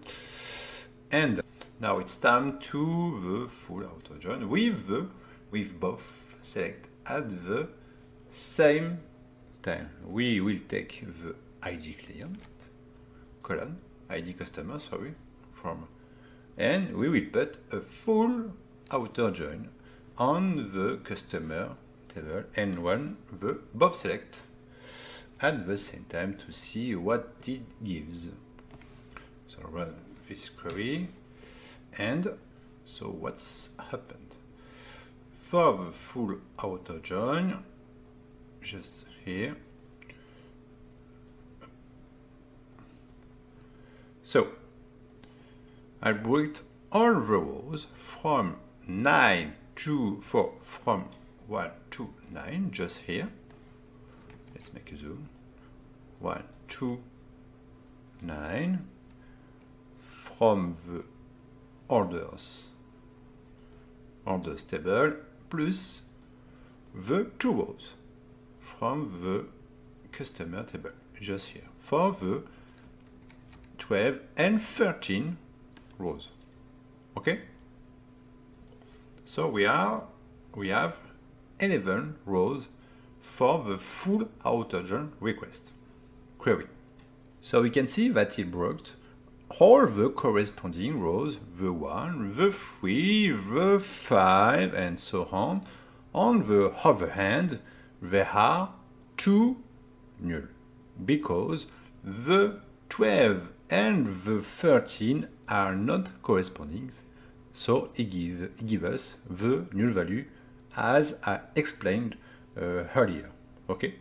And now it's time to the full outer join with the, with both select at the same time. We will take the ID client colon ID customer sorry from and we will put a full outer join on the customer table and run the bob select at the same time to see what it gives. So run this query and so what's happened. For the full outer join, just here. So I brought all the rows from 9 to 4, from 1 to 9, just here. let's make a zoom. 1, 2, 9 from the orders orders table plus the two rows from the customer table just here for the 12 and 13 rows okay? So we are we have 11 rows for the full outer request. Query. So we can see that it broke all the corresponding rows, the 1, the 3, the 5, and so on. On the other hand, there are two null, because the 12 and the 13 are not corresponding, so it gives give us the null value as I explained uh, earlier. Okay,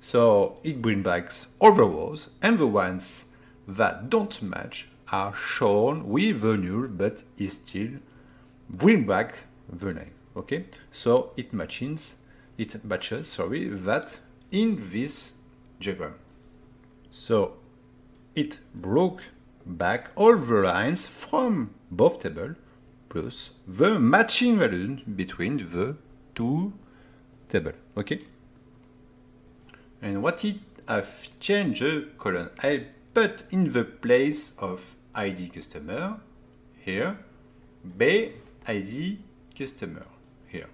so it brings back all the rows and the ones that don't match are shown with the null but is still bring back the name okay so it matches it matches sorry that in this diagram so it broke back all the lines from both tables plus the matching value between the two tables okay and what it have changed the column I put in the place of ID customer here, B ID customer here,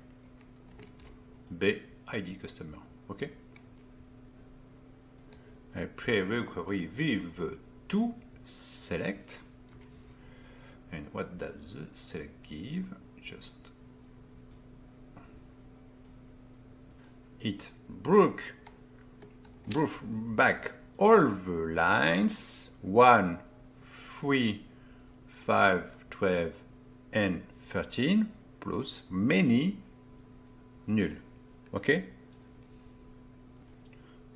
B ID customer. Okay. I play the query with the to select. And what does the select give? Just it broke, broke back all the lines, 1, 3, 5, 12, and 13, plus many null. Okay?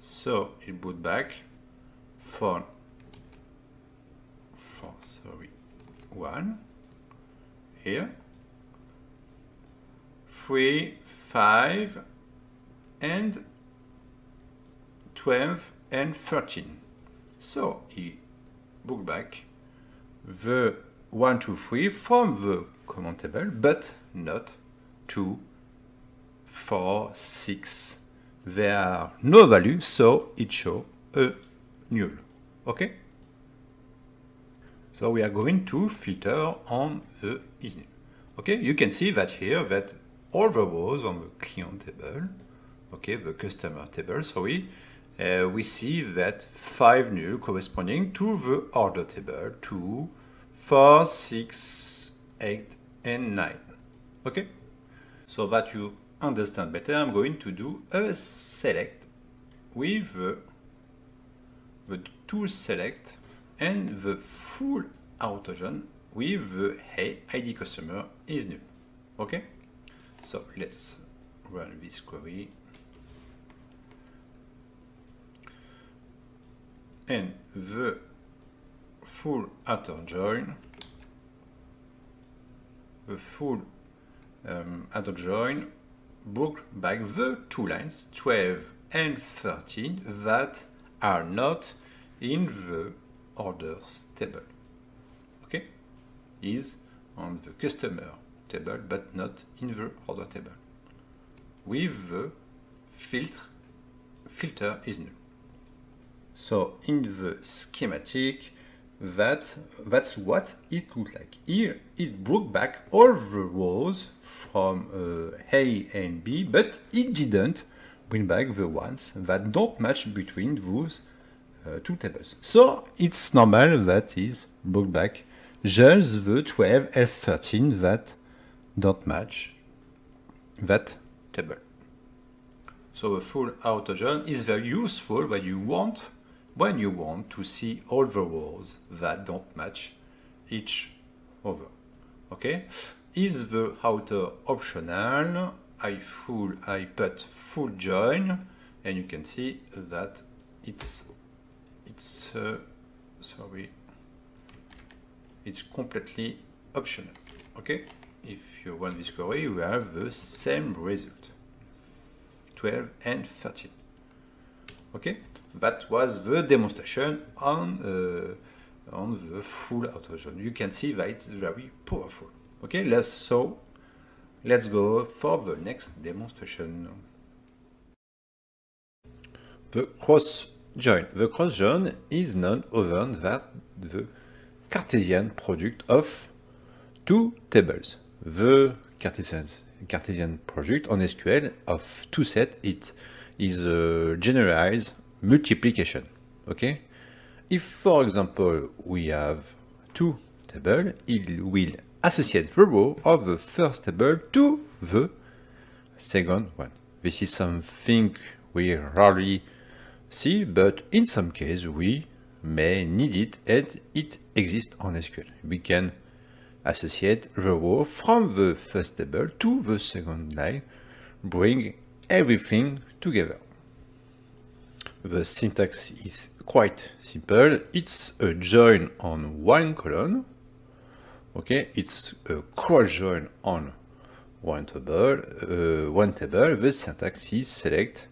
So it put back for sorry, 1 here, 3, 5, and 12 and 13. So he book back the 1, 2, 3 from the command table, but not 2, 4, 6. There are no value, so it shows a null. Okay? So we are going to filter on the is null. Okay, you can see that here that all the rows on the client table, okay, the customer table, sorry, uh, we see that 5 null corresponding to the order table 2, 4, 6, 8, and 9. Okay? So that you understand better, I'm going to do a select with the, the tool select and the full outer join with the hey ID customer is null. Okay? So let's run this query. and the full outer join, the full um, outer join broke back the two lines, 12 and 13, that are not in the orders table. Okay? Is on the customer table, but not in the order table. With the filter, filter is null. So in the schematic, that that's what it looked like. Here it broke back all the rows from uh, A and B, but it didn't bring back the ones that don't match between those uh, two tables. So it's normal that is brought back just the 12 F13 that don't match that table. So a full outer join is very useful when you want when you want to see all the rows that don't match each other. Okay, is the outer optional? I full I put full join, and you can see that it's it's uh, sorry it's completely optional. Okay, if you run this query, you have the same result, 12 and 13. Okay, that was the demonstration on uh, on the full AutoJohn. You can see that it's very powerful. Okay, let's so let's go for the next demonstration. The cross join. The cross join is none other than the Cartesian product of two tables. The Cartesian, Cartesian product on SQL of two sets it is a generalized multiplication. Okay? If, for example, we have two tables, it will associate the row of the first table to the second one. This is something we rarely see, but in some cases we may need it and it exists on SQL. We can associate the row from the first table to the second line, bring everything together. The syntax is quite simple. It's a join on one column. Okay, it's a cross join on one table. Uh, one table. The syntax is select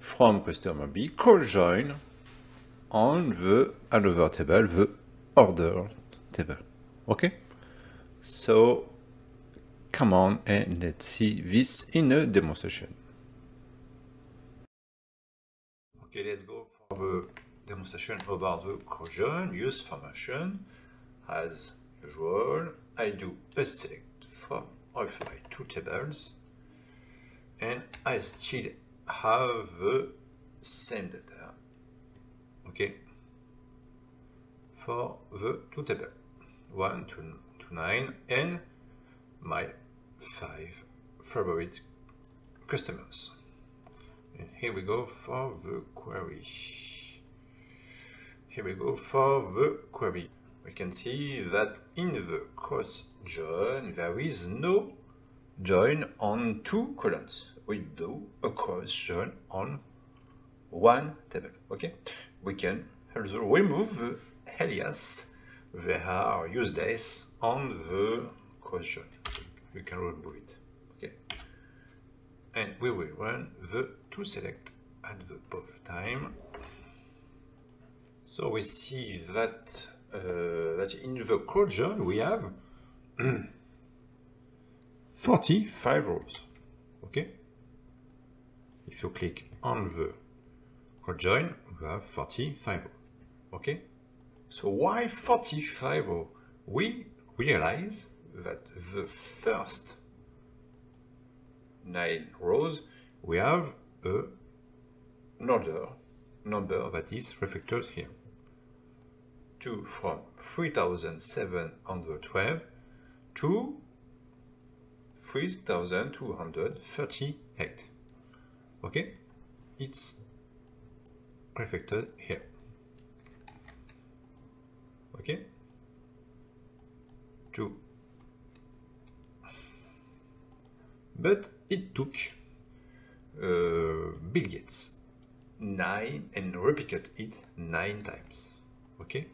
from customer B cross join on the another table, the order table. Okay, so come on and let's see this in a demonstration. Okay, let's go for the demonstration about the join use formation. As usual, I do a select from of my two tables and I still have the same data. Okay, for the two tables, one to, to nine, and my five favorite customers. And here we go for the query. Here we go for the query. We can see that in the cross join there is no join on two columns. We do a join on one table. Okay, we can also remove the alias. They are useless on the join. We can remove it. Okay, and we will run the to select at the both time. So we see that uh, that in the join we have 45 rows. Okay. If you click on the cross join, we have 45. Okay. So why 45? We realize that the first nine rows we have a order number that is reflected here. 2 from 3712 to 3238. Okay? It's reflected here. Okay? 2. But it took uh, Bill Gates 9 and replicated it 9 times. Okay?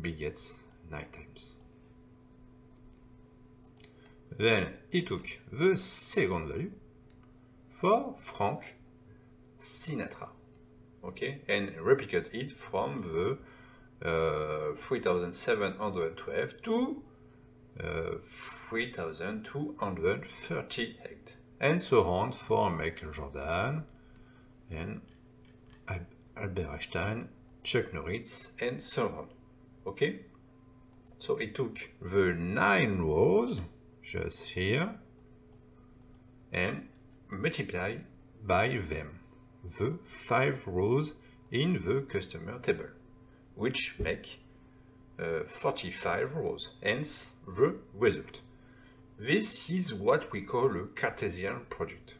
Bill Gates 9 times. Then it took the second value for Frank Sinatra. Okay, and replicate it from the uh, 3712 to uh, 3238 and so on for Michael Jordan and Albert Einstein, Chuck Norris and so on. Okay, so it took the nine rows just here and multiply by them the five rows in the customer table, which make uh, 45 rows, hence the result. This is what we call a Cartesian product.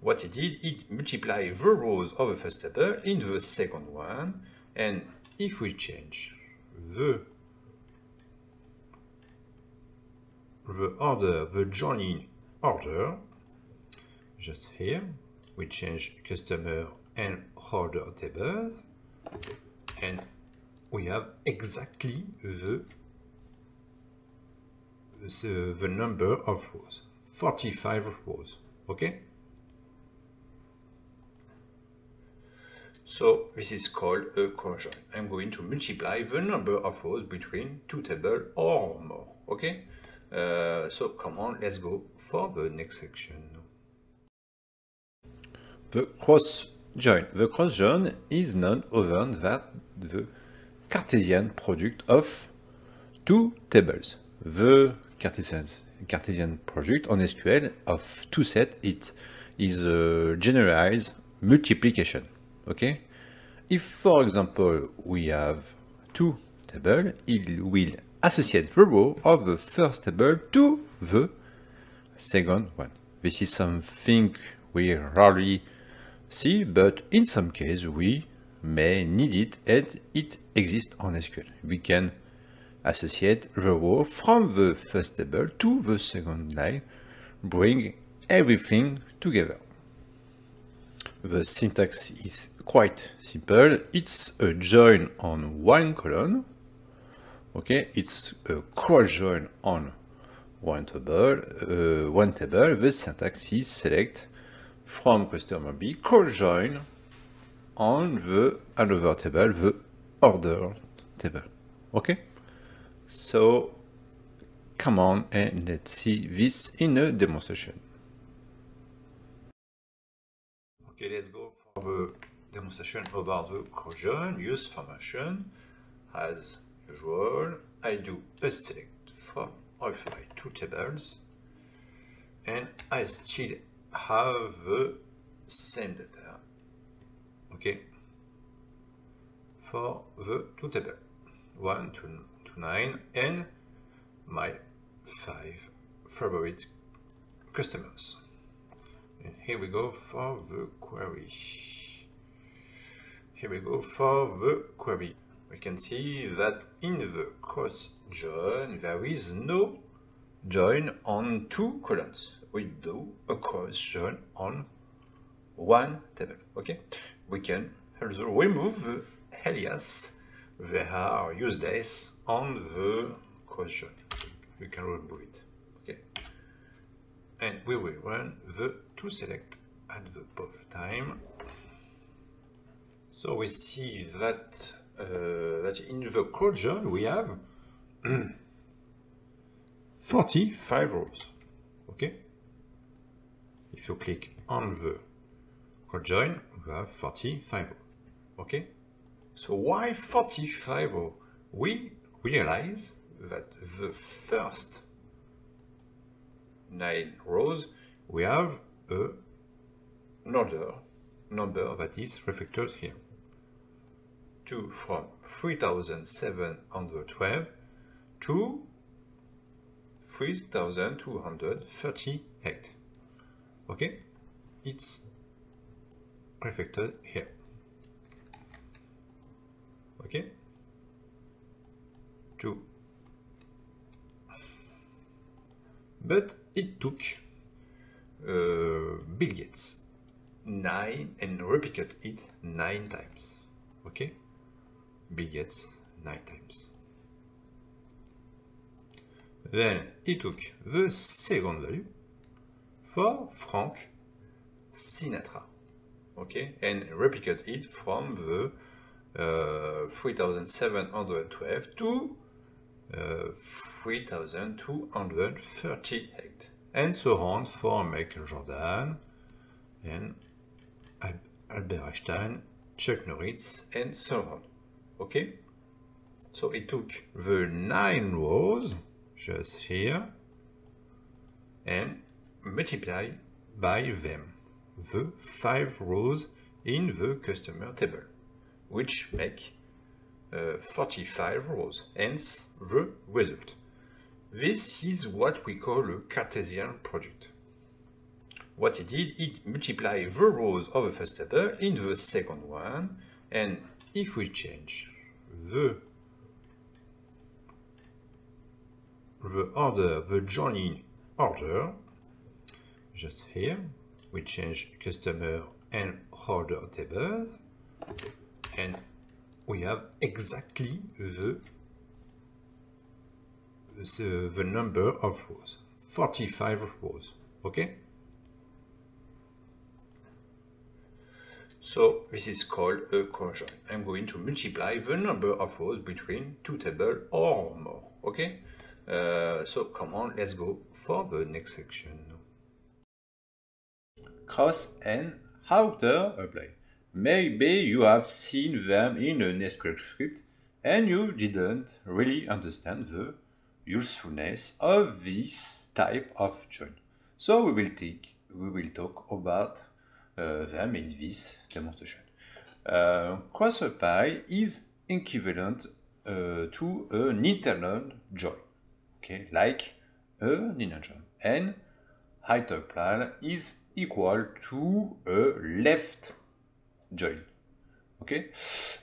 What it did, it multiplied the rows of the first table in the second one, and if we change the the order, the joining order, just here, we change customer and order tables, and we have exactly the, the, the number of rows, 45 rows, okay? So this is called a cross. I'm going to multiply the number of rows between two tables or more. Okay? Uh, so come on, let's go for the next section. The cross join. The cross join is none other than the Cartesian product of two tables. The Cartesian, Cartesian product on SQL of two sets it is a generalized multiplication. Okay? If, for example, we have two tables, it will associate the row of the first table to the second one. This is something we rarely see, but in some cases we may need it and it exists on SQL. We can associate the row from the first table to the second line, bring everything together. The syntax is quite simple. It's a join on one column. Okay, it's a cross join on one table. Uh, one table. The syntax is select from customer B cross join on the another table, the order table. Okay, so come on and let's see this in a demonstration. Okay, let's go for the demonstration about the join use formation. As usual, I do a select from of my two tables and I still have the same data. Okay, for the two tables, one to, to nine, and my five favorite customers. And here we go for the query. Here we go for the query. We can see that in the cross join there is no join on two columns. We do a join on one table. Okay, we can also remove the alias. They are used useless on the join. We can remove it. Okay, and we will run the to select at the both time. So we see that uh, that in the join we have 45 rows. Okay. If you click on the cross join, we have 45. Okay. So why 45? We realize that the first nine rows we have a order number that is reflected here. To from 3712 to 3238. Okay? It's reflected here. Okay? To but it took uh, Bill Gates nine and repeated it nine times. Okay, Bill Gates nine times. Then it took the second value for Frank Sinatra. Okay, and replicated it from the uh, 3712 to uh, 3238 and so on for Michael Jordan and Albert Einstein, Chuck Norris and so on. Okay? So it took the nine rows just here and multiply by them the five rows in the customer table, which make uh, 45 rows, hence the result. This is what we call a Cartesian product. What it did, it multiplied the rows of the first table in the second one, and if we change the the order, the joining order, just here, we change customer and order tables, and we have exactly the, the, the number of rows, 45 rows, okay? So this is called a cross-join. I'm going to multiply the number of rows between two tables or more. Okay? Uh, so come on, let's go for the next section. Cross and outer apply. Maybe you have seen them in an SQL script and you didn't really understand the usefulness of this type of join. So we will take, we will talk about uh, them in this demonstration. Uh, cross apply is equivalent uh, to an internal join, okay, like an inner join, and outer apply is equal to a left join. Okay,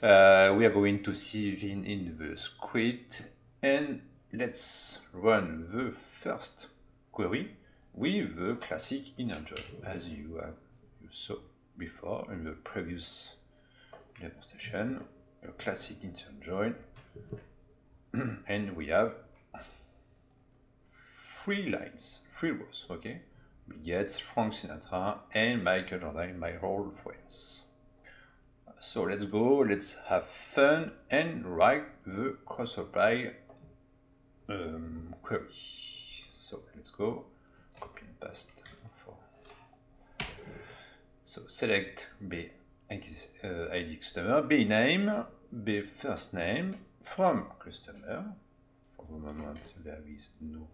uh, we are going to see in, in the script and let's run the first query with the classic inner join as you have you saw before in the previous demonstration. A classic inner join. And we have three lines three rows okay Gates, Frank Sinatra and Michael Jordan my old friends. So let's go let's have fun and write the cross apply um, query. So let's go. Copy and paste. So select B uh, ID customer, B name, B first name from customer. For the moment there is no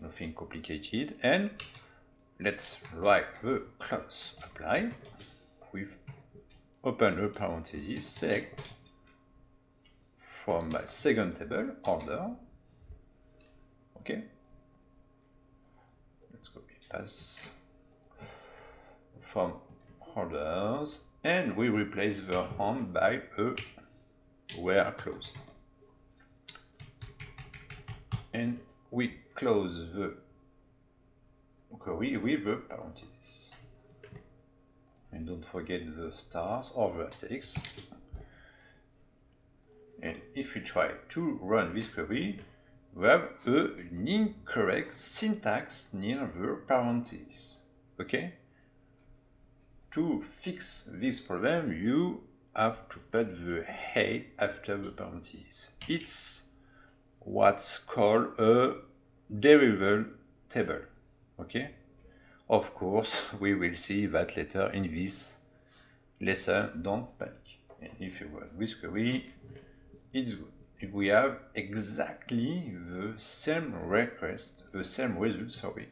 nothing complicated. And let's write the cross apply with open a parenthesis select from my second table order. Okay. Let's copy paste. From orders and we replace the on by a where clause. And we close the query with the parentheses and don't forget the stars or the asterisks and if we try to run this query we have an incorrect syntax near the parentheses okay to fix this problem you have to put the hey after the parentheses it's what's called a derived table okay of course we will see that later in this lesson don't panic. And if you want this query it's good. If we have exactly the same request the same result sorry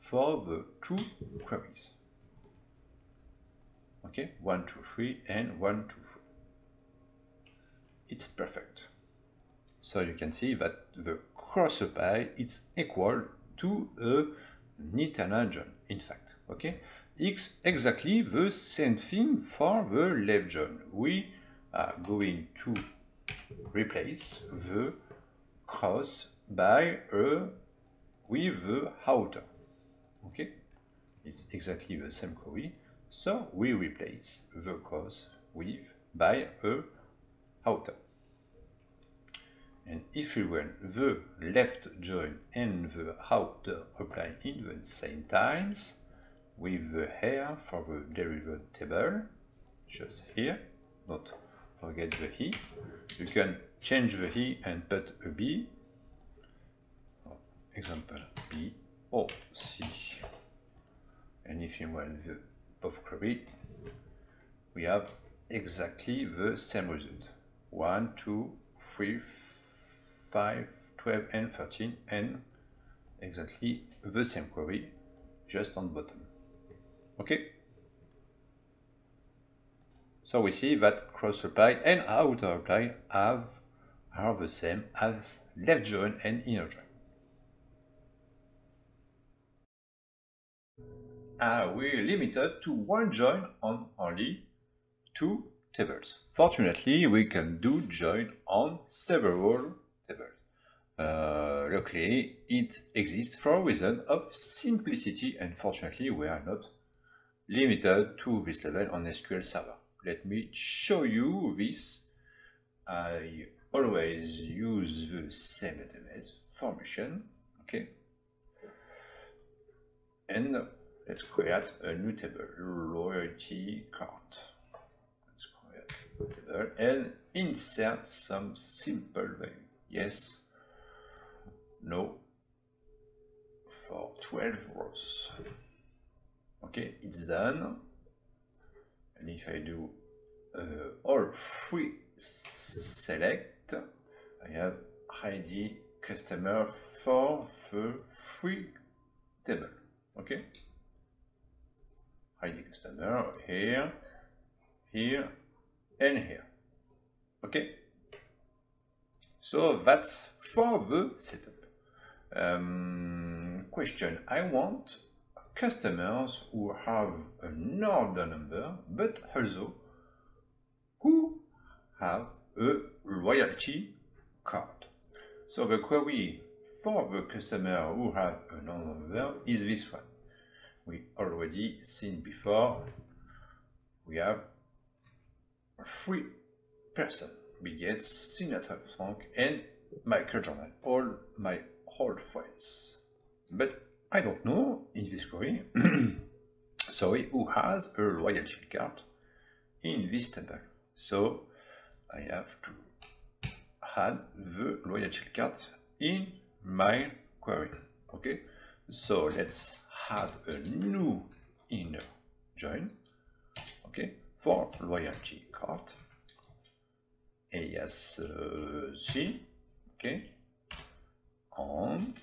for the two queries. Okay one two three and one two three. It's perfect. So you can see that the cross apply is equal to a internal join in fact okay? It's exactly the same thing for the left join we are going to replace the cross by a with the outer okay? It's exactly the same query. So we replace the cross with by a outer and if we run the left join and the outer apply in the same times with the here for the derived table just here not forget the he. You can change the he and put a b. Example b or c. And if you want the both query we have exactly the same result. 1 2 3 5 12 and 13 and exactly the same query just on the bottom. Okay? So we see that cross apply and outer apply have are the same as left join and inner join uh, we're limited to one join on only two tables. Fortunately, we can do join on several tables. Uh, luckily, it exists for a reason of simplicity and fortunately we are not limited to this level on SQL Server. Let me show you this. I always use the same database formation, okay? And let's create a new table, loyalty card. Let's create a table and insert some simple value. Yes, no, for 12 rows. Okay, it's done. And if I do uh, all three select, I have ID customer for the free table. Okay, ID customer here, here, and here. Okay, so that's for the setup. Um, question I want customers who have an order number but also who have a loyalty card. So the query for the customer who have an order number is this one. We already seen before we have three person. We get Sinatra Frank and Michael Jordan, all my old friends. But I don't know in this query, sorry, who has a loyalty card in this table. So I have to add the loyalty card in my query. Okay, so let's add a new inner join. Okay, for loyalty card alias uh, C. Okay, on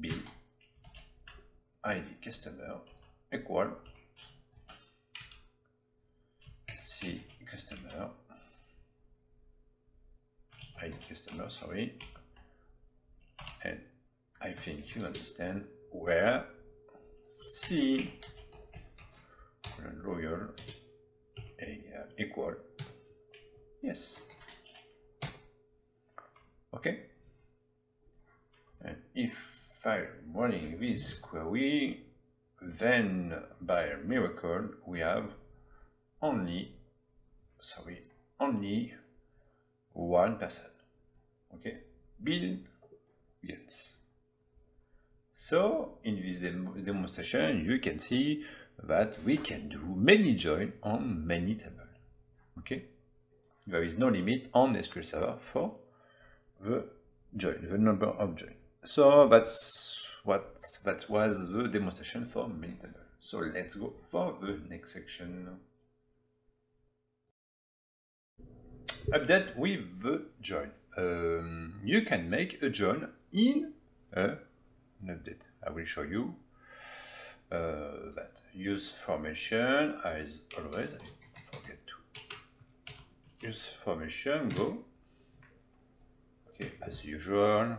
B ID customer equal C customer ID customer sorry and I think you understand where C loyal equal yes. Okay. And if I'm running this query then by miracle we have only sorry only one person. Okay. Bill Gates so in this dem demonstration you can see that we can do many join on many tables okay there is no limit on SQL Server for the join the number of join so that's what that was the demonstration for many. So let's go for the next section. Update with the join. Um, you can make a join in a, an update. I will show you uh, that. Use formation as always. To use formation. Go. Okay, as usual.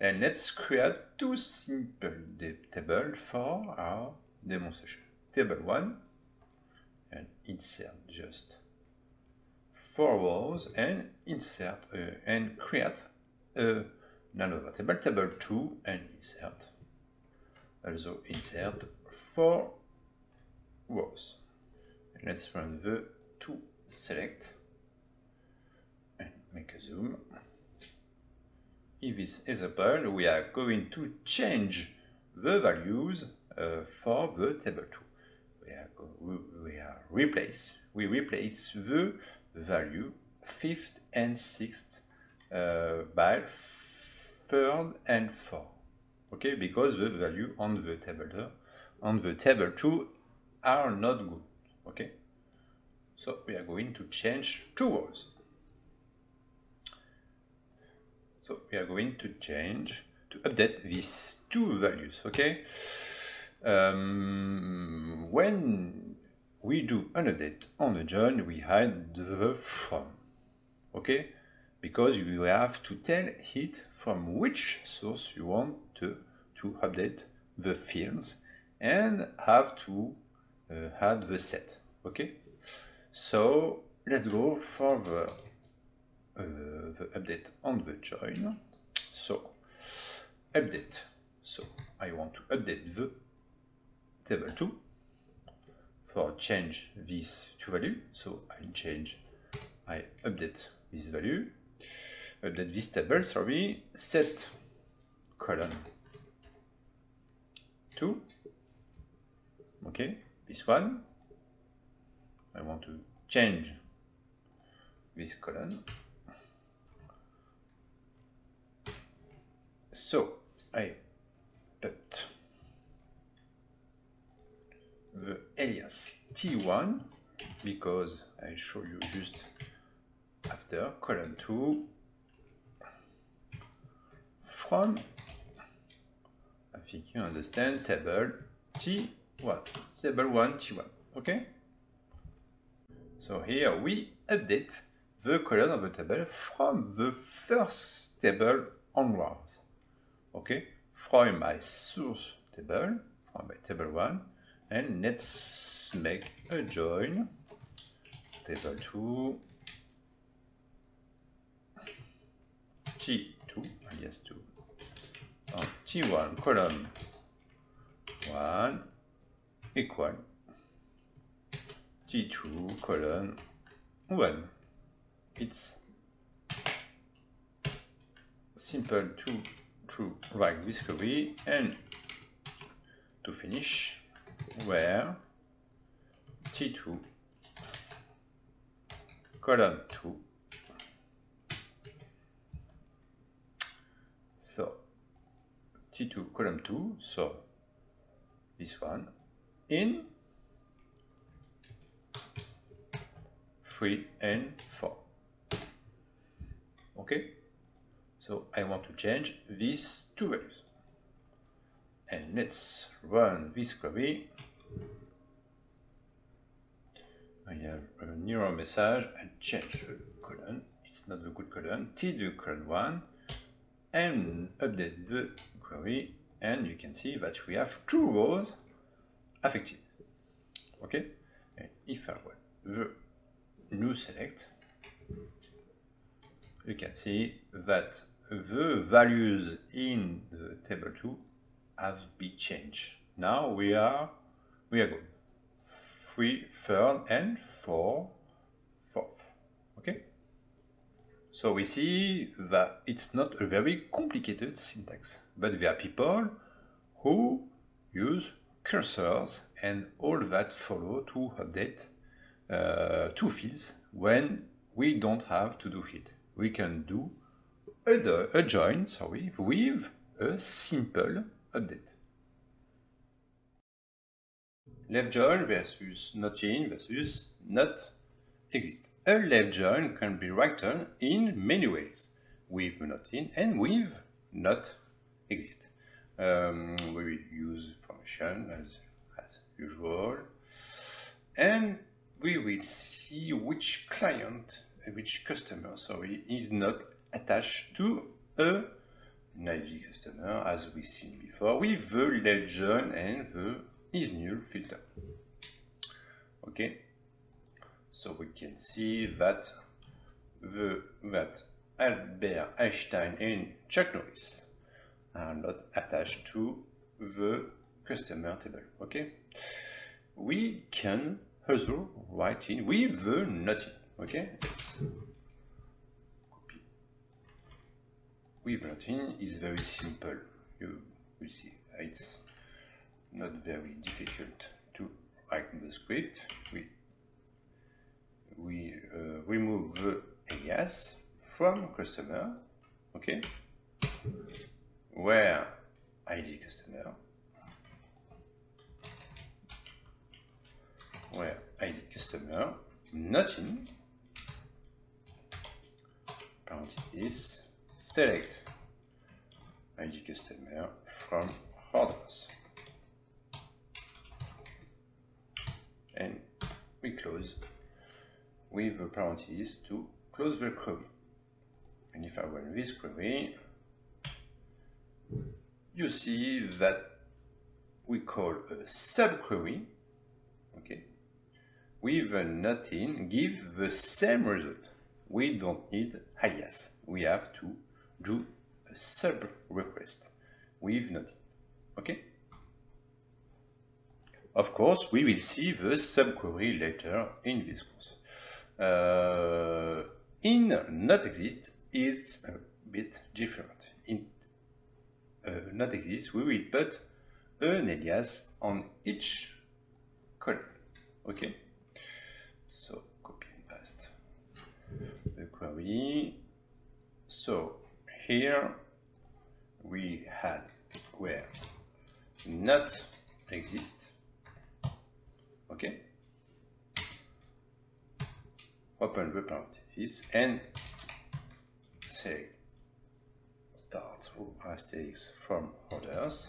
And let's create two simple tables for our demonstration. Table 1 and insert just four rows and insert uh, and create a, another table, table 2 and insert also insert four rows. Let's run the two select make a zoom if it's applied, we are going to change the values uh, for the table 2. We are, we are replace, we replace the value fifth and sixth uh, by third and fourth. Okay, because the value on the table on the table 2 are not good. Okay, so we are going to change two rows. So we are going to change, to update these two values, okay? Um, when we do an update on a join, we hide the from, okay? Because you have to tell it from which source you want to, to update the fields and have to uh, add the set, okay? So let's go for the uh, update on the join. So update. So I want to update the table 2 for change this to value. So I change, I update this value, update this table, sorry, set column 2. Okay, this one. I want to change this column. So I put the alias T1 because I show you just after column 2 from I think you understand table T1 table 1 T1 okay? So here we update the column of the table from the first table onwards okay? From my source table from my table 1 and let's make a join. Table 2 T2 alias 2 oh, T1 column. 1 equal. T2 column. 1 it's simple to to write this query and to finish where T2 column 2 so T2 column 2 so this one in 3 and 4 okay so I want to change these two values. And let's run this query. I have an error message. And change the column it's not the good column T2 column 1 and update the query. And you can see that we have two rows affected. Okay? And if I want the new select you can see that the values in the table 2 have been changed. Now we are we are good. Three third and four fourth. Okay? So we see that it's not a very complicated syntax but there are people who use cursors and all that follow to update uh, two fields when we don't have to do it. We can do a, a join sorry, with a simple update. Left join versus not in versus not exist. A left join can be written in many ways, with not in and with not exist. Um, we will use function as, as usual, and we will see which client, which customer, sorry, is not attached to a ID customer, as we seen before, with the legend and the is null filter. Okay, so we can see that the that Albert Einstein and Chuck Norris are not attached to the customer table. Okay, we can also write in with the not. Okay, In is very simple. You will see it's not very difficult to write the script. We we uh, remove the alias from customer. Okay, where ID customer where ID customer not in parenthesis select ID customer from orders and we close with the parenthesis to close the query and if I run this query you see that we call a subquery okay with a not in give the same result. We don't need alias. We have to do a sub request with not. Okay? Of course, we will see the subquery later in this course. Uh, in not exist is a bit different. In uh, not exist, we will put an alias on each column. Okay? So copy and paste the query. So here we had where not exist. Okay. Open the parenthesis and say start with asterisk from orders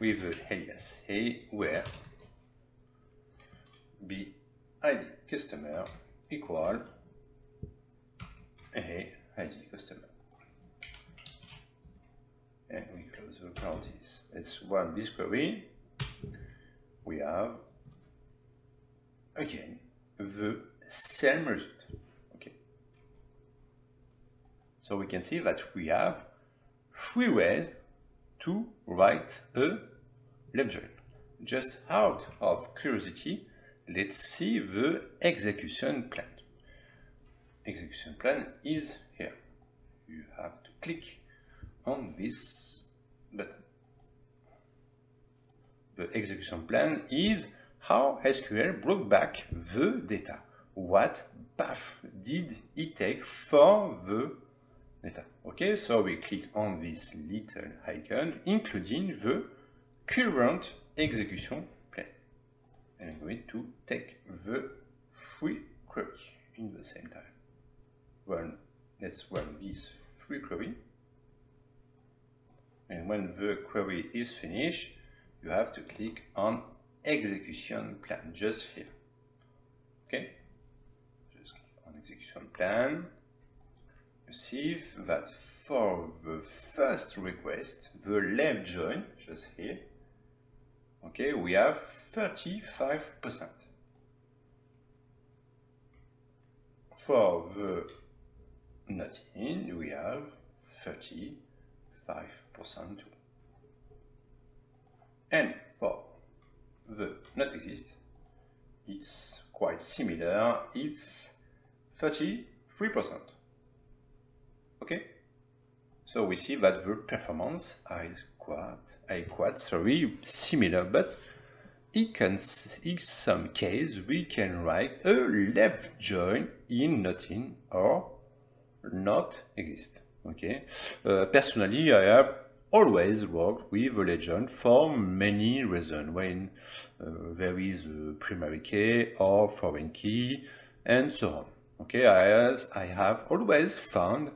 with the alias hey where b id customer equal a id customer and we close the parenthesis. Let's run this query. We have again the same result. Okay. So we can see that we have three ways to write a left. Just out of curiosity, let's see the execution plan. Execution plan is here. You have to click on this button. The execution plan is how SQL brought back the data. What path did it take for the data? Okay, so we click on this little icon, including the current execution plan. And I'm going to take the free query in the same time. Well, let's run this free query. And when the query is finished, you have to click on execution plan just here. Okay? Just click on execution plan. You see that for the first request, the left join, just here, okay, we have 35%. For the not in, we have 35% too. And for the not exist, it's quite similar, it's 33%. Okay? So we see that the performance is quite, is quite sorry, similar, but it can, in some case, we can write a left join in not in or not exist. Okay. Uh, personally, I have always worked with a left join for many reasons. When uh, there is a primary key or foreign key, and so on. Okay. As I have always found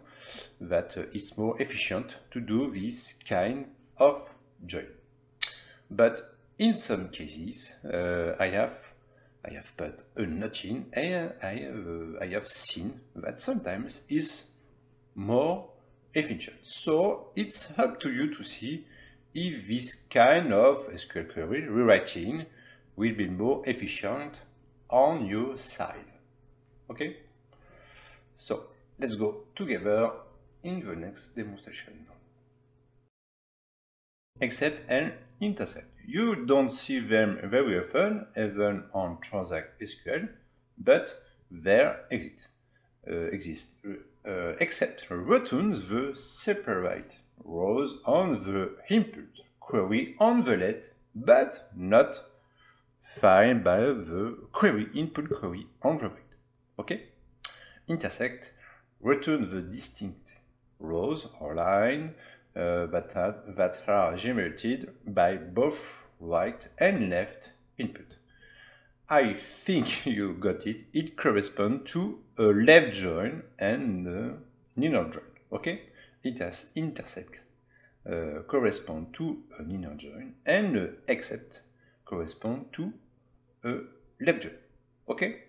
that uh, it's more efficient to do this kind of join. But in some cases, uh, I have I have put a not in and I have, uh, I have seen that sometimes is more efficient. So it's up to you to see if this kind of SQL query rewriting will be more efficient on your side. Okay? So let's go together in the next demonstration. Except and intersect. You don't see them very often, even on Transact SQL, but they exist. Uh, exist uh, except returns the separate rows on the input query on the let, but not find by the query input query on the right. Okay? Intersect return the distinct rows or line that, are, that are generated by both right and left input. I think you got it. It corresponds to a left join and an inner join. Okay? It has intersect uh, correspond to an inner join and uh, except correspond to a left join. Okay?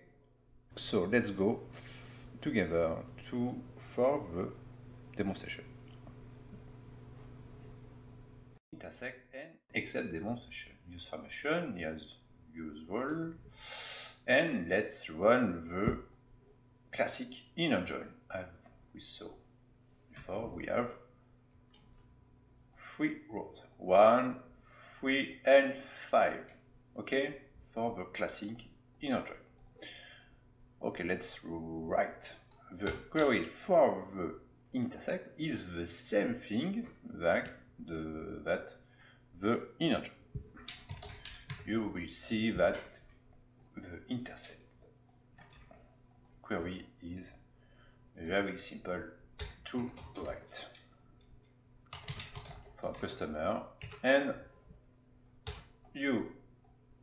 So let's go together to for the demonstration. Intersect and except demonstration. Use formation, yes, usual. And let's run the classic inner join as we saw before. We have three rows, one, three, and five. Okay, for the classic inner join. Okay, let's write the query for the intersect is the same thing that the, that the inner join. you will see that the intersect query is very simple to write for customer and you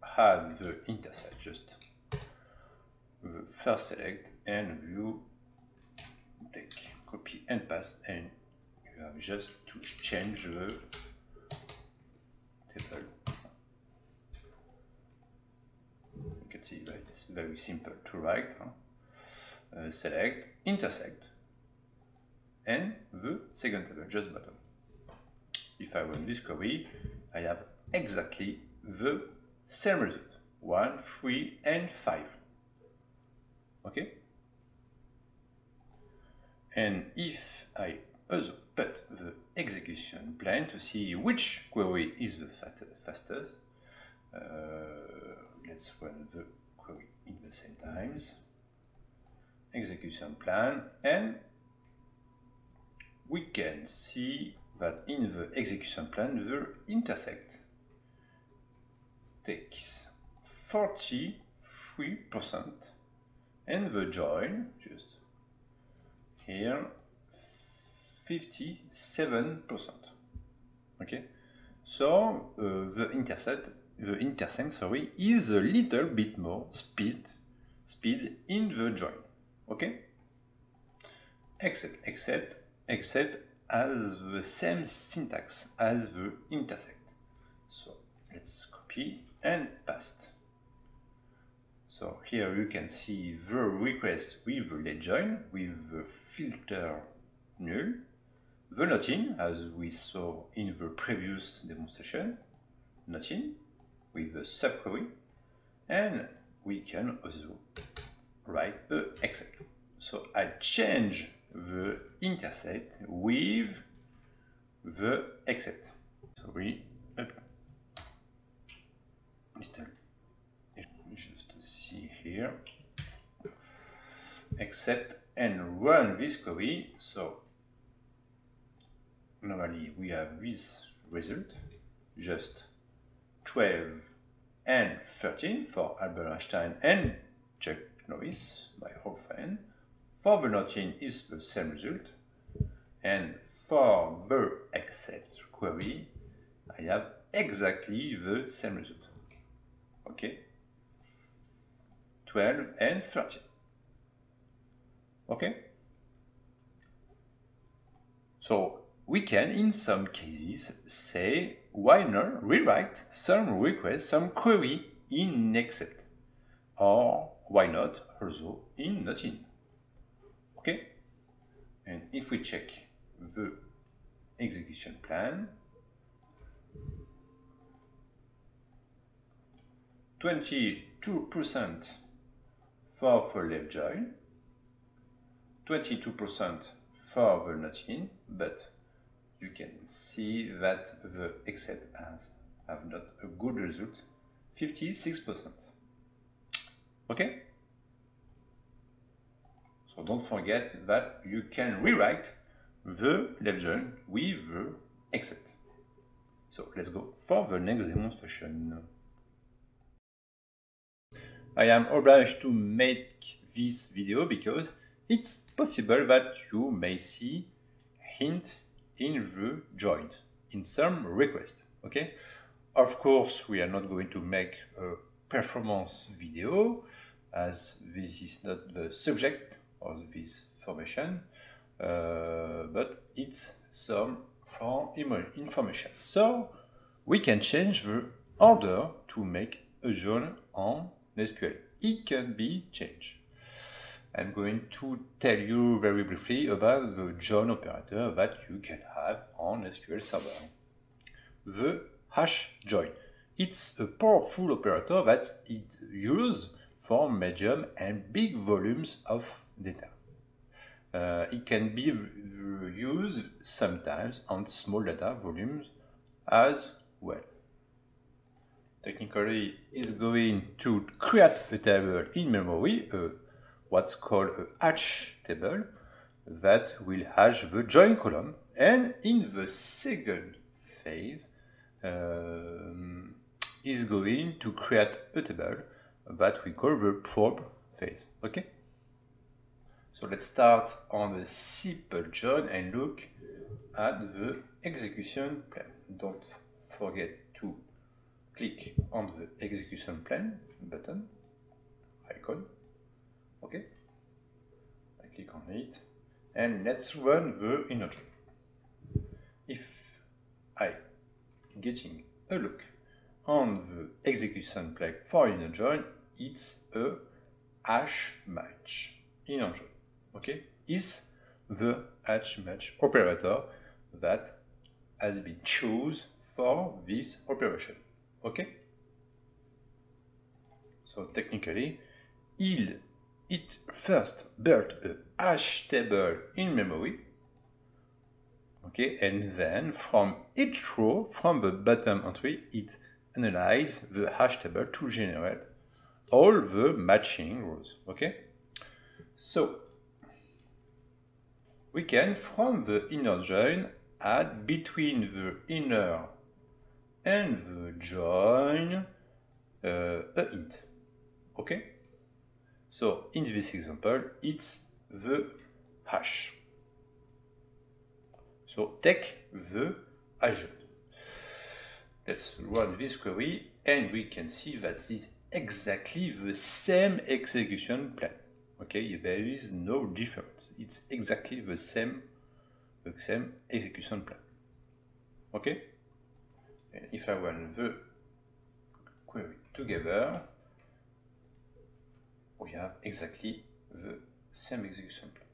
have the intercept just the first select and view take copy and paste and have just to change the table. You can see that it's very simple to write huh? uh, select intersect and the second table just bottom. If I run this query I have exactly the same result 1, 3 and 5 okay? And if I also put the execution plan to see which query is the fastest. Uh, let's run the query in the same times. Execution plan and we can see that in the execution plan the intersect takes 43% and the join just here 57% okay so uh, the intercept the intersect sorry is a little bit more speed speed in the join. Okay except except except as the same syntax as the intersect. So let's copy and paste. So here you can see the request with the join with the filter null the not in as we saw in the previous demonstration. Not in with the subquery and we can also write the except so I change the intercept with the except sorry up. Little just uh, see here. Except and run this query so normally we have this result just 12 and 13 for Albert Einstein and Chuck Norris by Hofmann. For the is the same result and for the except query I have exactly the same result. Okay? 12 and 13. Okay? So we can, in some cases, say why not rewrite some request, some query in except, or why not also in not in. Okay? And if we check the execution plan, 22% for the left join, 22% for the not in, but you can see that the except has have not a good result, 56%. Okay? So don't forget that you can rewrite the left join with the except. So let's go for the next demonstration. I am obliged to make this video because it's possible that you may see hint in the join in some request. Okay, of course we are not going to make a performance video as this is not the subject of this formation, uh, but it's some for information. So we can change the order to make a join on SQL. It can be changed. I'm going to tell you very briefly about the join operator that you can have on SQL Server. The hash join. It's a powerful operator that is used for medium and big volumes of data. Uh, it can be used sometimes on small data volumes as well. Technically, it's going to create a table in memory, uh, what's called a hash table, that will hash the join column, and in the second phase, um, is going to create a table that we call the probe phase. Okay? So let's start on the simple join and look at the execution plan. Don't forget to click on the execution plan button icon. Okay, I click on it and let's run the inner. If I getting a look on the execution plan for inner join, it's a hash match inner join. Okay, is the hash match operator that has been chosen for this operation. Okay? So technically, il it first built a hash table in memory. Okay, and then from each row, from the bottom entry, it analyze the hash table to generate all the matching rows. Okay, so we can from the inner join add between the inner and the join uh, a int. Okay? So in this example, it's the hash. So take the hash. Let's run this query and we can see that it's exactly the same execution plan. Okay, there is no difference. It's exactly the same, the same execution plan. Okay? And if I run the query together, we have exactly the same execution plan.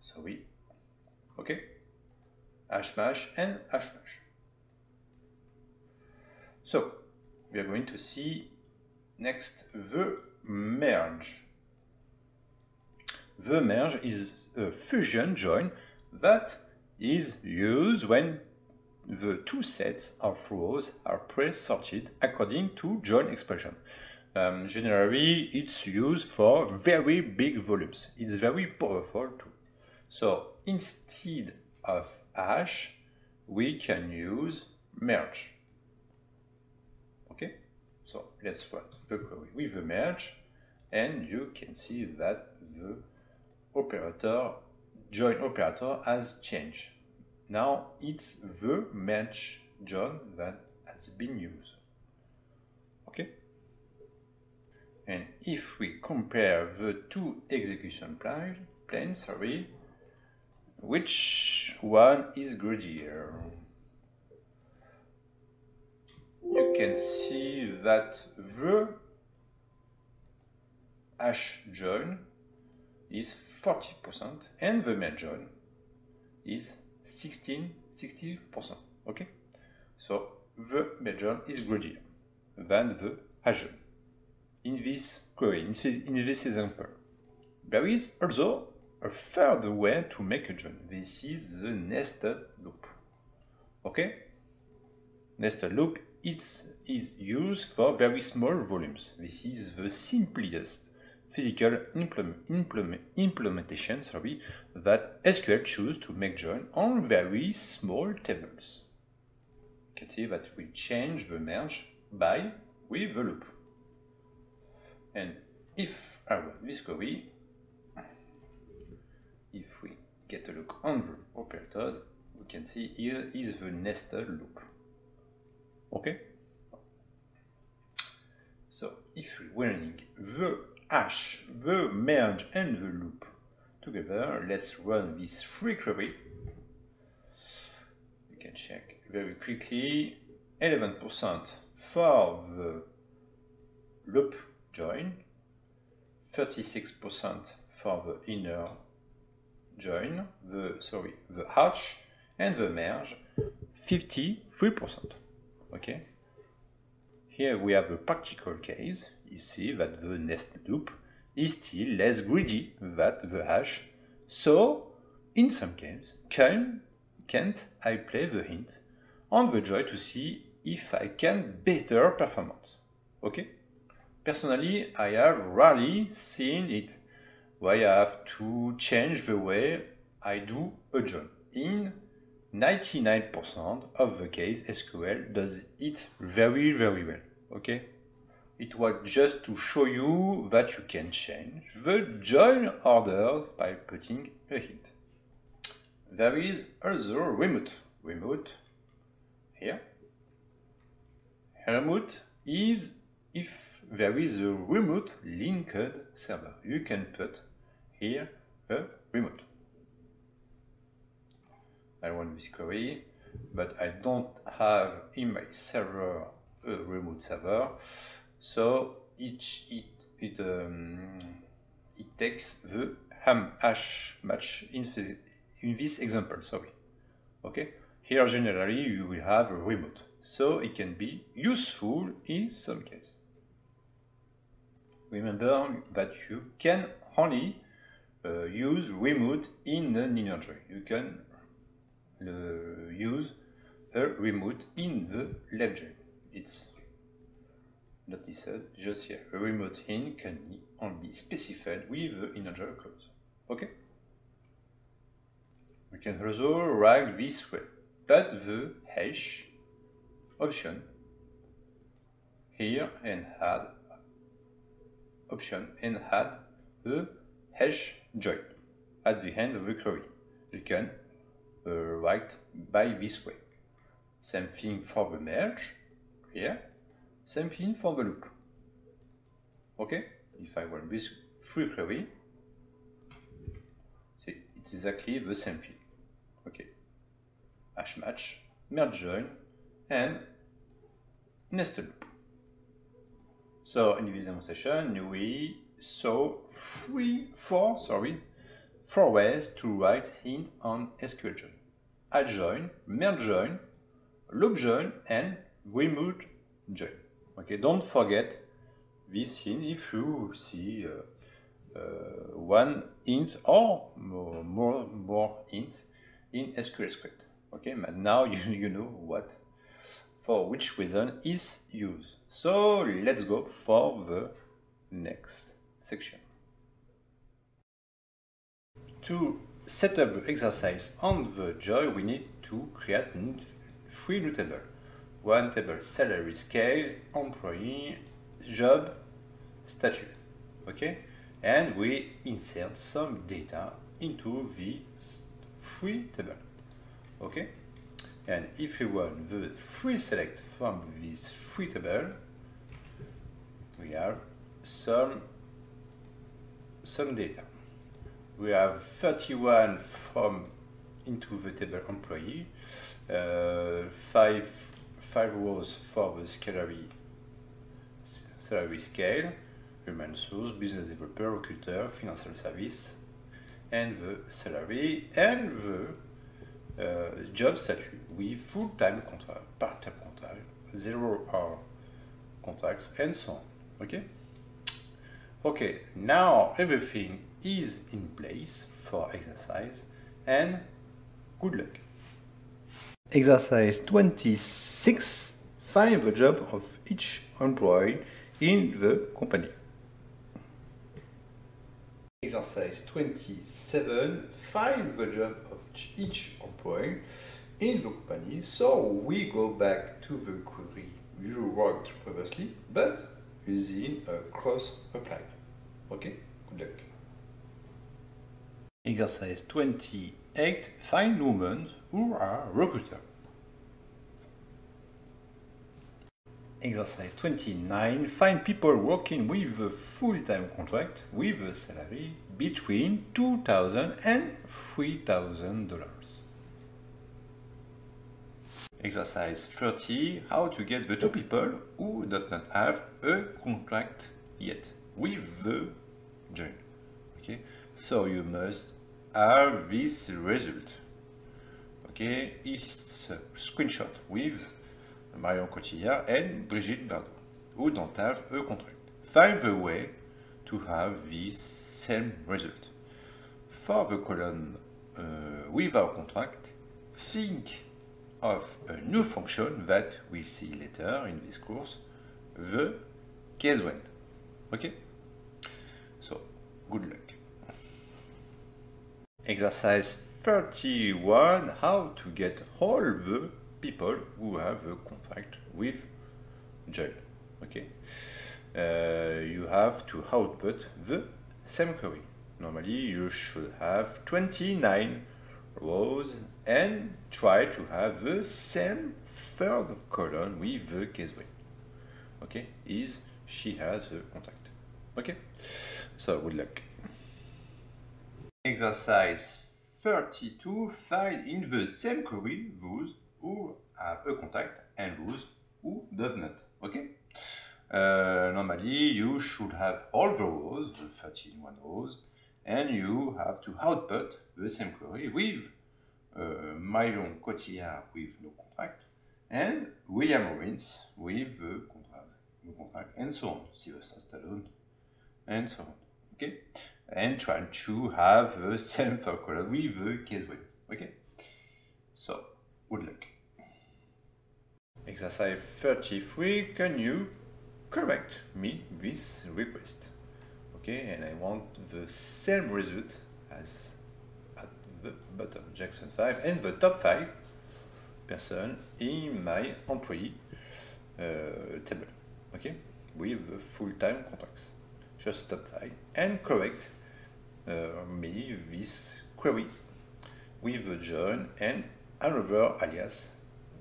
So we, okay, hash mash and hash mash. So we are going to see next the merge. The merge is a fusion join that is used when the two sets of rows are pre-sorted according to join expression. Um, generally, it's used for very big volumes. It's very powerful too. So instead of hash, we can use merge. Okay, so let's run the query with the merge, and you can see that the operator join operator has changed. Now it's the merge join that has been used. Okay? And if we compare the two execution plan, planes, sorry, which one is greedier? You can see that the hash join is 40% and the merge join is 16 60%. Okay? So the merge join is greedier than the hash join in this query, in this, in this example. There is also a third way to make a join. This is the nested loop. Okay? Nested loop it's, is used for very small volumes. This is the simplest physical implement, implement, implementation sorry, that SQL choose to make join on very small tables. You can see that we change the merge by with the loop. And if run this query, if we get a look on the operators, we can see here is the nested loop. Okay? So if we running the hash, the merge and the loop together, let's run this free query. We can check very quickly 11% for the loop join, 36% for the inner join, the sorry, the hash and the merge, 53%. Okay. Here we have a practical case. You see that the nested loop is still less greedy than the hash. So, in some cases, can, can't I play the hint on the join to see if I can better performance? Okay. Personally, I have rarely seen it where I have to change the way I do a join. In 99% of the case, SQL does it very, very well. Okay? it was just to show you that you can change the join orders by putting a hint. There is also remote. Remote here. Remote is if there is a remote linked server. You can put here a remote. I want this query, but I don't have in my server a remote server, so each it it um, it takes the ham hash match in this, in this example. Sorry, okay. Here generally you will have a remote, so it can be useful in some case. Remember that you can only uh, use remote in an inner join. You can uh, use a remote in the left join. It's noticed just here. A remote in can only be specified with the inner join clause. Okay? We can also write this way, but the hash option here and add option and add the hash join at the end of the query. You can uh, write by this way. Same thing for the merge here. Same thing for the loop. Okay? If I run this free query, see, it's exactly the same thing. Okay. Hash match, merge join, and nested loop. So in this demonstration, we saw three, four, sorry, four ways to write hint on SQL join. Add join, merge join, loop join, and remote join. Okay, don't forget this hint if you see uh, uh, one int or more, more, more int in SQL script. Okay, but now you, you know what for which reason is used. So let's go for the next section. To set up the exercise on the joy, we need to create three new tables. One table salary scale, employee, job, status. Okay? And we insert some data into these three tables. Okay? And if we want the free select from this free table, we have some some data. We have 31 from into the table employee, uh, five five rows for the salary salary scale, human source, business developer, recruiter, financial service, and the salary and the uh, job status with full-time contract, part-time contract, zero-hour contracts, and so on. Okay? Okay, now everything is in place for exercise, and good luck. Exercise 26. Find the job of each employee in the company. Exercise 27. Find the job of each employee in the company. So we go back to the query you worked previously, but using a cross apply. Okay, good luck. Exercise 28. Find women who are recruiter. Exercise 29. Find people working with a full-time contract with a salary between $2,000 and $3,000. Exercise 30. How to get the two people who do not have a contract yet with the join. Okay, so you must have this result. Okay, it's a screenshot with Marion Cotillard and Brigitte Bardot, who don't have a contract. Find the way to have this same result. For the column uh, without contract, think of a new function that we'll see later in this course, the case when. Okay? So, good luck. Exercise 31, how to get all the people who have a contract with join. Okay? uh, you have to output the same query. Normally you should have 29 rows and try to have the same third column with the case. Okay, is she has the contact. Okay, so good luck. Exercise 32, find in the same query those who have a contact and those who do not. Okay? Uh, normally, you should have all the rows, the 31 rows, and you have to output the same query with uh, Marion Cotillard with no contract and William Robbins with the contract, contract, and so on. Sylvester Stallone, and so on. Okay? And try to have the same third column with the win. Okay? So, good luck. Exercise 33, can you correct me this request? Okay, and I want the same result as the bottom, Jackson 5, and the top 5 person in my employee uh, table. Okay, with full-time contracts. Just top 5 and correct uh, me this query with the join and another alias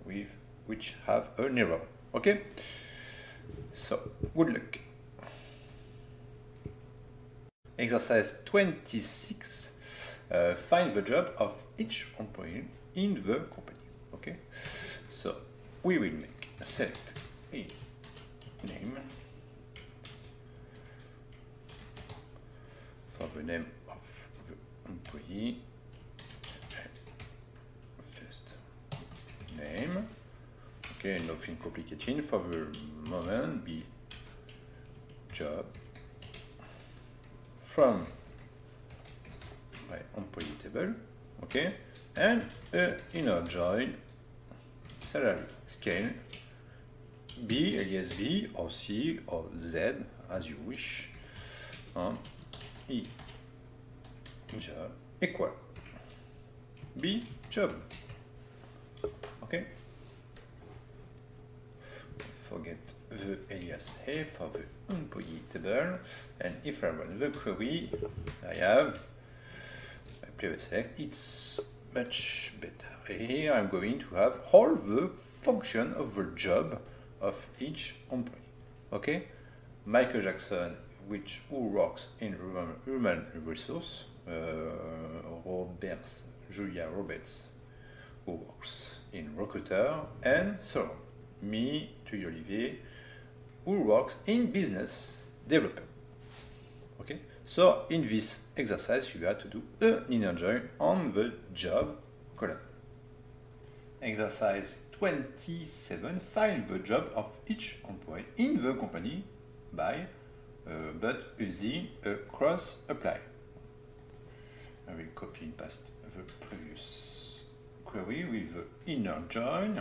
with which have an error. Okay? So, good luck. Exercise 26. Uh, find the job of each employee in the company. Okay? So, we will make a select a name for the name of the employee. First name. Okay, nothing complicated for the moment. Be job from my employee. Okay, and uh, inner join salary scale B alias B or C or Z as you wish. Um, E job equal B job. Okay forget the alias A for the employee table and if I run the query I have I select it's much better here I'm going to have all the function of the job of each employee okay? Michael Jackson which who works in human, human resource uh, Roberts Julia Roberts who works in recruiter and so on. Me, to Olivier, who works in business development. So in this exercise, you have to do an inner join on the job column. Exercise 27, find the job of each employee in the company by, uh, but using a cross apply. I will copy and paste the previous query with the inner join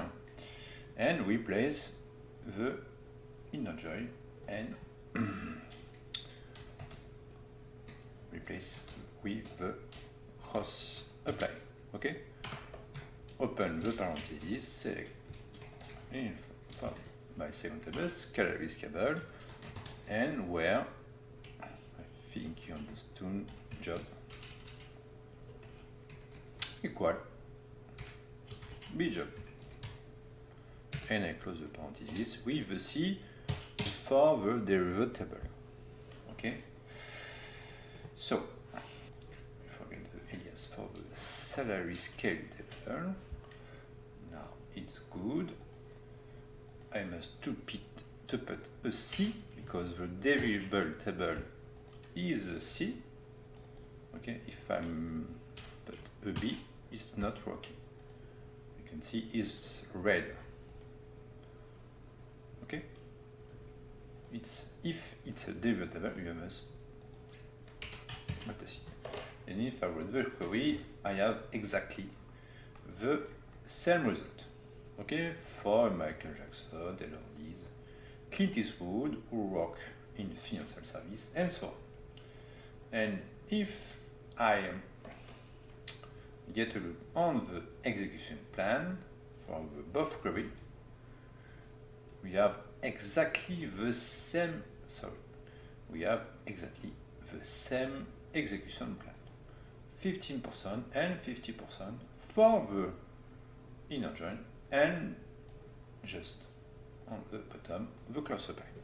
and replace the inner join and replace with the cross apply. Okay? Open the parentheses, select in my second table, calories cable, and where I think you understood job equal B job and I close the parentheses with the C for the derivative table. So, forget the alias for the salary scale table. Now it's good. I must to put, a C because the variable table is a C. Okay, if I'm put a B, it's not working. You can see it's red. Okay? It's if it's a derivative, you must And if I run the query, I have exactly the same result. Okay, for Michael Jackson, Taylor Liz, Clint Eastwood, who work in financial service, and so on. And if I get a look on the execution plan for the both query, we have exactly the same sorry, we have exactly the same execution plan. 15% and 50% for the inner join and just on the bottom the closure line.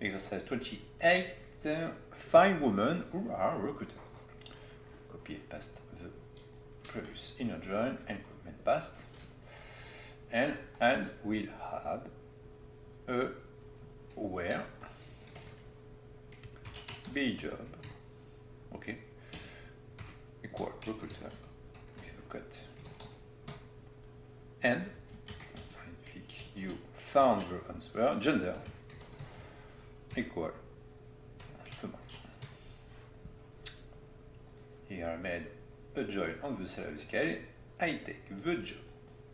Exercise 28. uh, Find women who are recruited. Copy and paste the previous inner join and comment past. And, and we'll add a where be job. Okay equal recruiter we've and I think you found the answer. Gender. Equal here I made a join on the salary scale. I take the job.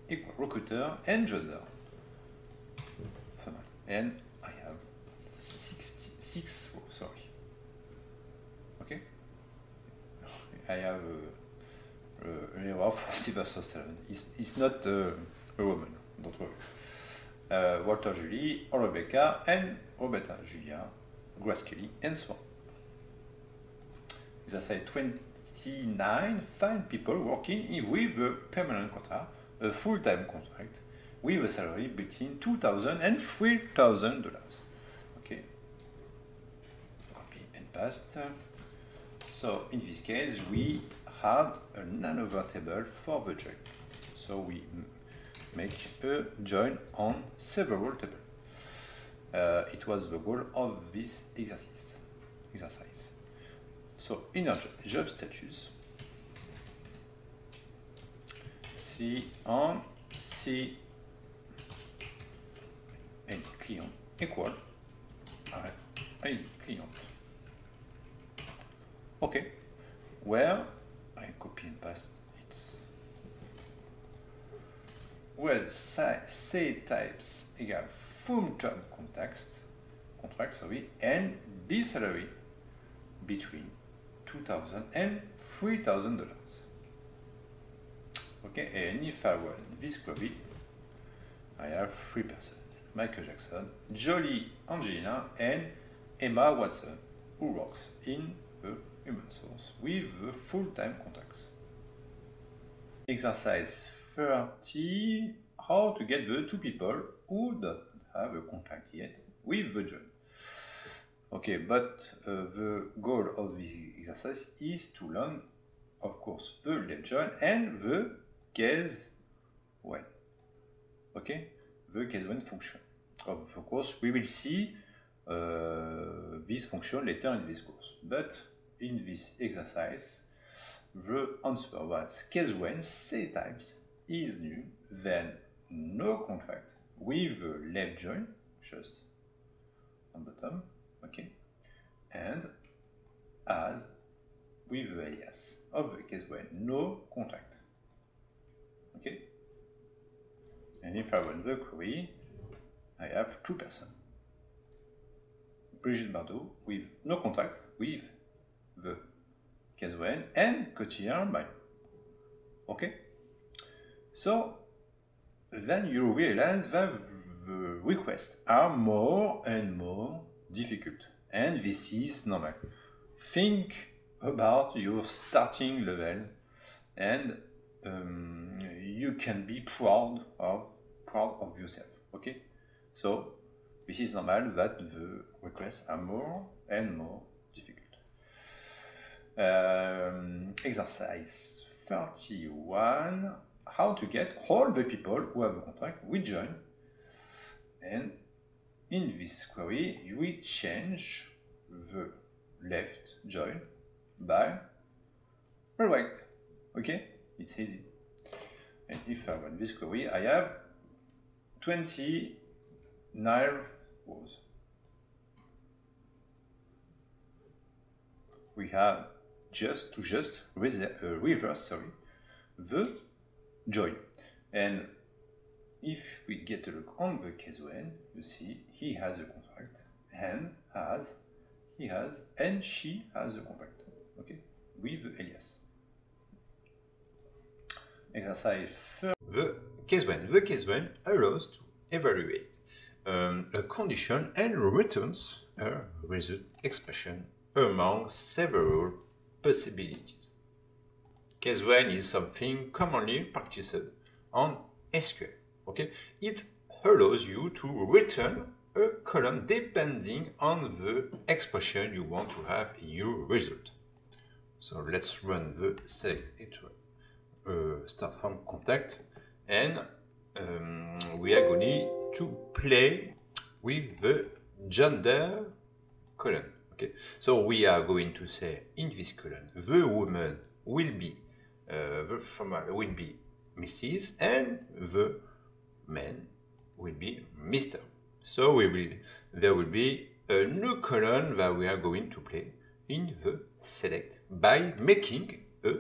Equal recruiter and gender. And I have 66 rows, sorry okay I have uh, uh, an error for Sylvester Stallone it's, it's not uh, a woman don't worry. Walter Julie Rebecca and Roberta Julia Grace Kelly and so on. Exercise 29 find people working in- with a permanent contract a full-time contract with a salary between 2000 and 3000 dollars. Okay. Copy and paste so in this case we had another table for the join so we make a join on several tables. Uh, it was the goal of this exercise exercise. So in our job status see on see ID client equal arrête, ID client. Okay, where? I copy and paste. It's where say, types equal full term context contract sorry and B salary between 2000 and 3000 dollars. Okay, and if I run this query, I have three persons. Michael Jackson, Jolie Angelina, and Emma Watson, who works in the human source with the full time contacts. Exercise 30 How to get the two people who don't have a contract yet with the job. Okay, but uh, the goal of this exercise is to learn, of course, the left and the case when. Okay, the case when function. Of course, we will see uh, this function later in this course. But in this exercise, the answer was case when C types is null, then no contract with the left join, just on bottom, okay, and as with the alias of the case when no contact. Okay? And if I run the query, I have two persons. Brigitte Bardot with no contact with the case and Cotillard by. Okay? So then you realize that the requests are more and more difficult. And this is normal. Think about your starting level and um, you can be proud of proud of yourself. Okay? So this is normal that the requests are more and more. Um, exercise 31 How to get all the people who have a contract with join. And in this query, we change the left join by the right. Okay? It's easy. And if I run this query, I have 29 rows. We have just to just uh, reverse sorry, the join. And if we get a look on the case when, you see he has a contract and has, he has, and she has a contract. Okay? With the alias. Exercise The case when. The case when allows to evaluate um, a condition and returns a result expression among several possibilities. Case when is something commonly practiced on SQL. Okay, it allows you to return a column depending on the expression you want to have in your result. So let's run the select uh, start from contact and um, we are going to play with the gender column. Okay, so we are going to say in this column the woman will be uh, the formal will be Mrs. and the man will be Mr. So we will there will be a new column that we are going to play in the select by making a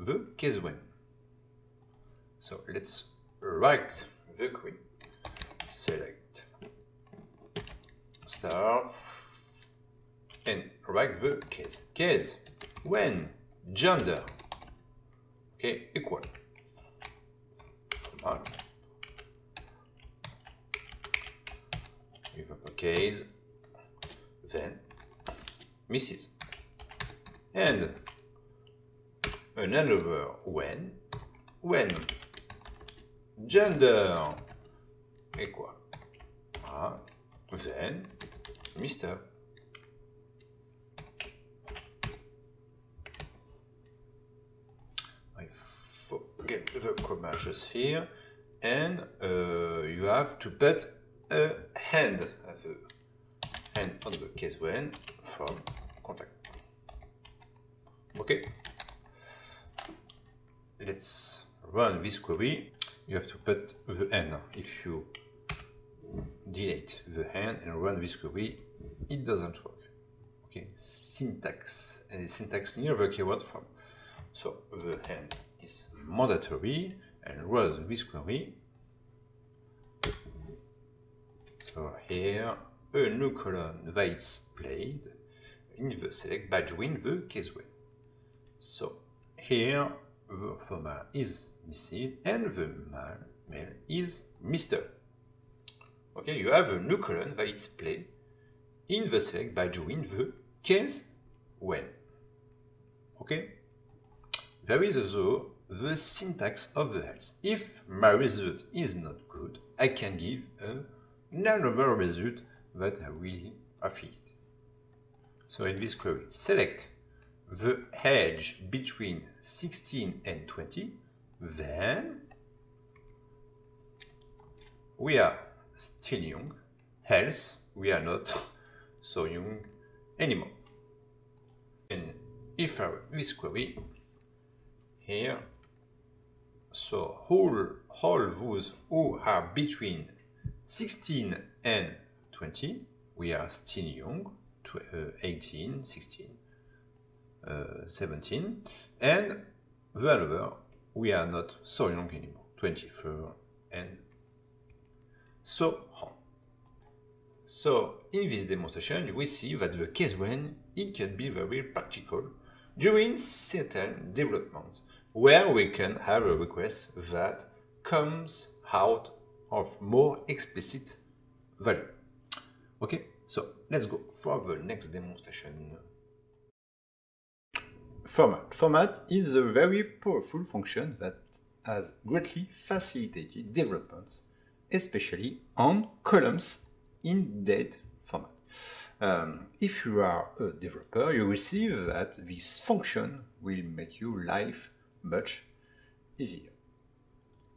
the case when. So let's write the query, select star and write the case. Case when gender okay equal format with uppercase then Mrs. And another when when gender equal ah, then Mr. I the commercial sphere, and uh, you have to put a hand the hand on the case when from contact. Okay. Let's run this query. You have to put the hand. If you delete the hand and run this query, it doesn't work. Okay, syntax and syntax near the keyword from. So the hand mandatory and run this query. So here a new column that is played in the select by doing the case when. So here the format is missing and the male is Mr. Okay, you have a new column that is played in the select doing the case when. Okay? There is also the syntax of the else. If my result is not good, I can give a another result that I will affiliate. So in this query, select the age between 16 and 20, then we are still young, else we are not so young anymore. And if I this query, here, so all, all those who are between 16 and 20, we are still young, uh, 18, 16, uh, 17, and the other, we are not so young anymore, 24, and so on. So in this demonstration, we see that the case when it can be very practical during certain developments where we can have a request that comes out of more explicit value. Okay, so let's go for the next demonstration. Format. Format is a very powerful function that has greatly facilitated developments, especially on columns in date format. Um, if you are a developer, you will see that this function will make your life much easier.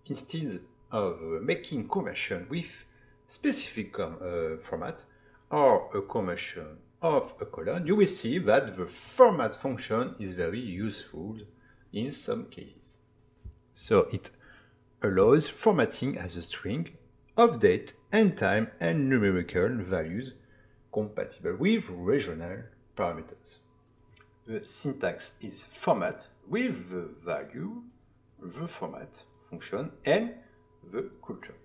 Instead of making conversion with specific uh, format or a conversion of a colon, you will see that the format function is very useful in some cases. So it allows formatting as a string of date and time and numerical values compatible with regional parameters. The syntax is format with the value, the format function, and the culture.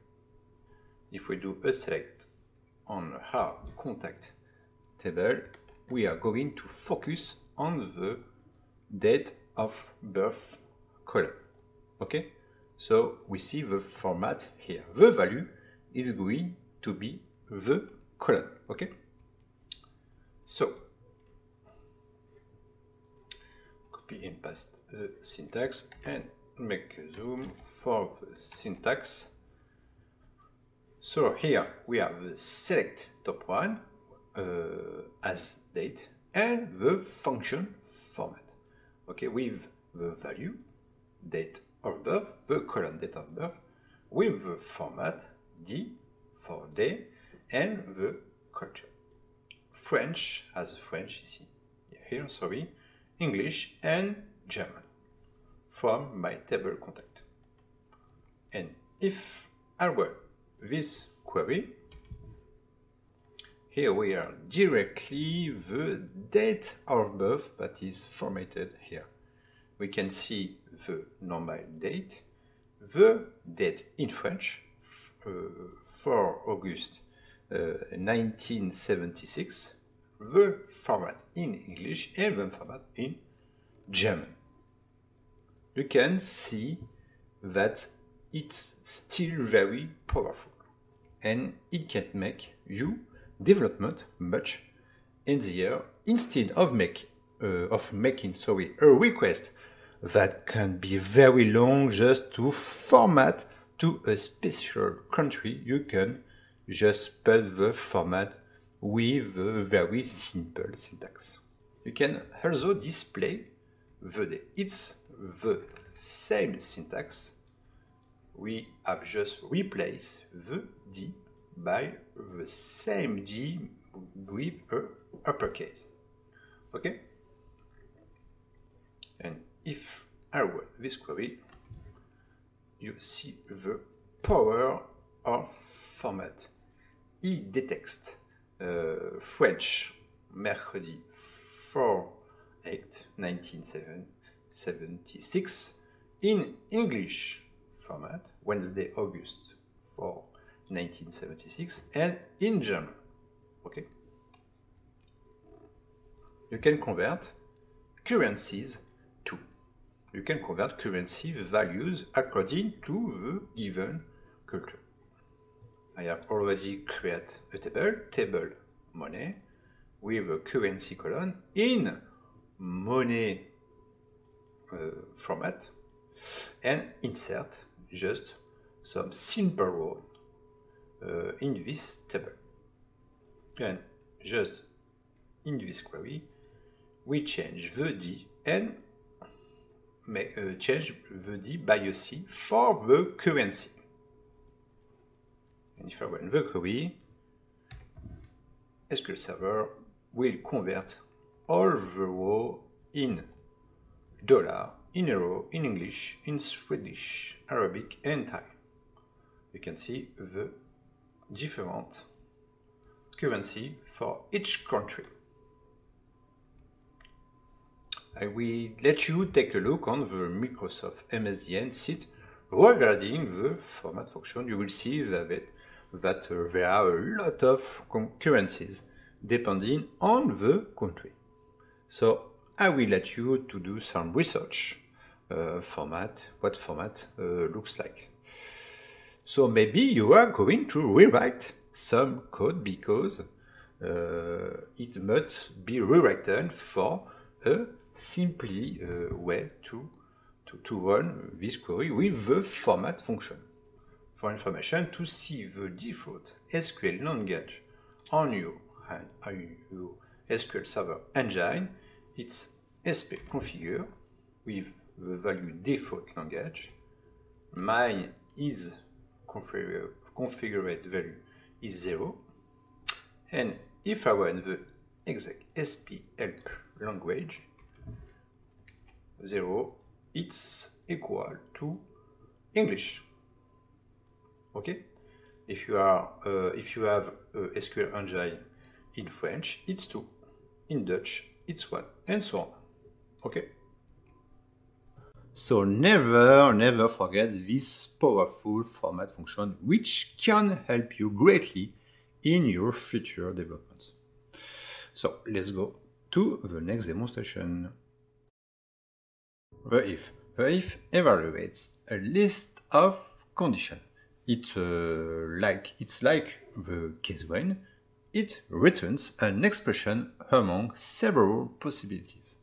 If we do a select on our contact table, we are going to focus on the date of birth column. Okay? So we see the format here. The value is going to be the colon. Okay? So, and paste the syntax and make a zoom for the syntax. So here we have the select top one uh, as date and the function format. Okay, with the value, date of birth, the colon date of birth, with the format D for day and the culture. French as French ici, here, sorry, English and German from my table contact. And if I were this query, here we are directly the date of birth that is formatted here. We can see the normal date, the date in French, uh, for August uh, 1976, the format in English and the format in German. You can see that it's still very powerful and it can make you development much easier instead of make uh, of making sorry a request that can be very long just to format to a special country you can just put the format with a very simple syntax you can also display the it's the same syntax we have just replaced the D by the same D with a uppercase. Okay? And if I run this query, you see the power of format. Il detects uh, French mercredi 4 8 1976 in English format Wednesday August 4 1976 and in German. Okay. You can convert currencies to. You can convert currency values according to the given culture. I have already created a table, table money, with a currency column in money uh, format and insert just some simple row uh, in this table. And just in this query, we change the D and make, uh, change the D by a C for the currency. And if I run the query, SQL Server will convert all the row in dollar, in euro, in English, in Swedish, Arabic, and Thai? You can see the different currency for each country. I will let you take a look on the Microsoft MSDN site regarding the format function. You will see that, that there are a lot of currencies depending on the country. So I will let you to do some research uh, format, what format uh, looks like. So maybe you are going to rewrite some code because uh, it must be rewritten for a simply uh, way to, to, to run this query with the format function. For information, to see the default SQL language on your, on your SQL Server engine, it's sp configure with the value default language. Mine is configure, configured value is 0. And if I run the exec sp help language, 0, it's equal to English. Okay? If you are uh, if you have a SQL engine in French, it's 2. In Dutch, it's 1, and so on. Okay? So never, never forget this powerful format function, which can help you greatly in your future developments. So let's go to the next demonstration. The if. The if evaluates a list of conditions. It uh, like it's like the case when it returns an expression among several possibilities.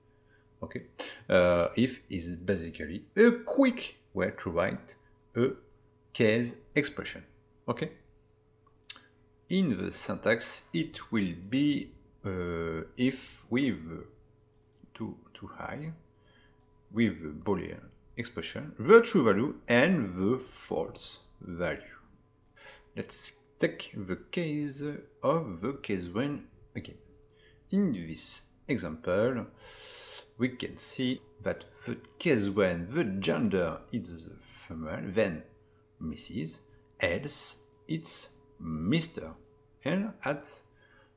Okay, uh, if is basically a quick way to write a case expression. Okay, in the syntax it will be uh, if with too too high with the boolean expression the true value and the false value. Let's take the case of the case when again. In this example, we can see that the case when the gender is female, then Mrs., else it's Mr. And at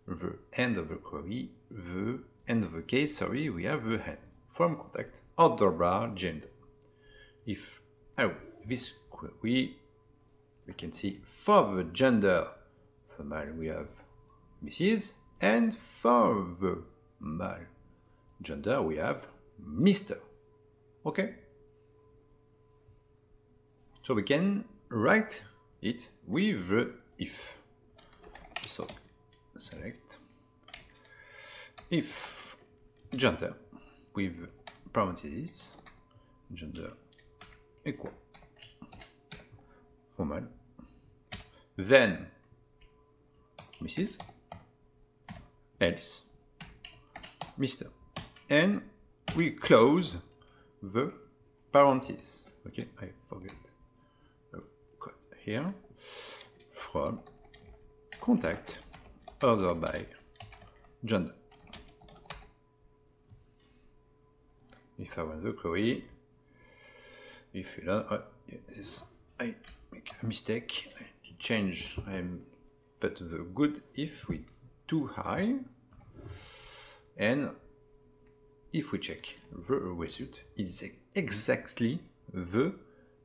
the end of the query, the end of the case, sorry, we have the head from contact order bar gender. If oh, this query, we can see for the gender female we have Mrs. and for the male gender we have Mr. Okay? So we can write it with the if. So select if gender with parentheses gender equal woman then Mrs. else Mr. and we close the parentheses. Okay, I forget. Oh, cut here from contact order by gender. If I run the query, if you learn, oh, yes, I make a mistake, change, I put the good if we too high, and if we check the result, is exactly the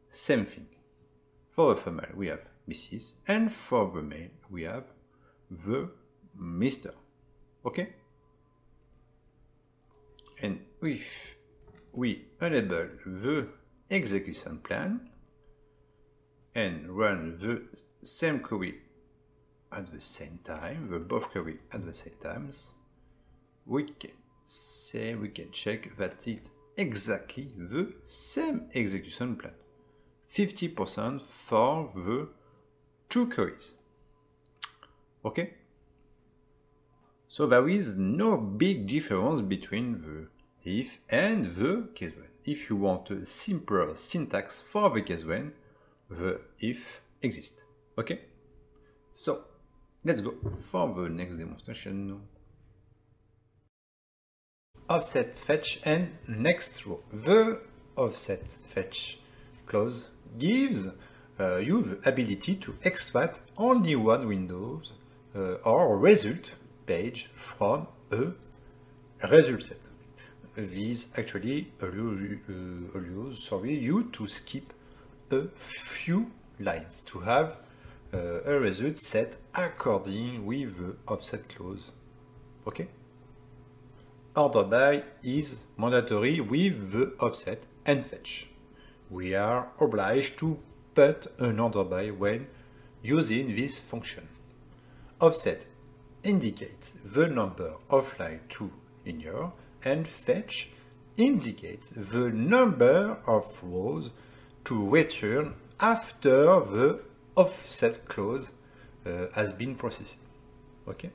same thing. For the female, we have Mrs. and for the male, we have the Mr. Okay? And if we enable the execution plan and run the same query at the same time, the both query at the same times, we can say we can check that it's exactly the same execution plan. 50% for the two queries. Okay? So there is no big difference between the if and the case when. If you want a simpler syntax for the case when, the if exists. Okay? So, let's go for the next demonstration. Offset fetch and next row. The offset fetch clause gives uh, you the ability to extract only one windows uh, or result page from a result set. These actually allows, uh, allows sorry, you to skip few lines to have uh, a result set according with the offset clause. Okay? Order by is mandatory with the offset and fetch. We are obliged to put an order by when using this function. Offset indicates the number of line to linear and fetch indicates the number of rows to return after the offset clause uh, has been processed. Okay.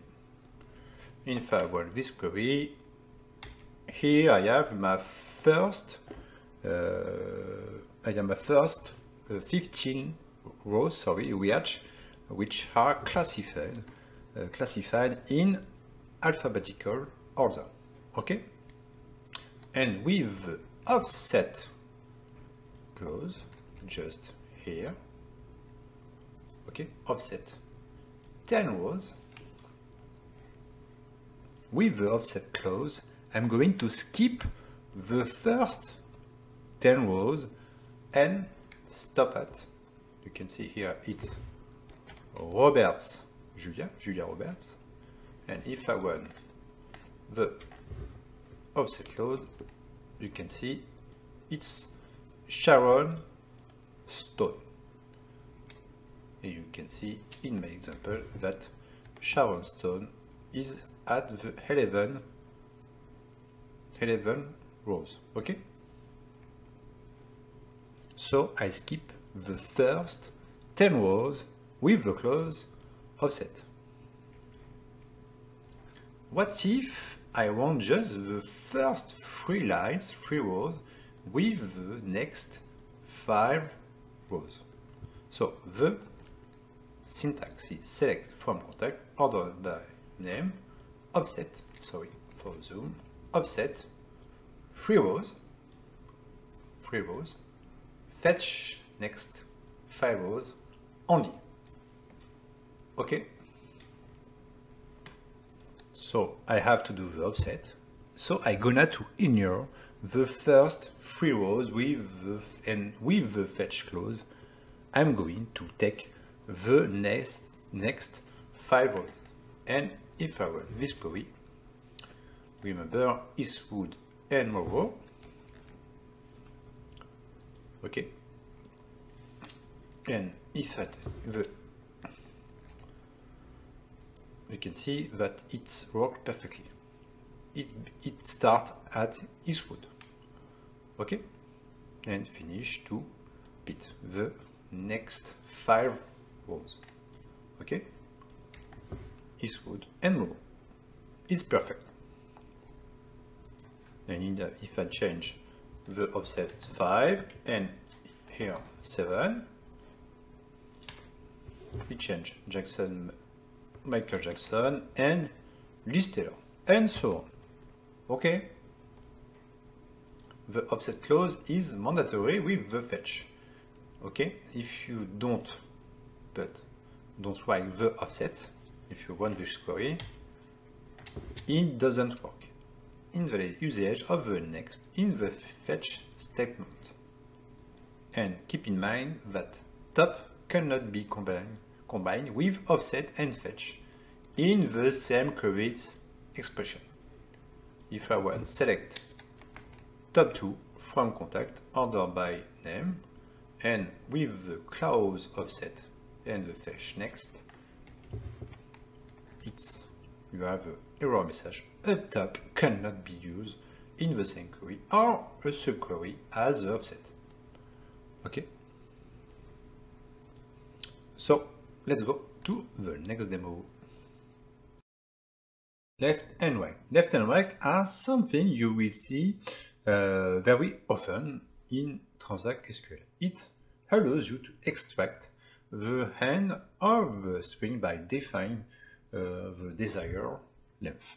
In firewall this query, here I have my first, uh, I have my first uh, 15 rows, sorry, which, which are classified, uh, classified in alphabetical order. Okay. And with offset clause, just here, okay, offset. 10 rows, with the offset close I'm going to skip the first 10 rows and stop at, you can see here it's Roberts Julia, Julia Roberts, and if I run the offset clause, you can see it's Sharon Stone. you can see in my example that Sharon Stone is at the 11, 11 rows, okay? So I skip the first 10 rows with the close offset. What if I want just the first three lines, three rows, with the next five rows? So the syntax is select from contact, order by name, offset, sorry for zoom, offset, three rows, three rows, fetch next five rows only. Okay? So I have to do the offset. So I gonna to ignore the first three rows with the, and with the fetch clause. I'm going to take the next next five rows. And if I run this query, remember Eastwood and Morrow. Okay. And if at the we can see that it's worked perfectly. It, it starts at Eastwood. Okay? And finish to bit the next five rows. Okay? Eastwood and row. It's perfect. And if I change the offset 5 and here 7, we change Jackson Michael Jackson and Liz Taylor, and so on. Okay? The offset clause is mandatory with the fetch. Okay? If you don't, but don't write the offset, if you run this query, it doesn't work. In the usage of the next in the fetch statement. And keep in mind that top cannot be combined combined with offset and fetch in the same query expression. If I want select top 2 from contact order by name and with the clause offset and the fetch next, it's you have an error message. A top cannot be used in the same query or a subquery as the offset. Okay. So Let's go to the next demo. Left and right. Left and right are something you will see uh, very often in Transact SQL. It allows you to extract the end of the string by defining uh, the desired length.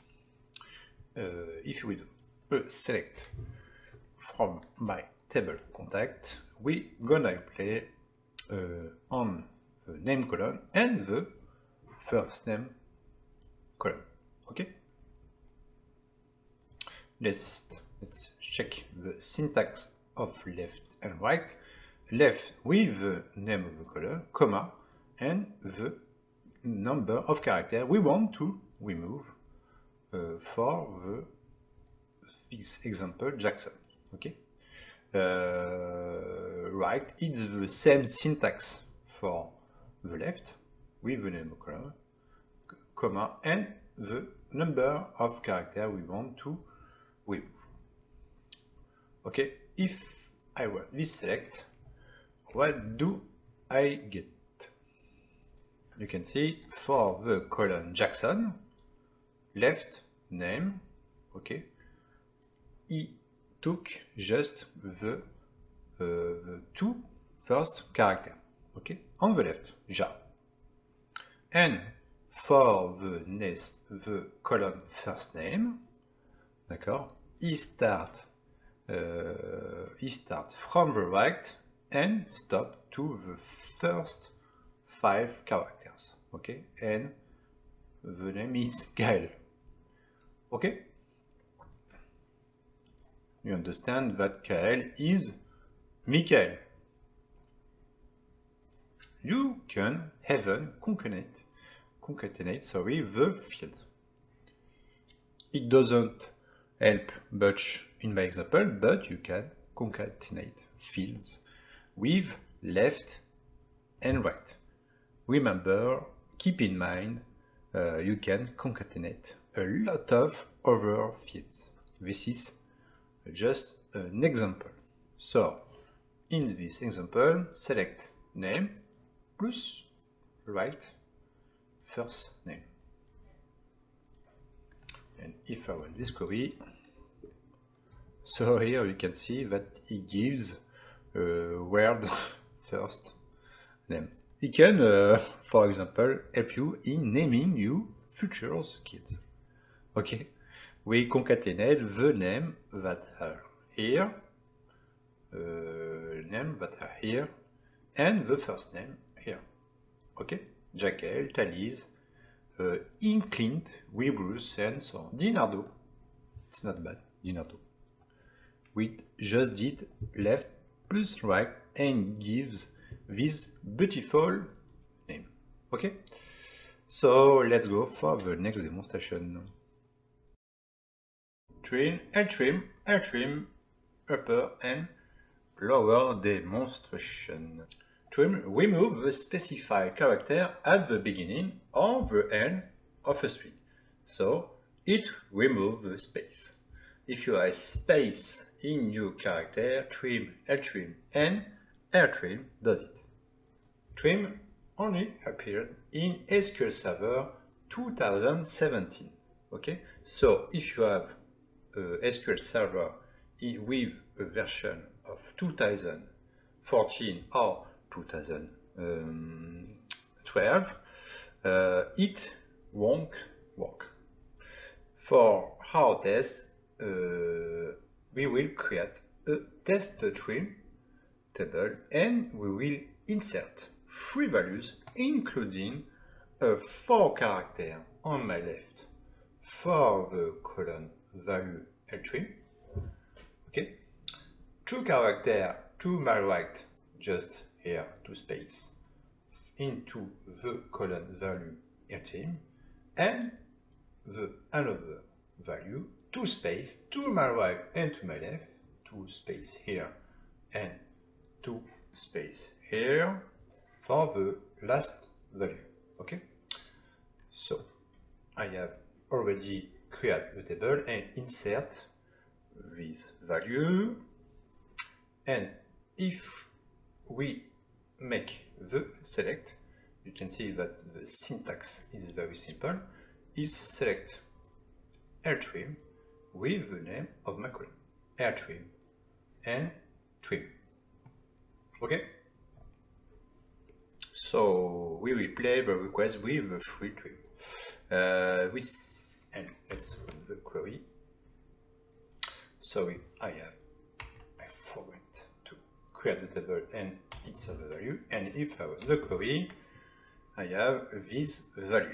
Uh, if we do a select from my table contact, we gonna play uh, on the name column and the first name column. Okay. Let's check the syntax of left and right. Left with the name of the column, comma, and the number of characters we want to remove uh, for the this example Jackson. Okay. Uh, right, it's the same syntax for the left with the name of column, comma, and the number of characters we want to remove. Okay, if I run this select, what do I get? You can see for the column Jackson, left name, okay, he took just the, uh, the two first characters okay, on the left, Ja. And for the next, the column first name, d'accord, he start, uh, he start from the right and stop to the first five characters, okay, and the name is Gael, okay? You understand that Gael is Michael, you can even concatenate, concatenate sorry, the field. It doesn't help much in my example, but you can concatenate fields with left and right. remember, keep in mind, uh, you can concatenate a lot of other fields. This is just an example. So, in this example, select name plus right first name. And if I this query, so here you can see that it gives a word first name. It can, uh, for example, help you in naming your future kids. Okay, we concatenate the name that are here, uh, name that are here, and the first name here. Okay, Jaquel, Thalys, uh, Inclint, Webrus, and so. Dinardo. It's not bad, Dinardo. We just did left plus right and gives this beautiful name. Okay? So let's go for the next demonstration. Trim, and trim, and trim, upper and lower demonstration. Trim remove the specified character at the beginning or the end of a string. So it remove the space. If you have space in your character, trim, trim, and trim does it. Trim only appeared in SQL Server 2017. Okay, so if you have uh, a SQL Server with a version of 2014 or 2012, uh, it won't work. For our test, uh, we will create a test trim table and we will insert three values including a four character on my left for the column value trim okay two character to my right just here to space into the column value trim and the another value to space to my right and to my left to space here and to space here for the last value okay? So I have already created the table and insert this value. And if we make the select. You can see that the syntax is very simple. Is select R trim with the name of my column trim and trim. Okay? So we will play the request with the free trim. Uh, with and let's run the query. Sorry I have I forgot to create the table and insert the value and if I run the query I have this value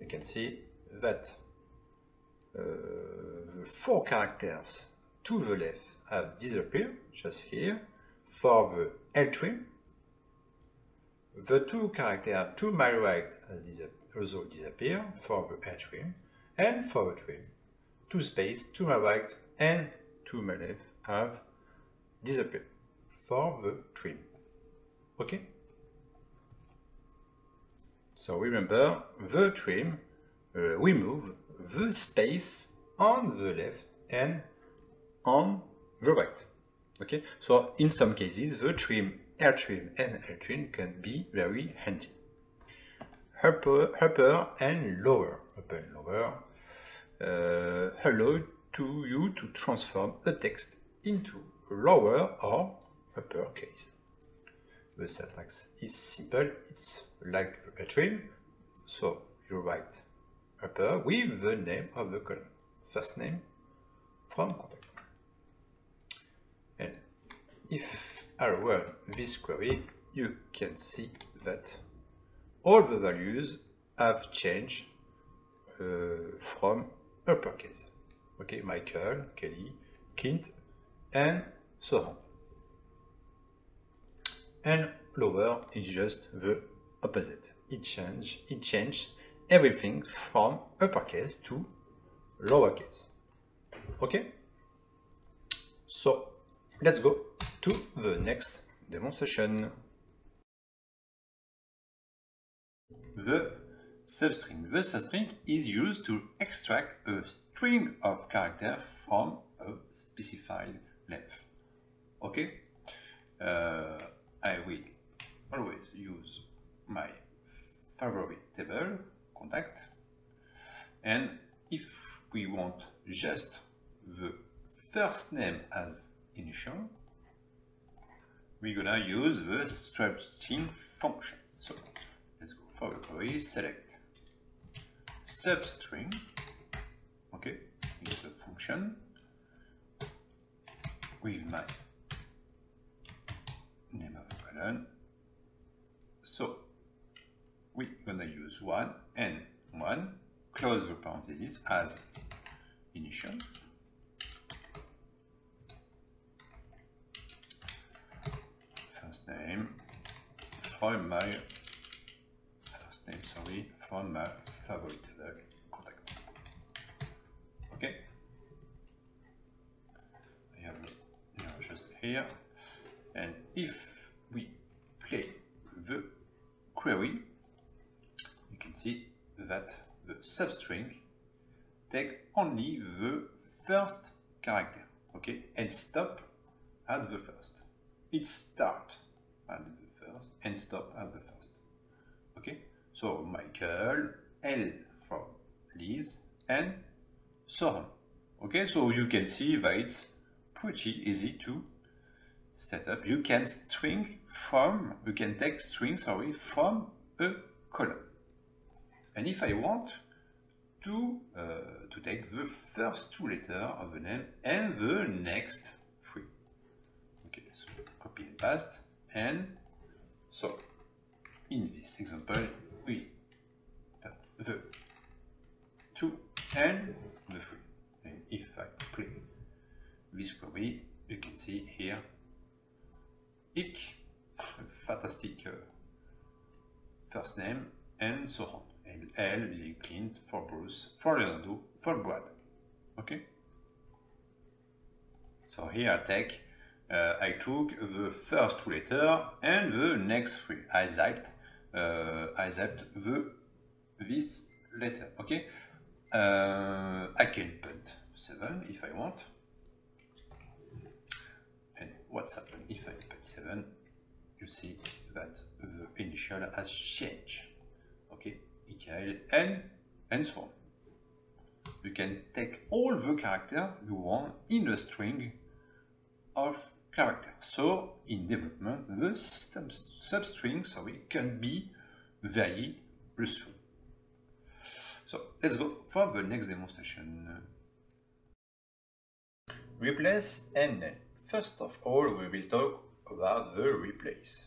you can see that uh, the four characters to the left have disappeared just here for the L trim the two characters to my right also disappear for the L trim and for the trim two space to my right and to my left have disappeared for the trim okay so remember the trim uh, remove the space on the left and on the right. Okay, so in some cases the trim, R trim and R trim can be very handy. Upper, upper and lower, upper and lower uh, allow to you to transform a text into lower or upper case. The syntax is simple, it's like a trim, so you write upper with the name of the column. First name from contact. And if I run this query, you can see that all the values have changed uh, from uppercase. Okay, Michael, Kelly, Clint, and so on. And lower is just the opposite. It change, it changed everything from uppercase to lowercase. Okay? So let's go to the next demonstration. the substring. The substring is used to extract a string of character from a specified length. Okay? Uh, I will always use my favorite table contact. And if we want just the first name as initial we're gonna use the substring function. So let's go for the query select substring okay is the function with my so we're gonna use one and one, close the parentheses as initial. First name from my first name, sorry, from my favorite contact. Okay. I have just here, and if the query, you can see that the substring take only the first character, okay, and stop at the first. It start at the first and stop at the first, okay. So Michael, L from Liz, and so on. Okay, so you can see that it's pretty easy to set up. You can string from, you can take string, sorry, from a column. And if I want to, uh, to take the first two letters of the name and the next three. Okay, so copy and paste. And so in this example, we have the two and the three. And if I play this query, you can see here, ik, fantastic uh, first name, and so on. And L, Lily Clint, for Bruce, for Leonardo, for Brad. Okay? So here I take, uh, I took the first two letters and the next three. I zapped, uh, I zapped the, this letter. Okay? Uh, I can put 7 if I want. And what's happened if I 7? You see that the initial has changed. Okay? Mikael and and so on. You can take all the character you want in a string of character. So in development, the sub substring sorry can be very useful. So let's go for the next demonstration. Replace then. First of all, we will talk about the replace.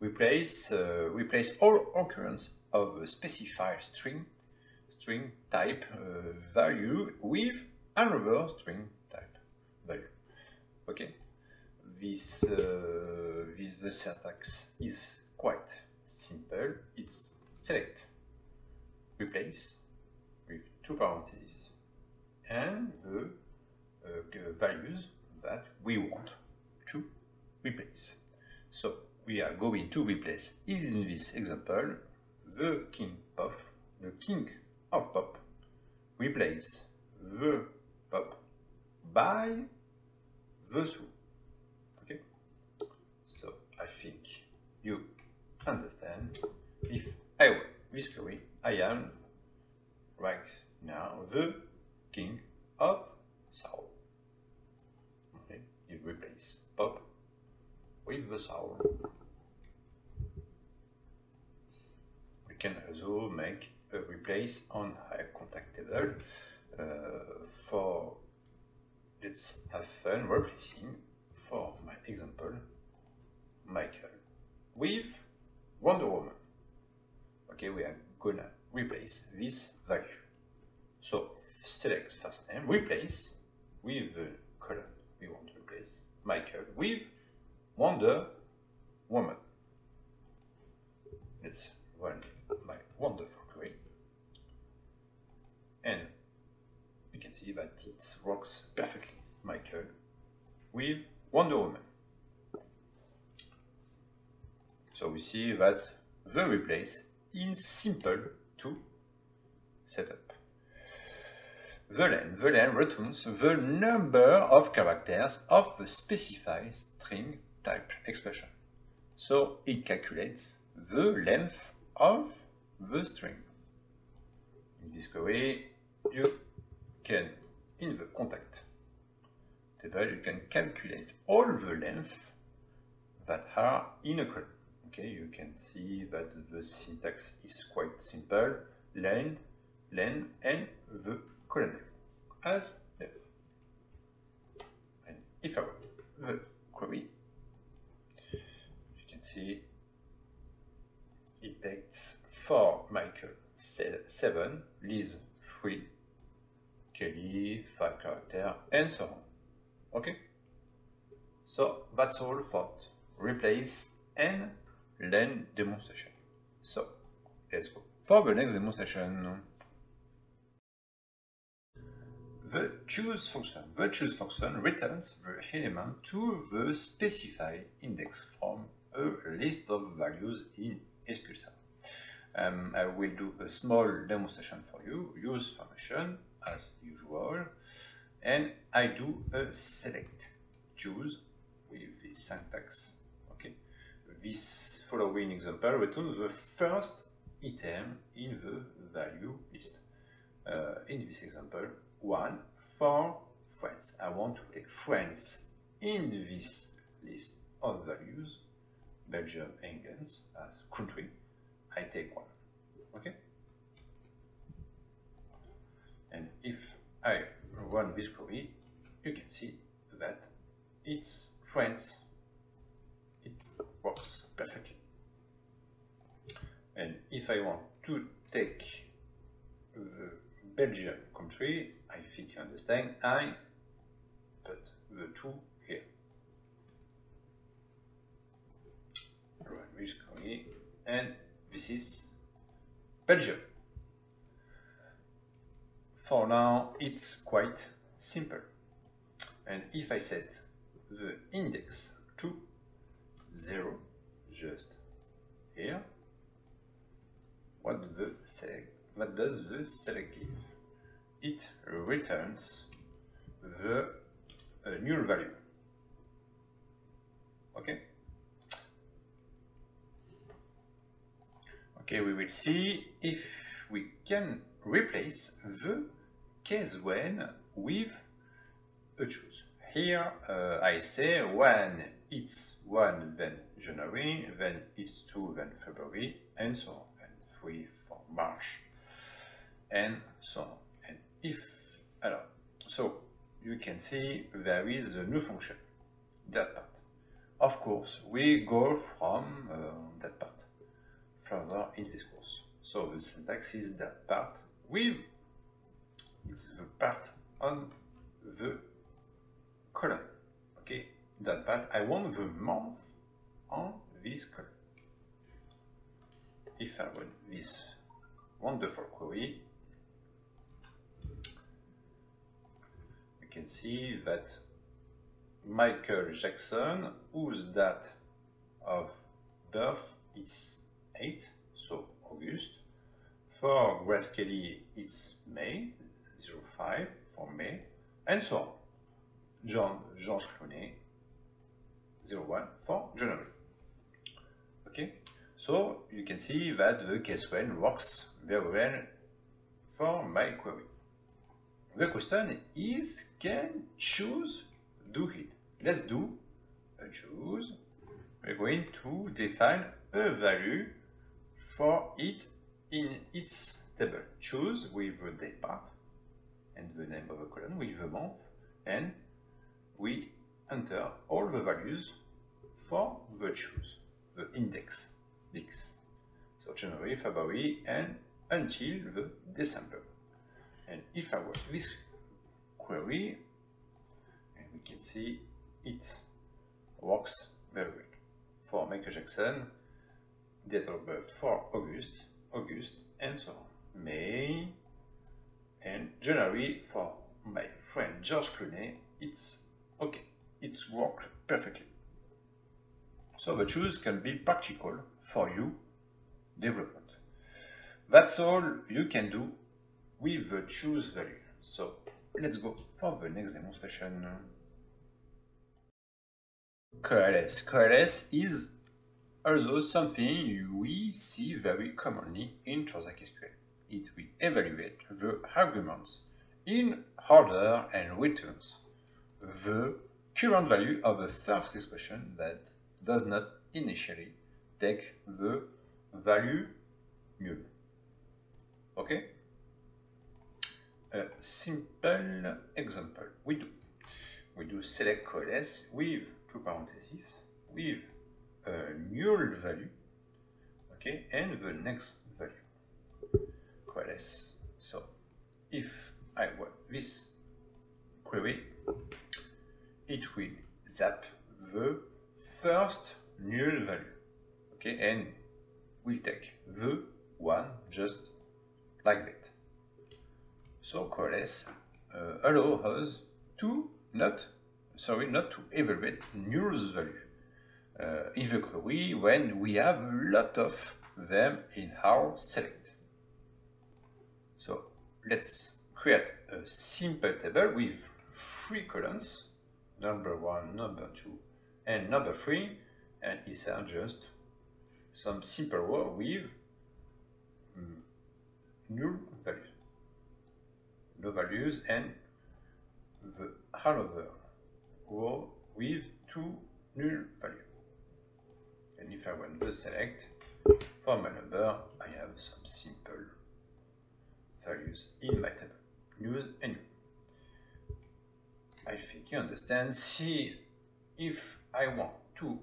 Replace, uh, replace all occurrence of a specified string, string type uh, value with another string type value. Okay, this, uh, this the syntax is quite simple. It's select, replace with two parentheses, and the, uh, the values that we want to replace. So we are going to replace in this example the king pop, the king of pop, replace the pop by the sou. Okay? So I think you understand. If I were this query, I am right now the king of soul. Okay? it replace the soul. We can also make a replace on a contact table uh, for let's have fun replacing for my example Michael with Wonder Woman. Okay, we are gonna replace this value. So select first name, replace with the column we want to replace Michael with Wonder Woman. Let's run my wonderful query. And you can see that it works perfectly, my Michael, with Wonder Woman. So we see that the replace in simple to set up. The len, the returns the number of characters of the specified string type expression. So it calculates the length of the string. In this way, you can, in the contact table, you can calculate all the length that are in a column. Okay, you can see that the syntax is quite simple, Length, length, and the column length as length. And if I run the query, see it takes 4 Michael 7, Liz 3, Kelly 5 character, and so on. Okay? So that's all for replace and len demonstration. So let's go for the next demonstration. The choose function. The choose function returns the element to the specified index from a list of values in SQL. Um, I will do a small demonstration for you. Use function as usual, and I do a select choose with this syntax. Okay, this following example returns the first item in the value list. Uh, in this example, one for France. I want to take France in this list of values, Belgium England as country. I take one. Okay? And if I run this query, you can see that it's France. It works perfectly. And if I want to take the Belgian country, I think you understand, I put the two Run and this is Belgium. For now, it's quite simple. And if I set the index to 0, just here, what, the select, what does the select give? It returns the null value. Okay? Okay, we will see if we can replace the case when with a choose. Here uh, I say when it's 1 then January, then it's 2 then February, and so on, and 3 for March, and so on. And if, alors, so you can see there is a new function, date part. Of course, we go from uh, date part further in this course. So the syntax is date part with it's the part on the column. Okay, date part I want the month on this column. If I run this wonderful query, you can see that Michael Jackson, whose date of birth is 8, so August. For Grace Kelly, it's May, 05 for May, and so on. John, Georges Clooney, 01 for January. Okay, so you can see that the case when works very well for my query. The question is, can choose do it? Let's do a choose. We're going to define a value for it in its table. Choose with the date part and the name of a column with the month and we enter all the values for the choose, the index, X. So January, February and until the December. And if I work this query, and we can see it works very well. For Michael Jackson, date of birth for August, August, and so on. May and January for my friend George Clooney, it's okay. It's worked perfectly. So the choose can be practical for you development. That's all you can do with the choose value. So let's go for the next demonstration. Coalesce. Coalesce is also something we see very commonly in Transact SQL. It will evaluate the arguments in order and returns the current value of the first expression that does not initially take the value null. Okay? A simple example we do. We do select coalesce with two parentheses with a null value, okay, and the next value. Coalesce. So if I want this query, it will zap the first null value, okay, and will take the one just like that. So coalesce uh, allow us to not, sorry, not to evaluate null's value uh, in the query when we have a lot of them in our select. So let's create a simple table with three columns, number one, number two, and number three, and insert just some simple row with mm, null values. No values and the another row with two null values. And if I want the select, for my number, I have some simple values in my table. Use and I think you understand. See, if I want to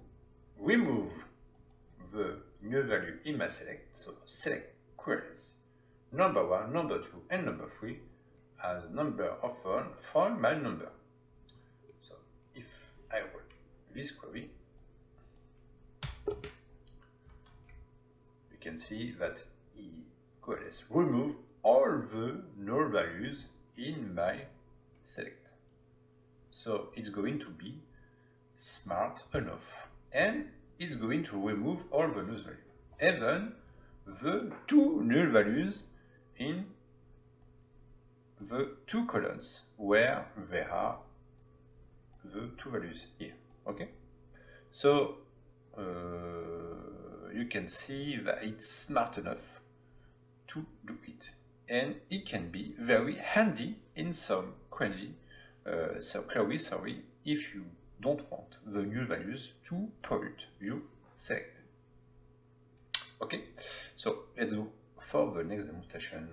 remove the new value in my select, so select queries, number one, number two, and number three as number of phone from my number. So if I run this query, you can see that coalesce remove all the null values in my select. So it's going to be smart enough and it's going to remove all the null values, even the two null values in the two columns where there are the two values here. Okay, so uh, you can see that it's smart enough to do it, and it can be very handy in some query. Uh, so query, sorry, if you don't want the new values to point you select. Okay, so let's go for the next demonstration.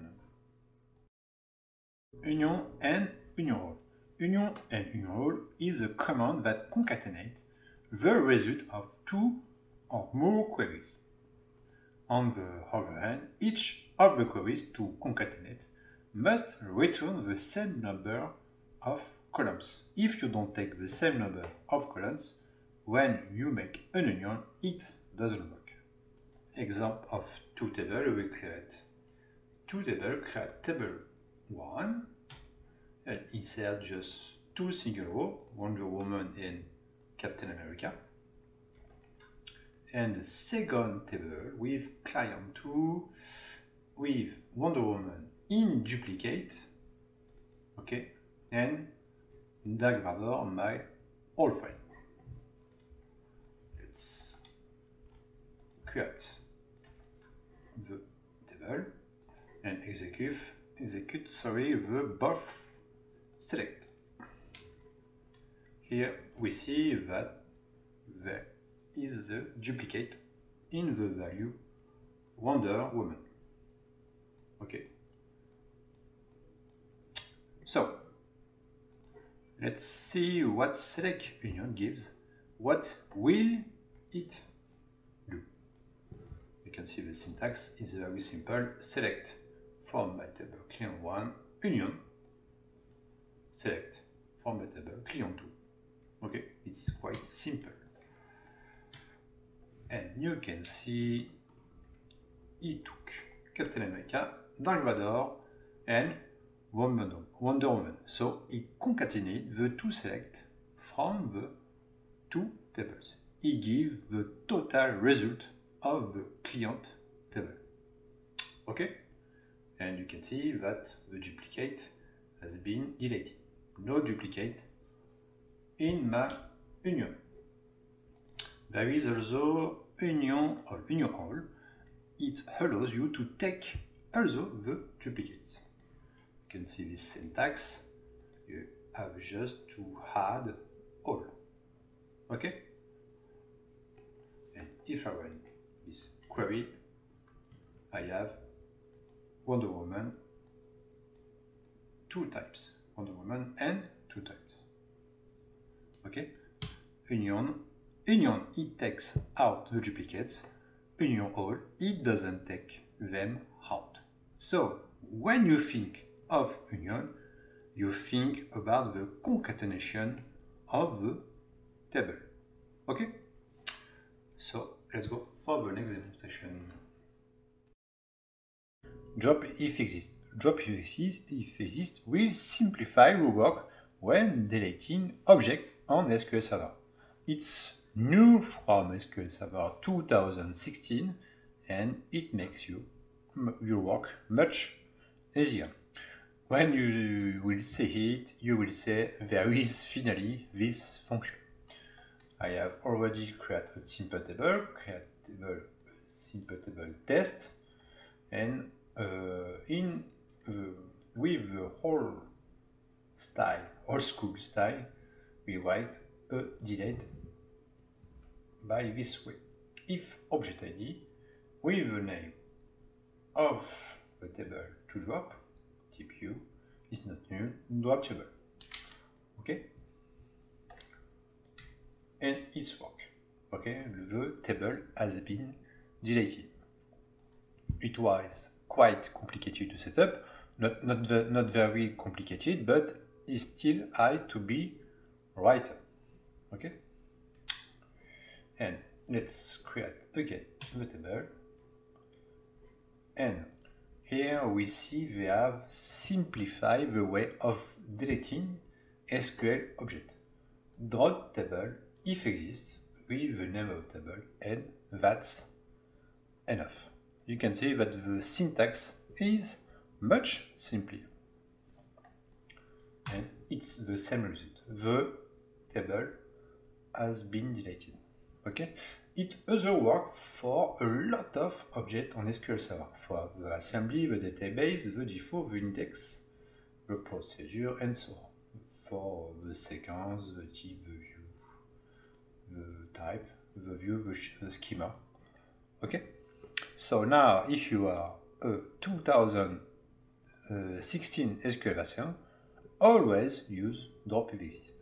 Union and union all. Union and union all is a command that concatenates the result of two or more queries. On the other hand, each of the queries to concatenate must return the same number of columns. If you don't take the same number of columns, when you make an union, it doesn't work. Example of two tables, we create two tables, create table 1 and insert just two single rows, Wonder Woman and Captain America. And the second table with client 2 with Wonder Woman in duplicate, okay, and Dark Vador, my old friend. Let's create the table and execute execute sorry the both select. Here we see that there is the duplicate in the value Wonder Woman. Okay. So let's see what select union gives. What will it do? You can see the syntax is very simple. Select from my table client 1 union select from the table client 2 okay it's quite simple and you can see he took Captain America, Dark Vador and Wonder Woman so he concatenated the two select from the two tables he gives the total result of the client table Okay? And you can see that the duplicate has been deleted. No duplicate in my union. There is also union or union all. It allows you to take also the duplicates. You can see this syntax. You have just to add all. Okay? And if I run this query, I have Wonder Woman two types. Wonder Woman and two types. Okay? Union. Union, it takes out the duplicates. Union all, it doesn't take them out. So, when you think of union, you think about the concatenation of the table. Okay? So, let's go for the next demonstration. Drop if exists. Drop if exists, if exists will simplify the work when deleting object on SQL Server. It's new from SQL Server 2016 and it makes you your work much easier. When you will see it, you will say there is finally this function. I have already created a simple table, simple table test, and uh, in the, with the whole style, old school style, we write a delete by this way. If object ID with the name of the table to drop, tip u is not null, drop table. Okay? And it's work. Okay, the table has been deleted. It was quite complicated to set up, not not the, not very complicated, but it's still hard to be right. Okay, and let's create again the table, and here we see we have simplified the way of deleting SQL object. Draw table if exists with the name of table and that's enough. You can see that the syntax is much simpler. And it's the same result. The table has been deleted. Okay? It also works for a lot of objects on SQL Server. For the assembly, the database, the default, the index, the procedure, and so on. For the sequence, the type, the view, the type, the view, the, schema. Okay? So now, if you are a 2016 SQL version, always use drop exist.